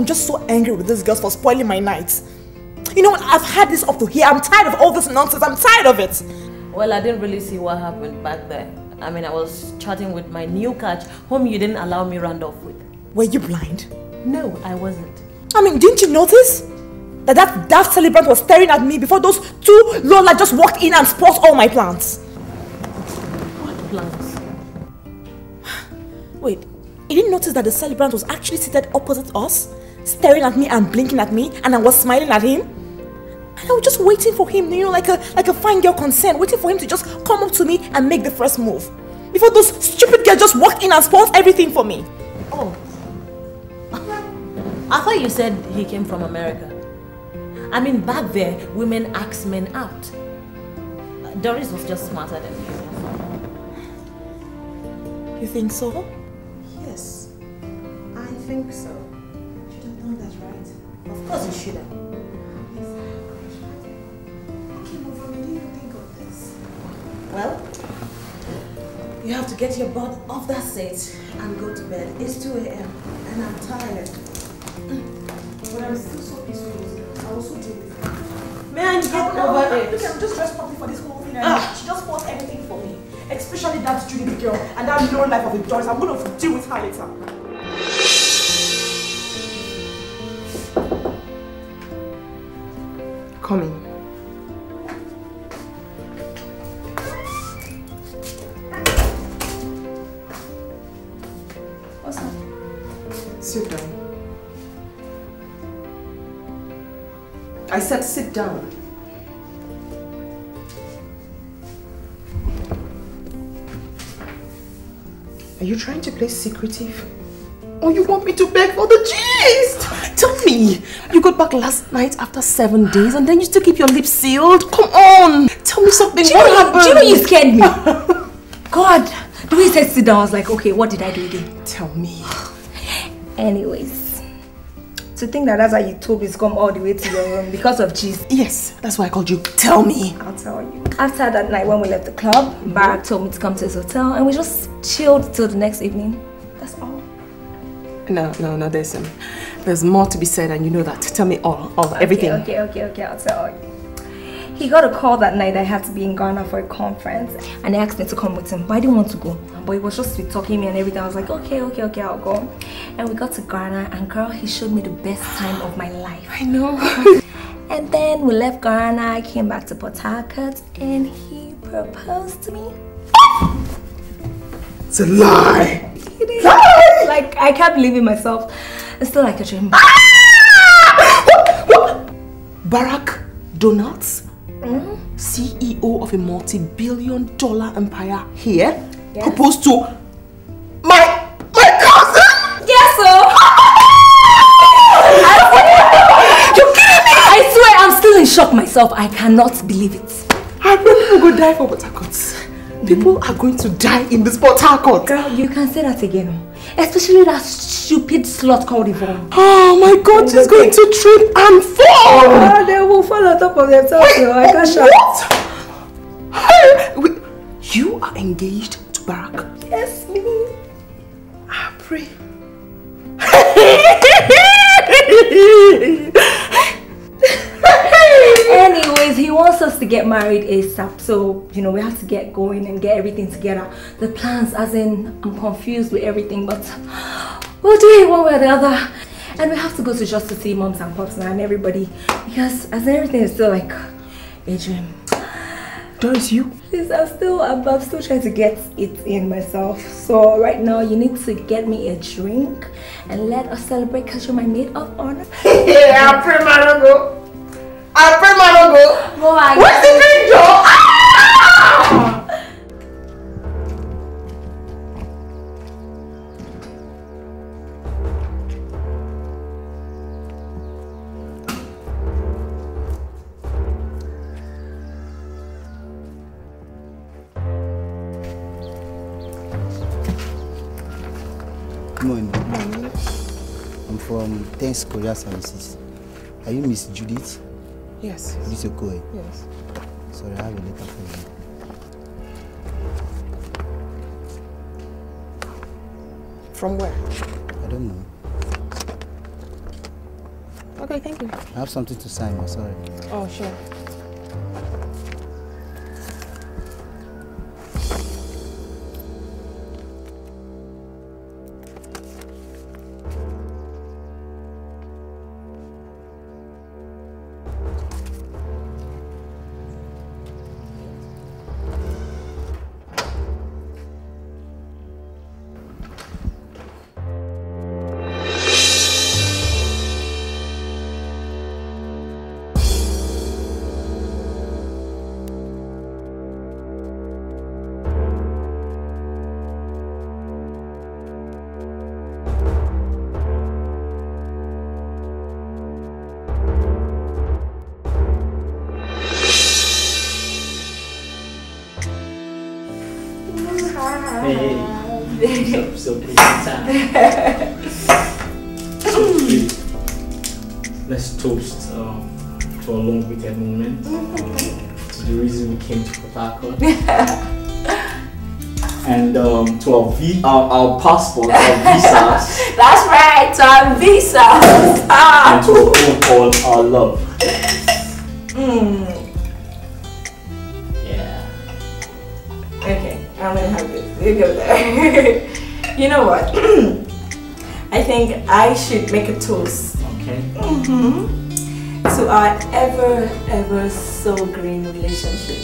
I'm, just so angry with these girls for spoiling my night. You know what? I've had this up to here. I'm tired of all this nonsense. I'm tired of it. Well, I didn't really see what happened back there. I mean, I was chatting with my new catch, whom you didn't allow me round off with. Were you blind? No, I wasn't. I mean, didn't you notice that that daft celebrant was staring at me before those two Lola just walked in and spoiled all my plans? What plans? Wait, you didn't notice that the celebrant was actually seated opposite us, staring at me and blinking at me, and I was smiling at him? And I was just waiting for him, you know, like a like a fine girl concerned, waiting for him to just come up to me and make the first move. Before those stupid girls just walked in and spoiled everything for me. Oh. I thought you said he came from America. I mean, back there, women ask men out. Doris was just smarter than you. You think so? Yes, I think so. Of course you should have. Okay, move on. I didn't think of this. Well, You have to get your butt off that seat and go to bed. It's 2 a.m. and I'm tired. But I'm still so peaceful. I will so deal it. Man, get I will- over it. Look, I'm just dressed properly for this whole thing. Ah. She just bought everything for me. Especially that Judy girl and that low life of a Doris. I'm going to deal with her later. Come in. What's up? Sit down. I said sit down. Are you trying to play secretive? Or you want me to beg for the gist? Tell me, you got back last night after seven days and then you still keep your lips sealed? Come on, tell me something. Do you, what happened? do you know you scared me? God, the way you said sit down, I was like, okay, what did I do again? Tell me. Anyways, to think that that's how you told me to come all the way to your room because of cheese. Yes, that's why I called you. Tell me. I'll tell you. After that night when we left the club, Barak told me to come to his hotel and we just chilled till the next evening. That's all. No, no, no, there's, um, there's more to be said and you know that. Tell me all, all, everything. Okay, okay, okay, I'll tell you. He got a call that night I had to be in Ghana for a conference and he asked me to come with him, but I didn't want to go. But he was just sweet talking me and everything. I was like, okay, okay, okay, I'll go. And we got to Ghana and girl, he showed me the best time of my life. I know. and then we left Ghana, I came back to Port Harcourt and he proposed to me. It's a lie. He did. Like, I can't believe it myself. It's still like a dream. Barack Donuts, Mm-hmm. CEO of a multi-billion dollar empire here, Yes. proposed to my my cousin. Yes, sir. You're kidding me! I swear I'm still in shock myself. I cannot believe it. I really will go die for Port Harcourt. People are going to die in this Port Harcourt. Girl, you can say that again. Especially that stupid slut called Yvonne. Oh my god, she's going to trip and fall! Oh, they will fall on top of themselves. so I can't. What? Hey, wait, you are engaged to Barack? Yes, me. I pray. Anyways, he wants us to get married ASAP. So, you know, we have to get going and get everything together. The plans, as in, I'm confused with everything, but we'll do it one way or the other. And we have to go to just to see moms and pops now and everybody. Because as in, everything is still like a dream. Doris, you? Please, I'm still, I'm, I'm still trying to get it in myself. So right now, you need to get me a drink and let us celebrate because you're my maid of honor. yeah, I'll pray my don't go. I pray my don't go. Go on. Where's the drink, Joe? Ah! Good morning. I'm from Thanks Courier Services. Are you Miss Judith? Yes. Judith Okoye? Yes. Sorry, I have a letter for you. From where? I don't know. Okay, thank you. I have something to sign. I'm sorry. Oh, sure. Let's toast um, to a long waited moment. To the reason we came to Harcourt. and um, to our, vi- our, our passport, our visas, That's right, to our visa. Ah. and to all our love. Mm. Yeah. Okay, I'm gonna have this. You go there. you know what? I think I should make a toast. Okay. hmm To our ever, ever so green relationship.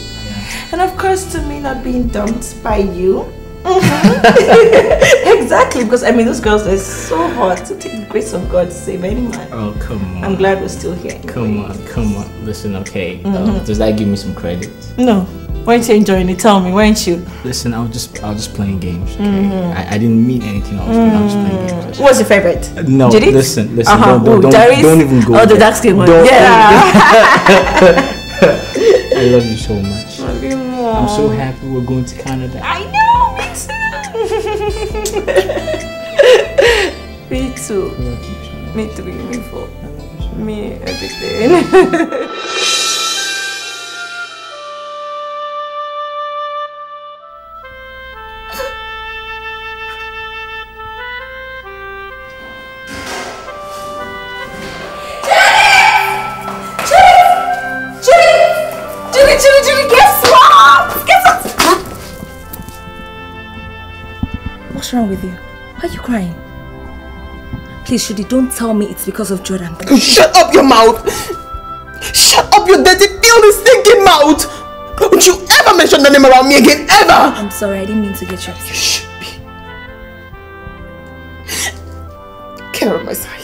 And of course, to me not being dumped by you. Mhm. exactly, because I mean, those girls are so hard to take the grace of God to save any man. Oh, come on. I'm glad we're still here. Come on, come on. Listen, okay. Um, Mhm. does that give me some credit? No, weren't you enjoying it? Tell me, weren't you? Listen, I was just, I was just playing games. Okay? Mhm. I, I didn't mean anything. I was, I was just playing games. What's your favorite? No, Judith? listen, listen. Uh-huh. Don't, don't, don't, Darius? don't even go. Oh, the dark skin one. Don't- Yeah. I love you so much. Love you more. I'm so happy we're going to Canada. I know, me too. me too. Me me four. Me everything. crying? Please, Shudi, don't tell me it's because of Jordan. Shut up your mouth! Shut up your dirty, filthy, stinking mouth! Don't you ever mention the name around me again, ever! I'm sorry, I didn't mean to get you upset. Shh. Get out of my sight.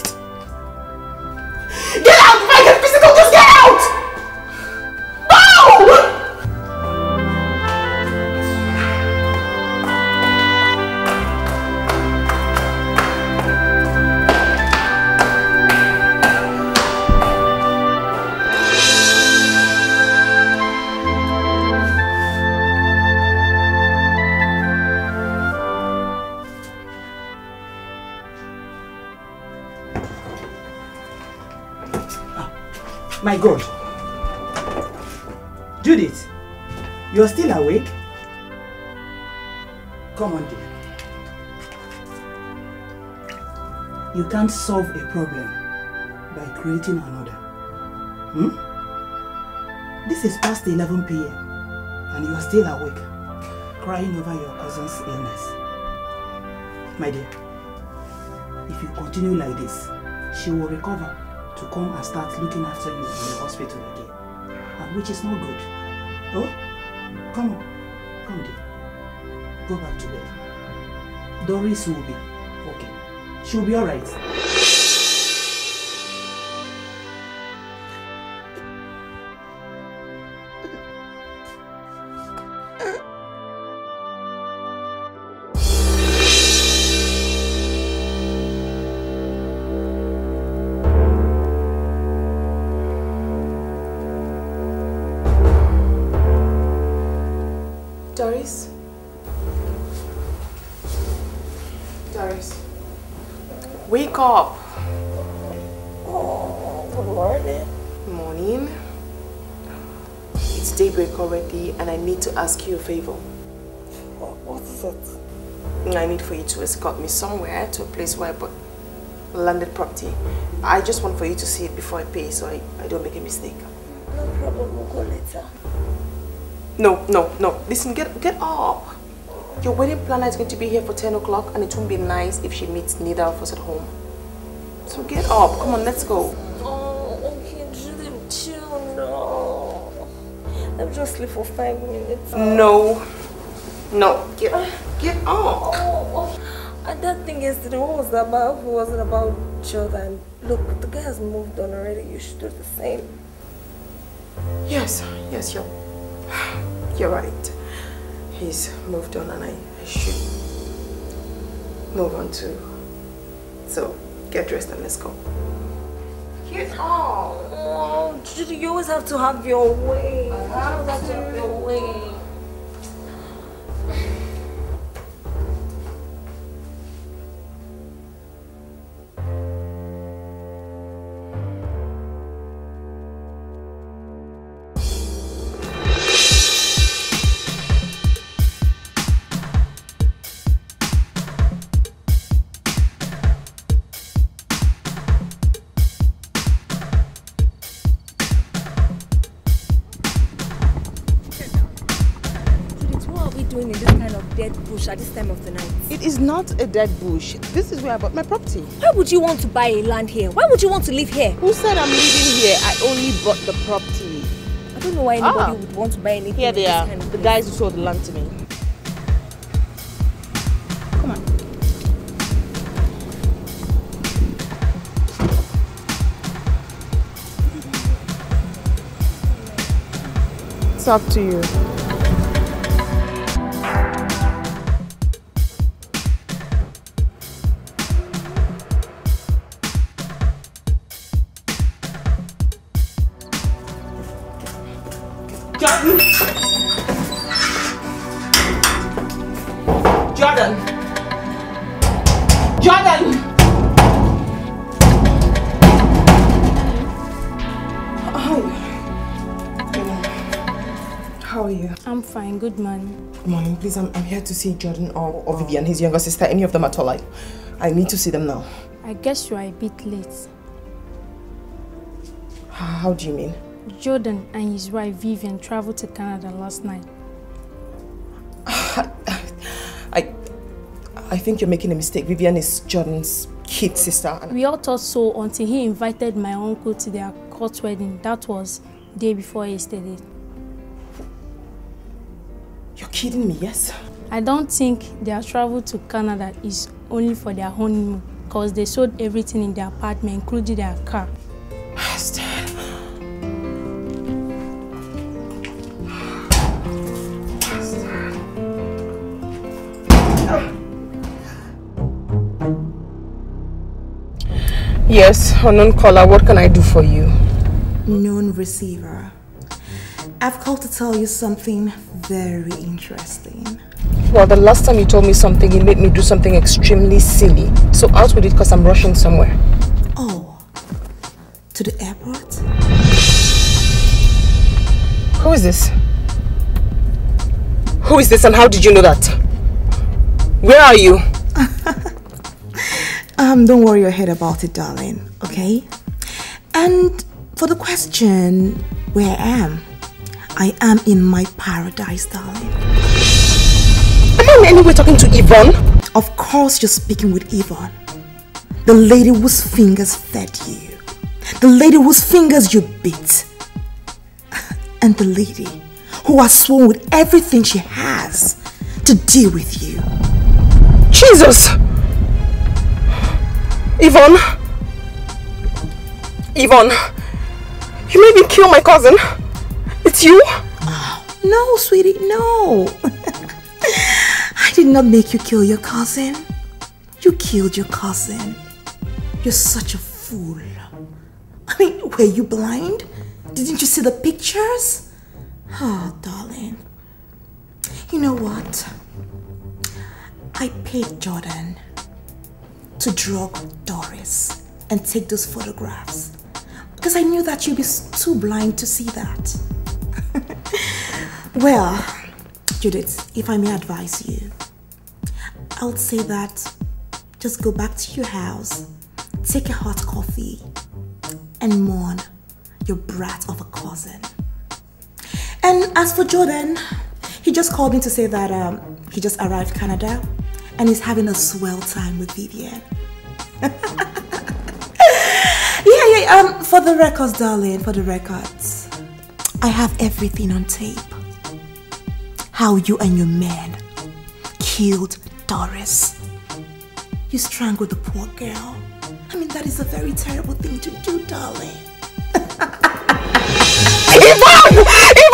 Can't solve a problem by creating another. Hmm? This is past 11 p.m. and you are still awake, crying over your cousin's illness. My dear, if you continue like this, she will recover to come and start looking after you in the hospital again. And which is not good. Oh, come on. Come dear. Go back to bed. Doris will be okay. She'll be alright. To ask you a favor. What is it? I need for you to escort me somewhere to a place where I bought landed property. I just want for you to see it before I pay so I, I don't make a mistake. No problem, we'll go later. No, no, no. Listen, get get up. Your wedding planner is going to be here for 10 o'clock and it won't be nice if she meets neither of us at home. So get up. Come on, let's go. Me just sleep for five minutes. No. No. Get, get up. Oh, and that thing yesterday, what was that about? Who was it about Jordan? Look, the guy has moved on already. You should do the same. Yes, yes, you're, you're right. He's moved on and I, I should move on too. So, get dressed and let's go. Get up. Oh, you always have to have your way. You always have to have your way. Bush at this time of the night? It is not a dead bush. This is where I bought my property. Why would you want to buy a land here? Why would you want to live here? Who said I'm living here? I only bought the property. I don't know why anybody Ah. would want to buy anything Here they are. kind of The place. guys who sold the land to me. Come on. It's up to you. See Jordan or, or Vivian, his younger sister, any of them at all. I, I need to see them now. I guess you are a bit late. How do you mean? Jordan and his wife Vivian traveled to Canada last night. I, I think you're making a mistake. Vivian is Jordan's kid sister. And We all thought so until he invited my uncle to their court wedding. That was day before yesterday. You're kidding me, yes? I don't think their travel to Canada is only for their honeymoon because they sold everything in their apartment, including their car. Yes, unknown caller, what can I do for you? Known receiver. I've called to tell you something very interesting. Well, the last time you told me something, you made me do something extremely silly. So out with it because I'm rushing somewhere. Oh, to the airport? Who is this? Who is this and how did you know that? Where are you? Um, don't worry your head about it, darling, okay? And for the question, where I am? I am in my paradise, darling. Am I in any way talking to Yvonne? Of course you're speaking with Yvonne. The lady whose fingers fed you. The lady whose fingers you beat. And the lady who has sworn with everything she has to deal with you. Jesus! Yvonne? Yvonne, you made me kill my cousin. It's you? Ah, no, sweetie, no. I did not make you kill your cousin. You killed your cousin. You're such a fool. I mean, were you blind? Didn't you see the pictures? Oh, darling. You know what? I paid Jordan to drug Doris and take those photographs because I knew that you'd be too blind to see that. well, Judith, if I may advise you, I would say that just go back to your house, take a hot coffee, and mourn your brat of a cousin. And as for Jordan, he just called me to say that um, he just arrived Canada and he's having a swell time with Vivian. yeah, yeah, um, for the records, darling, for the records. I have everything on tape. How you and your man killed Doris. You strangled the poor girl. I mean, that is a very terrible thing to do, darling. Yvonne!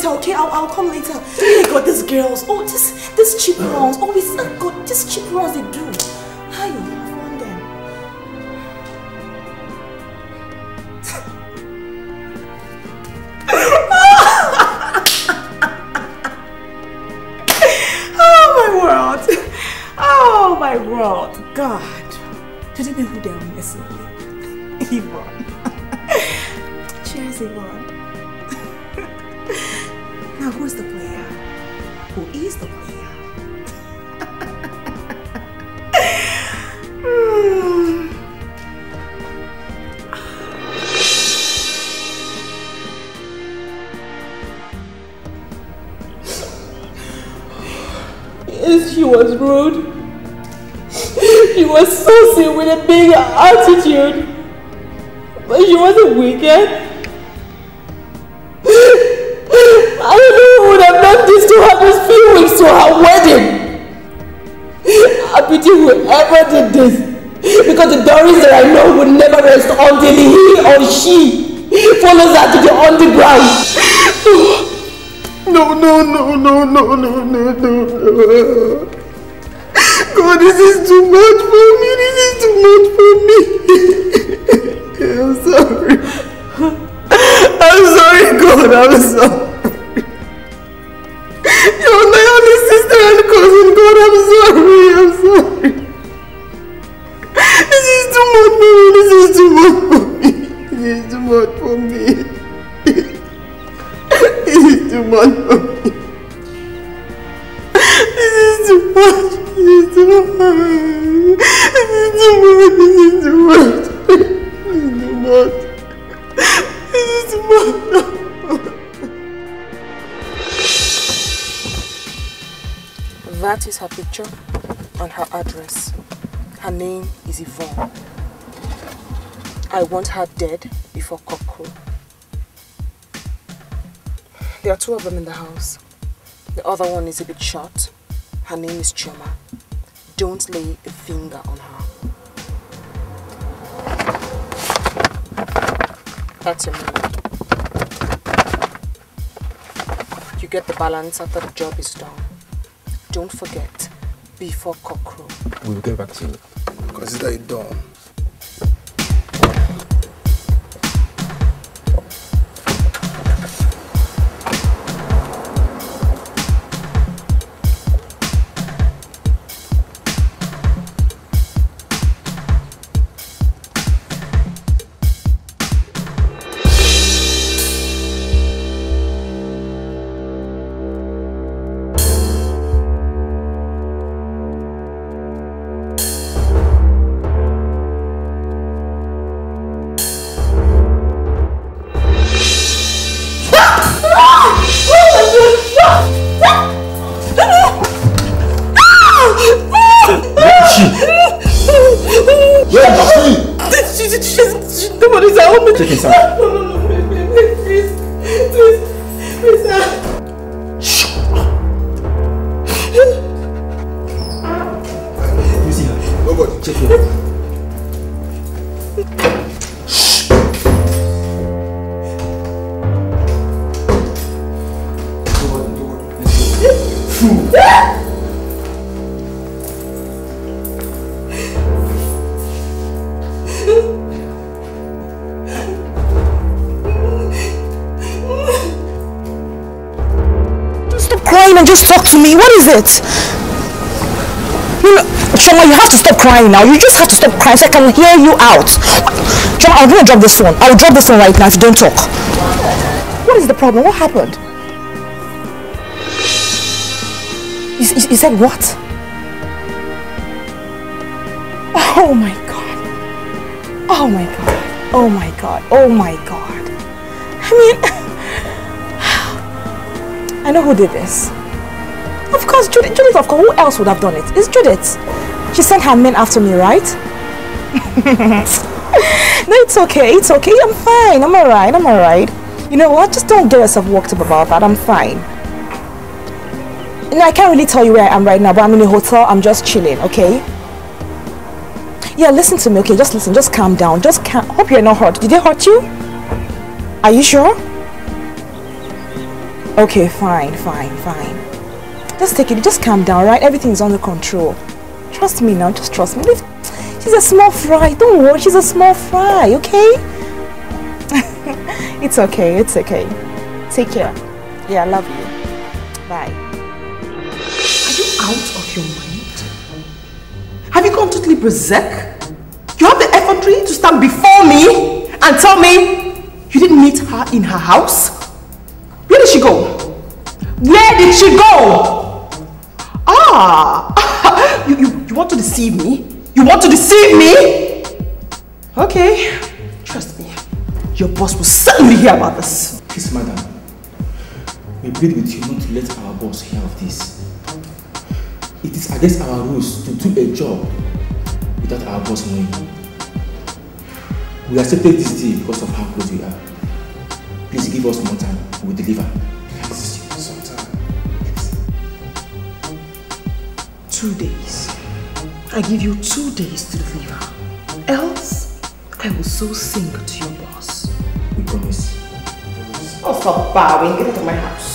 Later, okay? I'll, I'll come later. My God, these girls. Oh, this, this cheap ones. Oh, it's not good. These cheap ones they do. Hi, I found them. oh my world. Oh my world. God. Do you know who they are messing with? was rude. She was saucy with a big attitude. But she wasn't wicked. I don't know who would have done this to her these few weeks to her wedding. I pity whoever did this. Because the Doris that I know would never rest until he or she follows her to the underground. No, No, no, no, no, no, no, no, no. God, this is too much for me. This is too much for me. I'm sorry. I'm sorry, God. I'm sorry. Want her dead before cockcrow. There are two of them in the house. The other one is a bit short. Her name is Chioma. Don't lay a finger on her. That's your money. You get the balance after the job is done. Don't forget, before cockcrow. We will get back to you. Consider it done. Crying now. You just have to stop crying so I can hear you out. Chioma, I'm going to drop this phone. I'll drop this phone right now if you don't talk. What is the problem? What happened? You, you said what? Oh my god. Oh my god. Oh my god. Oh my god. I mean, I know who did this. Of course, Judith, Judith, of course. Who else would have done it? It's Judith. She sent her men after me, right? no, it's okay, it's okay. I'm fine. I'm alright, I'm alright. You know what? Just don't get yourself worked up about that. I'm fine. You know, I can't really tell you where I am right now, but I'm in a hotel. I'm just chilling, okay? Yeah, listen to me, okay? Just listen. Just calm down. Just calm. Hope you're not hurt. Did they hurt you? Are you sure? Okay, fine, fine, fine. Just take it. Just calm down, right? Everything's under control. Trust me now, just trust me. She's a small fry, don't worry, she's a small fry, okay? it's okay, it's okay. Take care. Yeah, I love you. Bye. Are you out of your mind? Have you gone totally berserk? You have the effrontery to stand before me and tell me you didn't meet her in her house? Where did she go? Where did she go? hear about this. Please, madam, we plead with you not to let our boss hear of this. It is against our rules to do a job without our boss knowing. We accepted this deal because of how close we are. Please give us more time. We will deliver. Some time. Two days. I give you two days to deliver. Else, I will so sink to your we. Stop bowing. Get out of my house.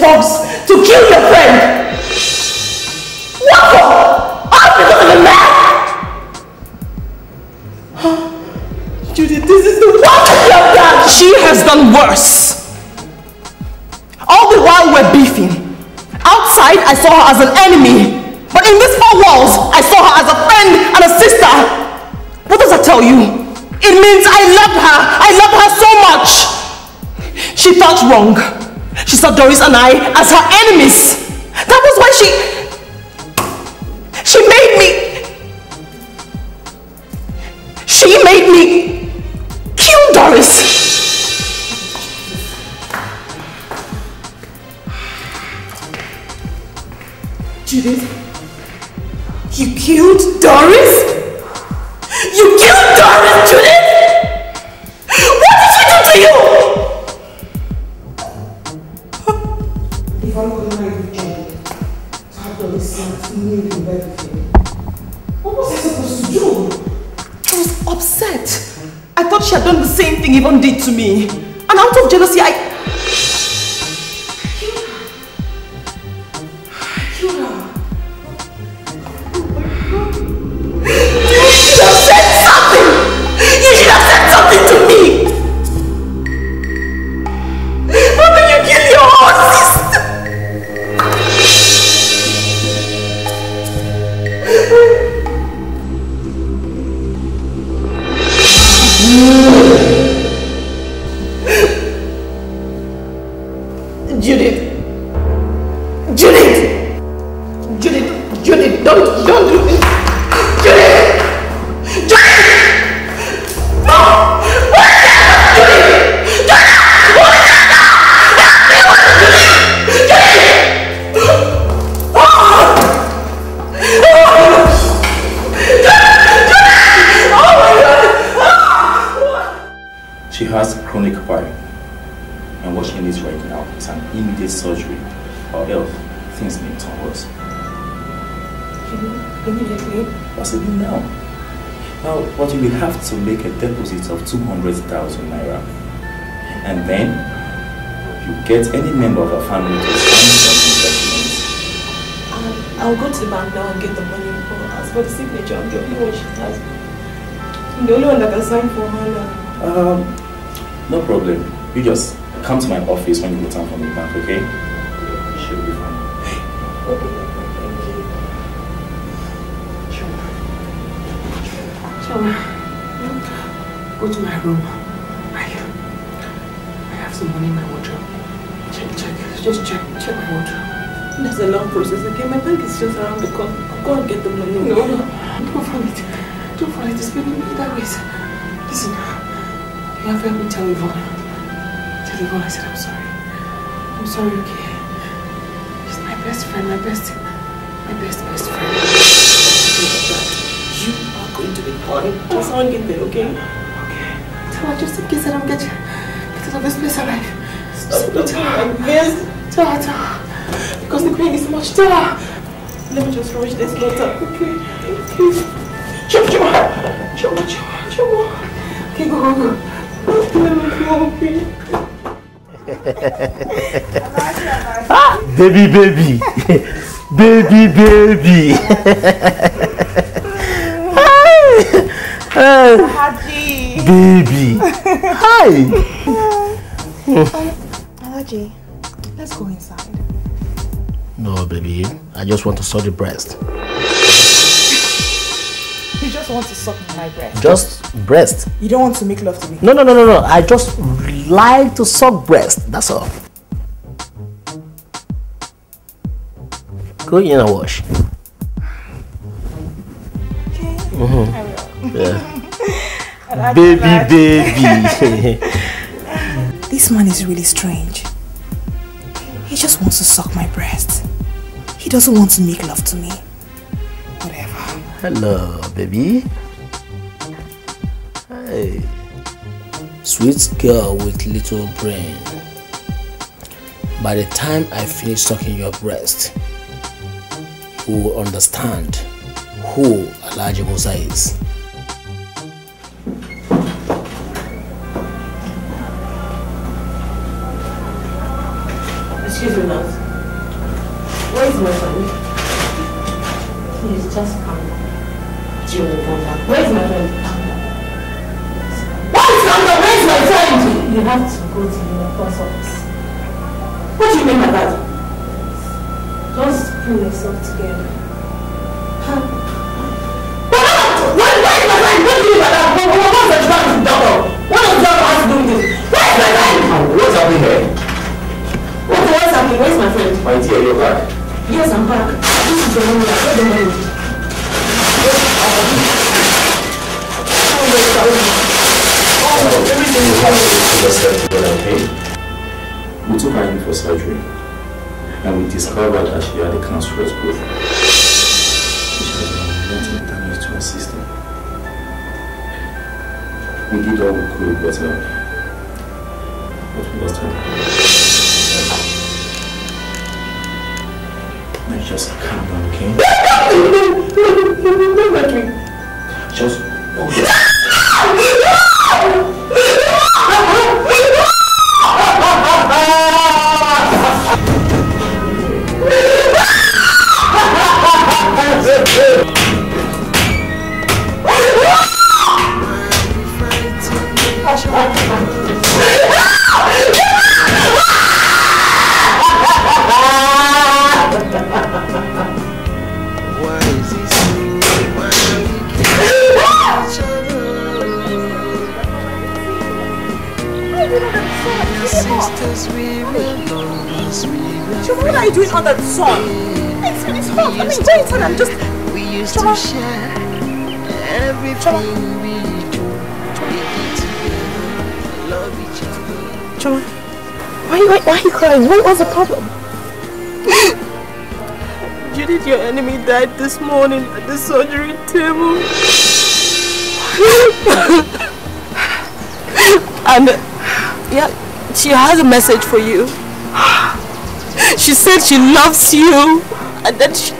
talks and I as her enemies. Just around the corner. Go and get the money. No, no, don't fall it. Don't fall it. It's been that way. Listen, you have helped me tell Yvonne. Tell Yvonne I said I'm sorry. I'm sorry, okay? She's my best friend, my best, my best, best friend. You are going to be fine. Just someone get there, okay? Okay. Tell her just in case I don't get, get out of this place alive. Stop, Just tell her. Yes. Tell her, tell her. Because the pain is much. Tell her. Let me just rush this letter. Okay. Okay. Chioma, chuma. Chioma, chuma, chuma. Okay, go, go, go. Let me go, okay. baby, baby, baby, baby. Hi. Haji. Baby. Hi. Alhaji, I just want to suck the breast. You just want to suck my breast. Just breast. You don't want to make love to me. No, no, no, no, no. I just like to suck breast. That's all. Go in and wash. Mhm. I will. Yeah. baby, baby. This man is really strange. He just wants to suck my breast. He doesn't want to make love to me. Whatever. Hello, baby. Hey. Sweet girl with little brain. By the time I finish sucking your breast, you will understand who Alhaji Musa is. Excuse me, Naz. My friend? Please, just down. Jill will come back. Where is my friend? What is calm down? Where is my friend? You have to go to the post office. What do you mean by that? Just pull yourself together. Huh? Where, where is my friend? What do you mean by that? What, what, what's the trouble with the doctor? What does the doctor have to do with this? Where is my friend? What's happening here? What, what's happening? Where's my friend? My dear, you're back. Yes, I'm back. This is the money. Where's the money? Everything pull yourself together, okay? We took her in for surgery and we discovered that she had a cancerous growth which has been damage to her system. We did all we could, but, uh, but we lost her. Just calm down, okay? Don't let me. Why are you crying? What was the problem? Judith, your enemy died this morning at the surgery table. and, yeah, she has a message for you. She said she loves you and that she,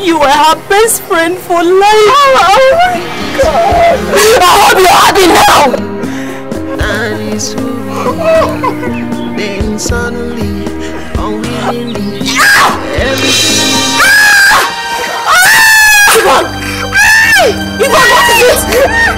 you are her best friend for life. Oh, oh my God. I hope you're happy now. And it's then suddenly, unwillingly, everything. Yvonne! Yvonne, what is this?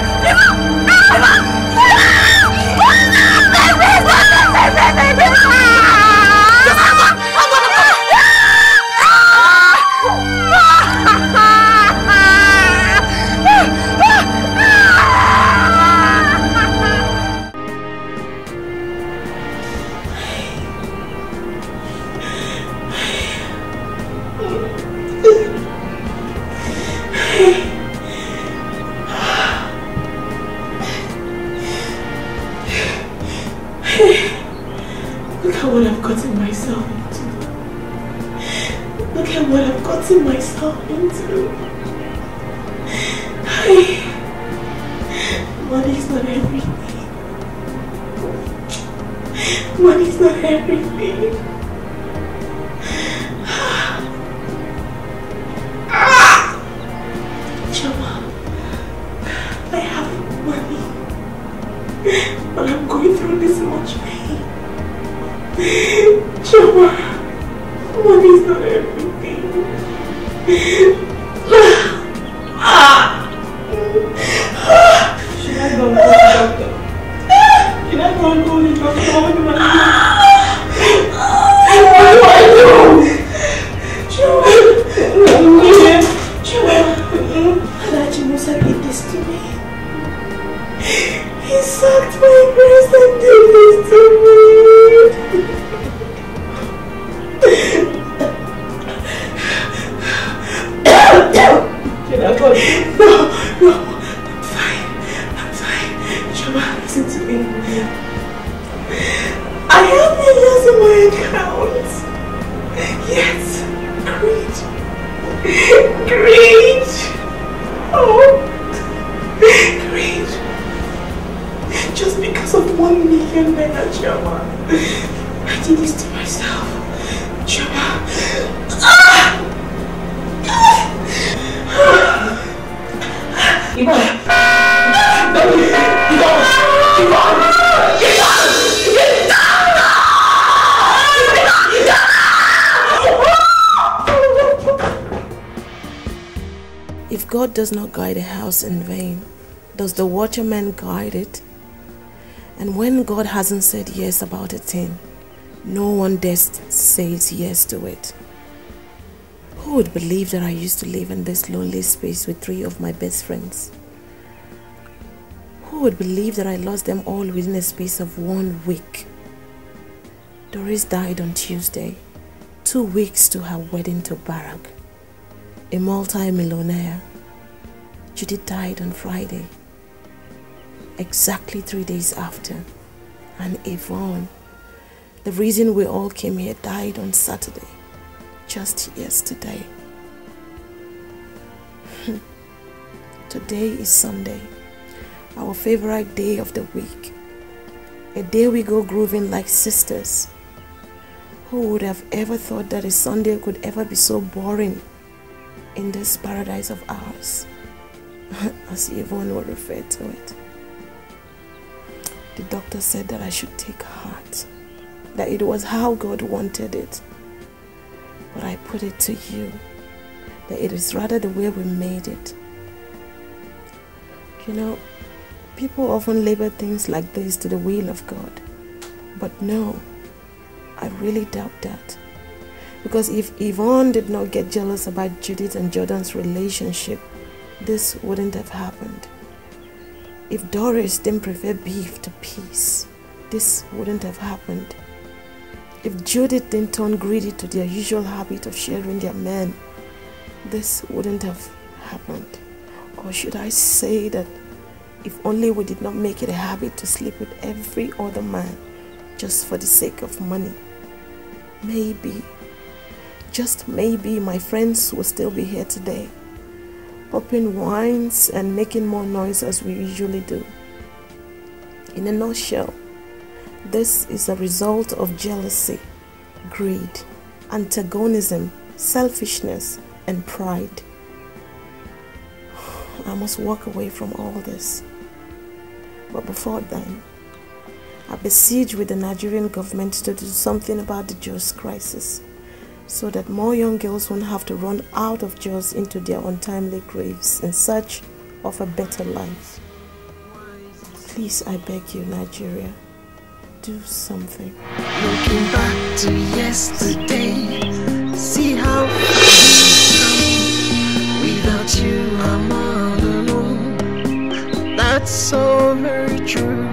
God does not guide a house in vain, does the watchman guide it? And when God hasn't said yes about a thing, no one dares says yes to it. Who would believe that I used to live in this lonely space with three of my best friends? Who would believe that I lost them all within a space of one week? Doris died on Tuesday, two weeks to her wedding to Barack, a multi-millionaire. Judith died on Friday, exactly three days after. And Yvonne, the reason we all came here, died on Saturday, just yesterday. Today is Sunday, our favorite day of the week. A day we go grooving like sisters. Who would have ever thought that a Sunday could ever be so boring in this paradise of ours? As Yvonne would refer to it. The doctor said that I should take heart, that it was how God wanted it. But I put it to you that it is rather the way we made it. You know, people often label things like this to the will of God. But no, I really doubt that. Because if Yvonne did not get jealous about Judith and Jordan's relationship, this wouldn't have happened. If Doris didn't prefer beef to peace, this wouldn't have happened. If Judith didn't turn greedy to their usual habit of sharing their men, this wouldn't have happened. Or should I say that if only we did not make it a habit to sleep with every other man just for the sake of money, maybe, just maybe, my friends will still be here today, popping wines and making more noise as we usually do. In a nutshell, this is a result of jealousy, greed, antagonism, selfishness, and pride. I must walk away from all this. But before then, I beseech with the Nigerian government to do something about the Jos crisis so that more young girls won't have to run out of Jos into their untimely graves in search of a better life. Please, I beg you, Nigeria, do something. Looking back to yesterday, see how. Without you, I'm all alone. That's so very true.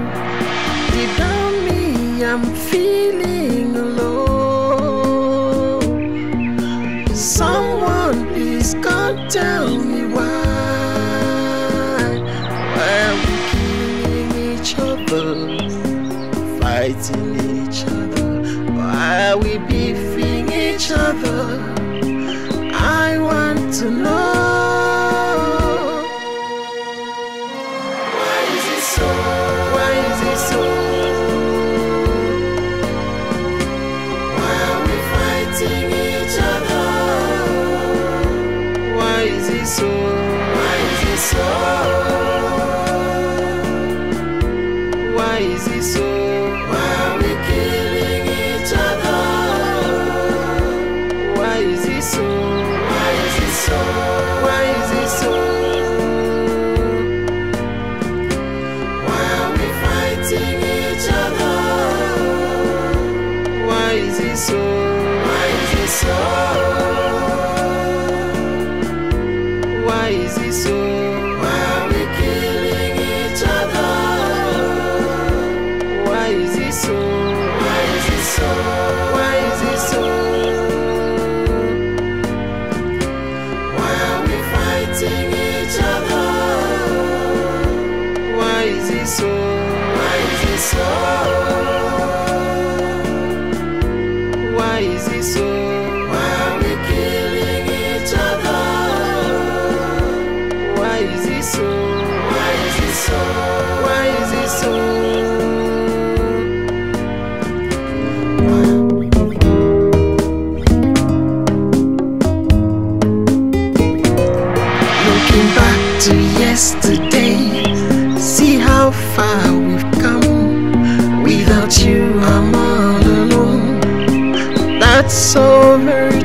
That's so very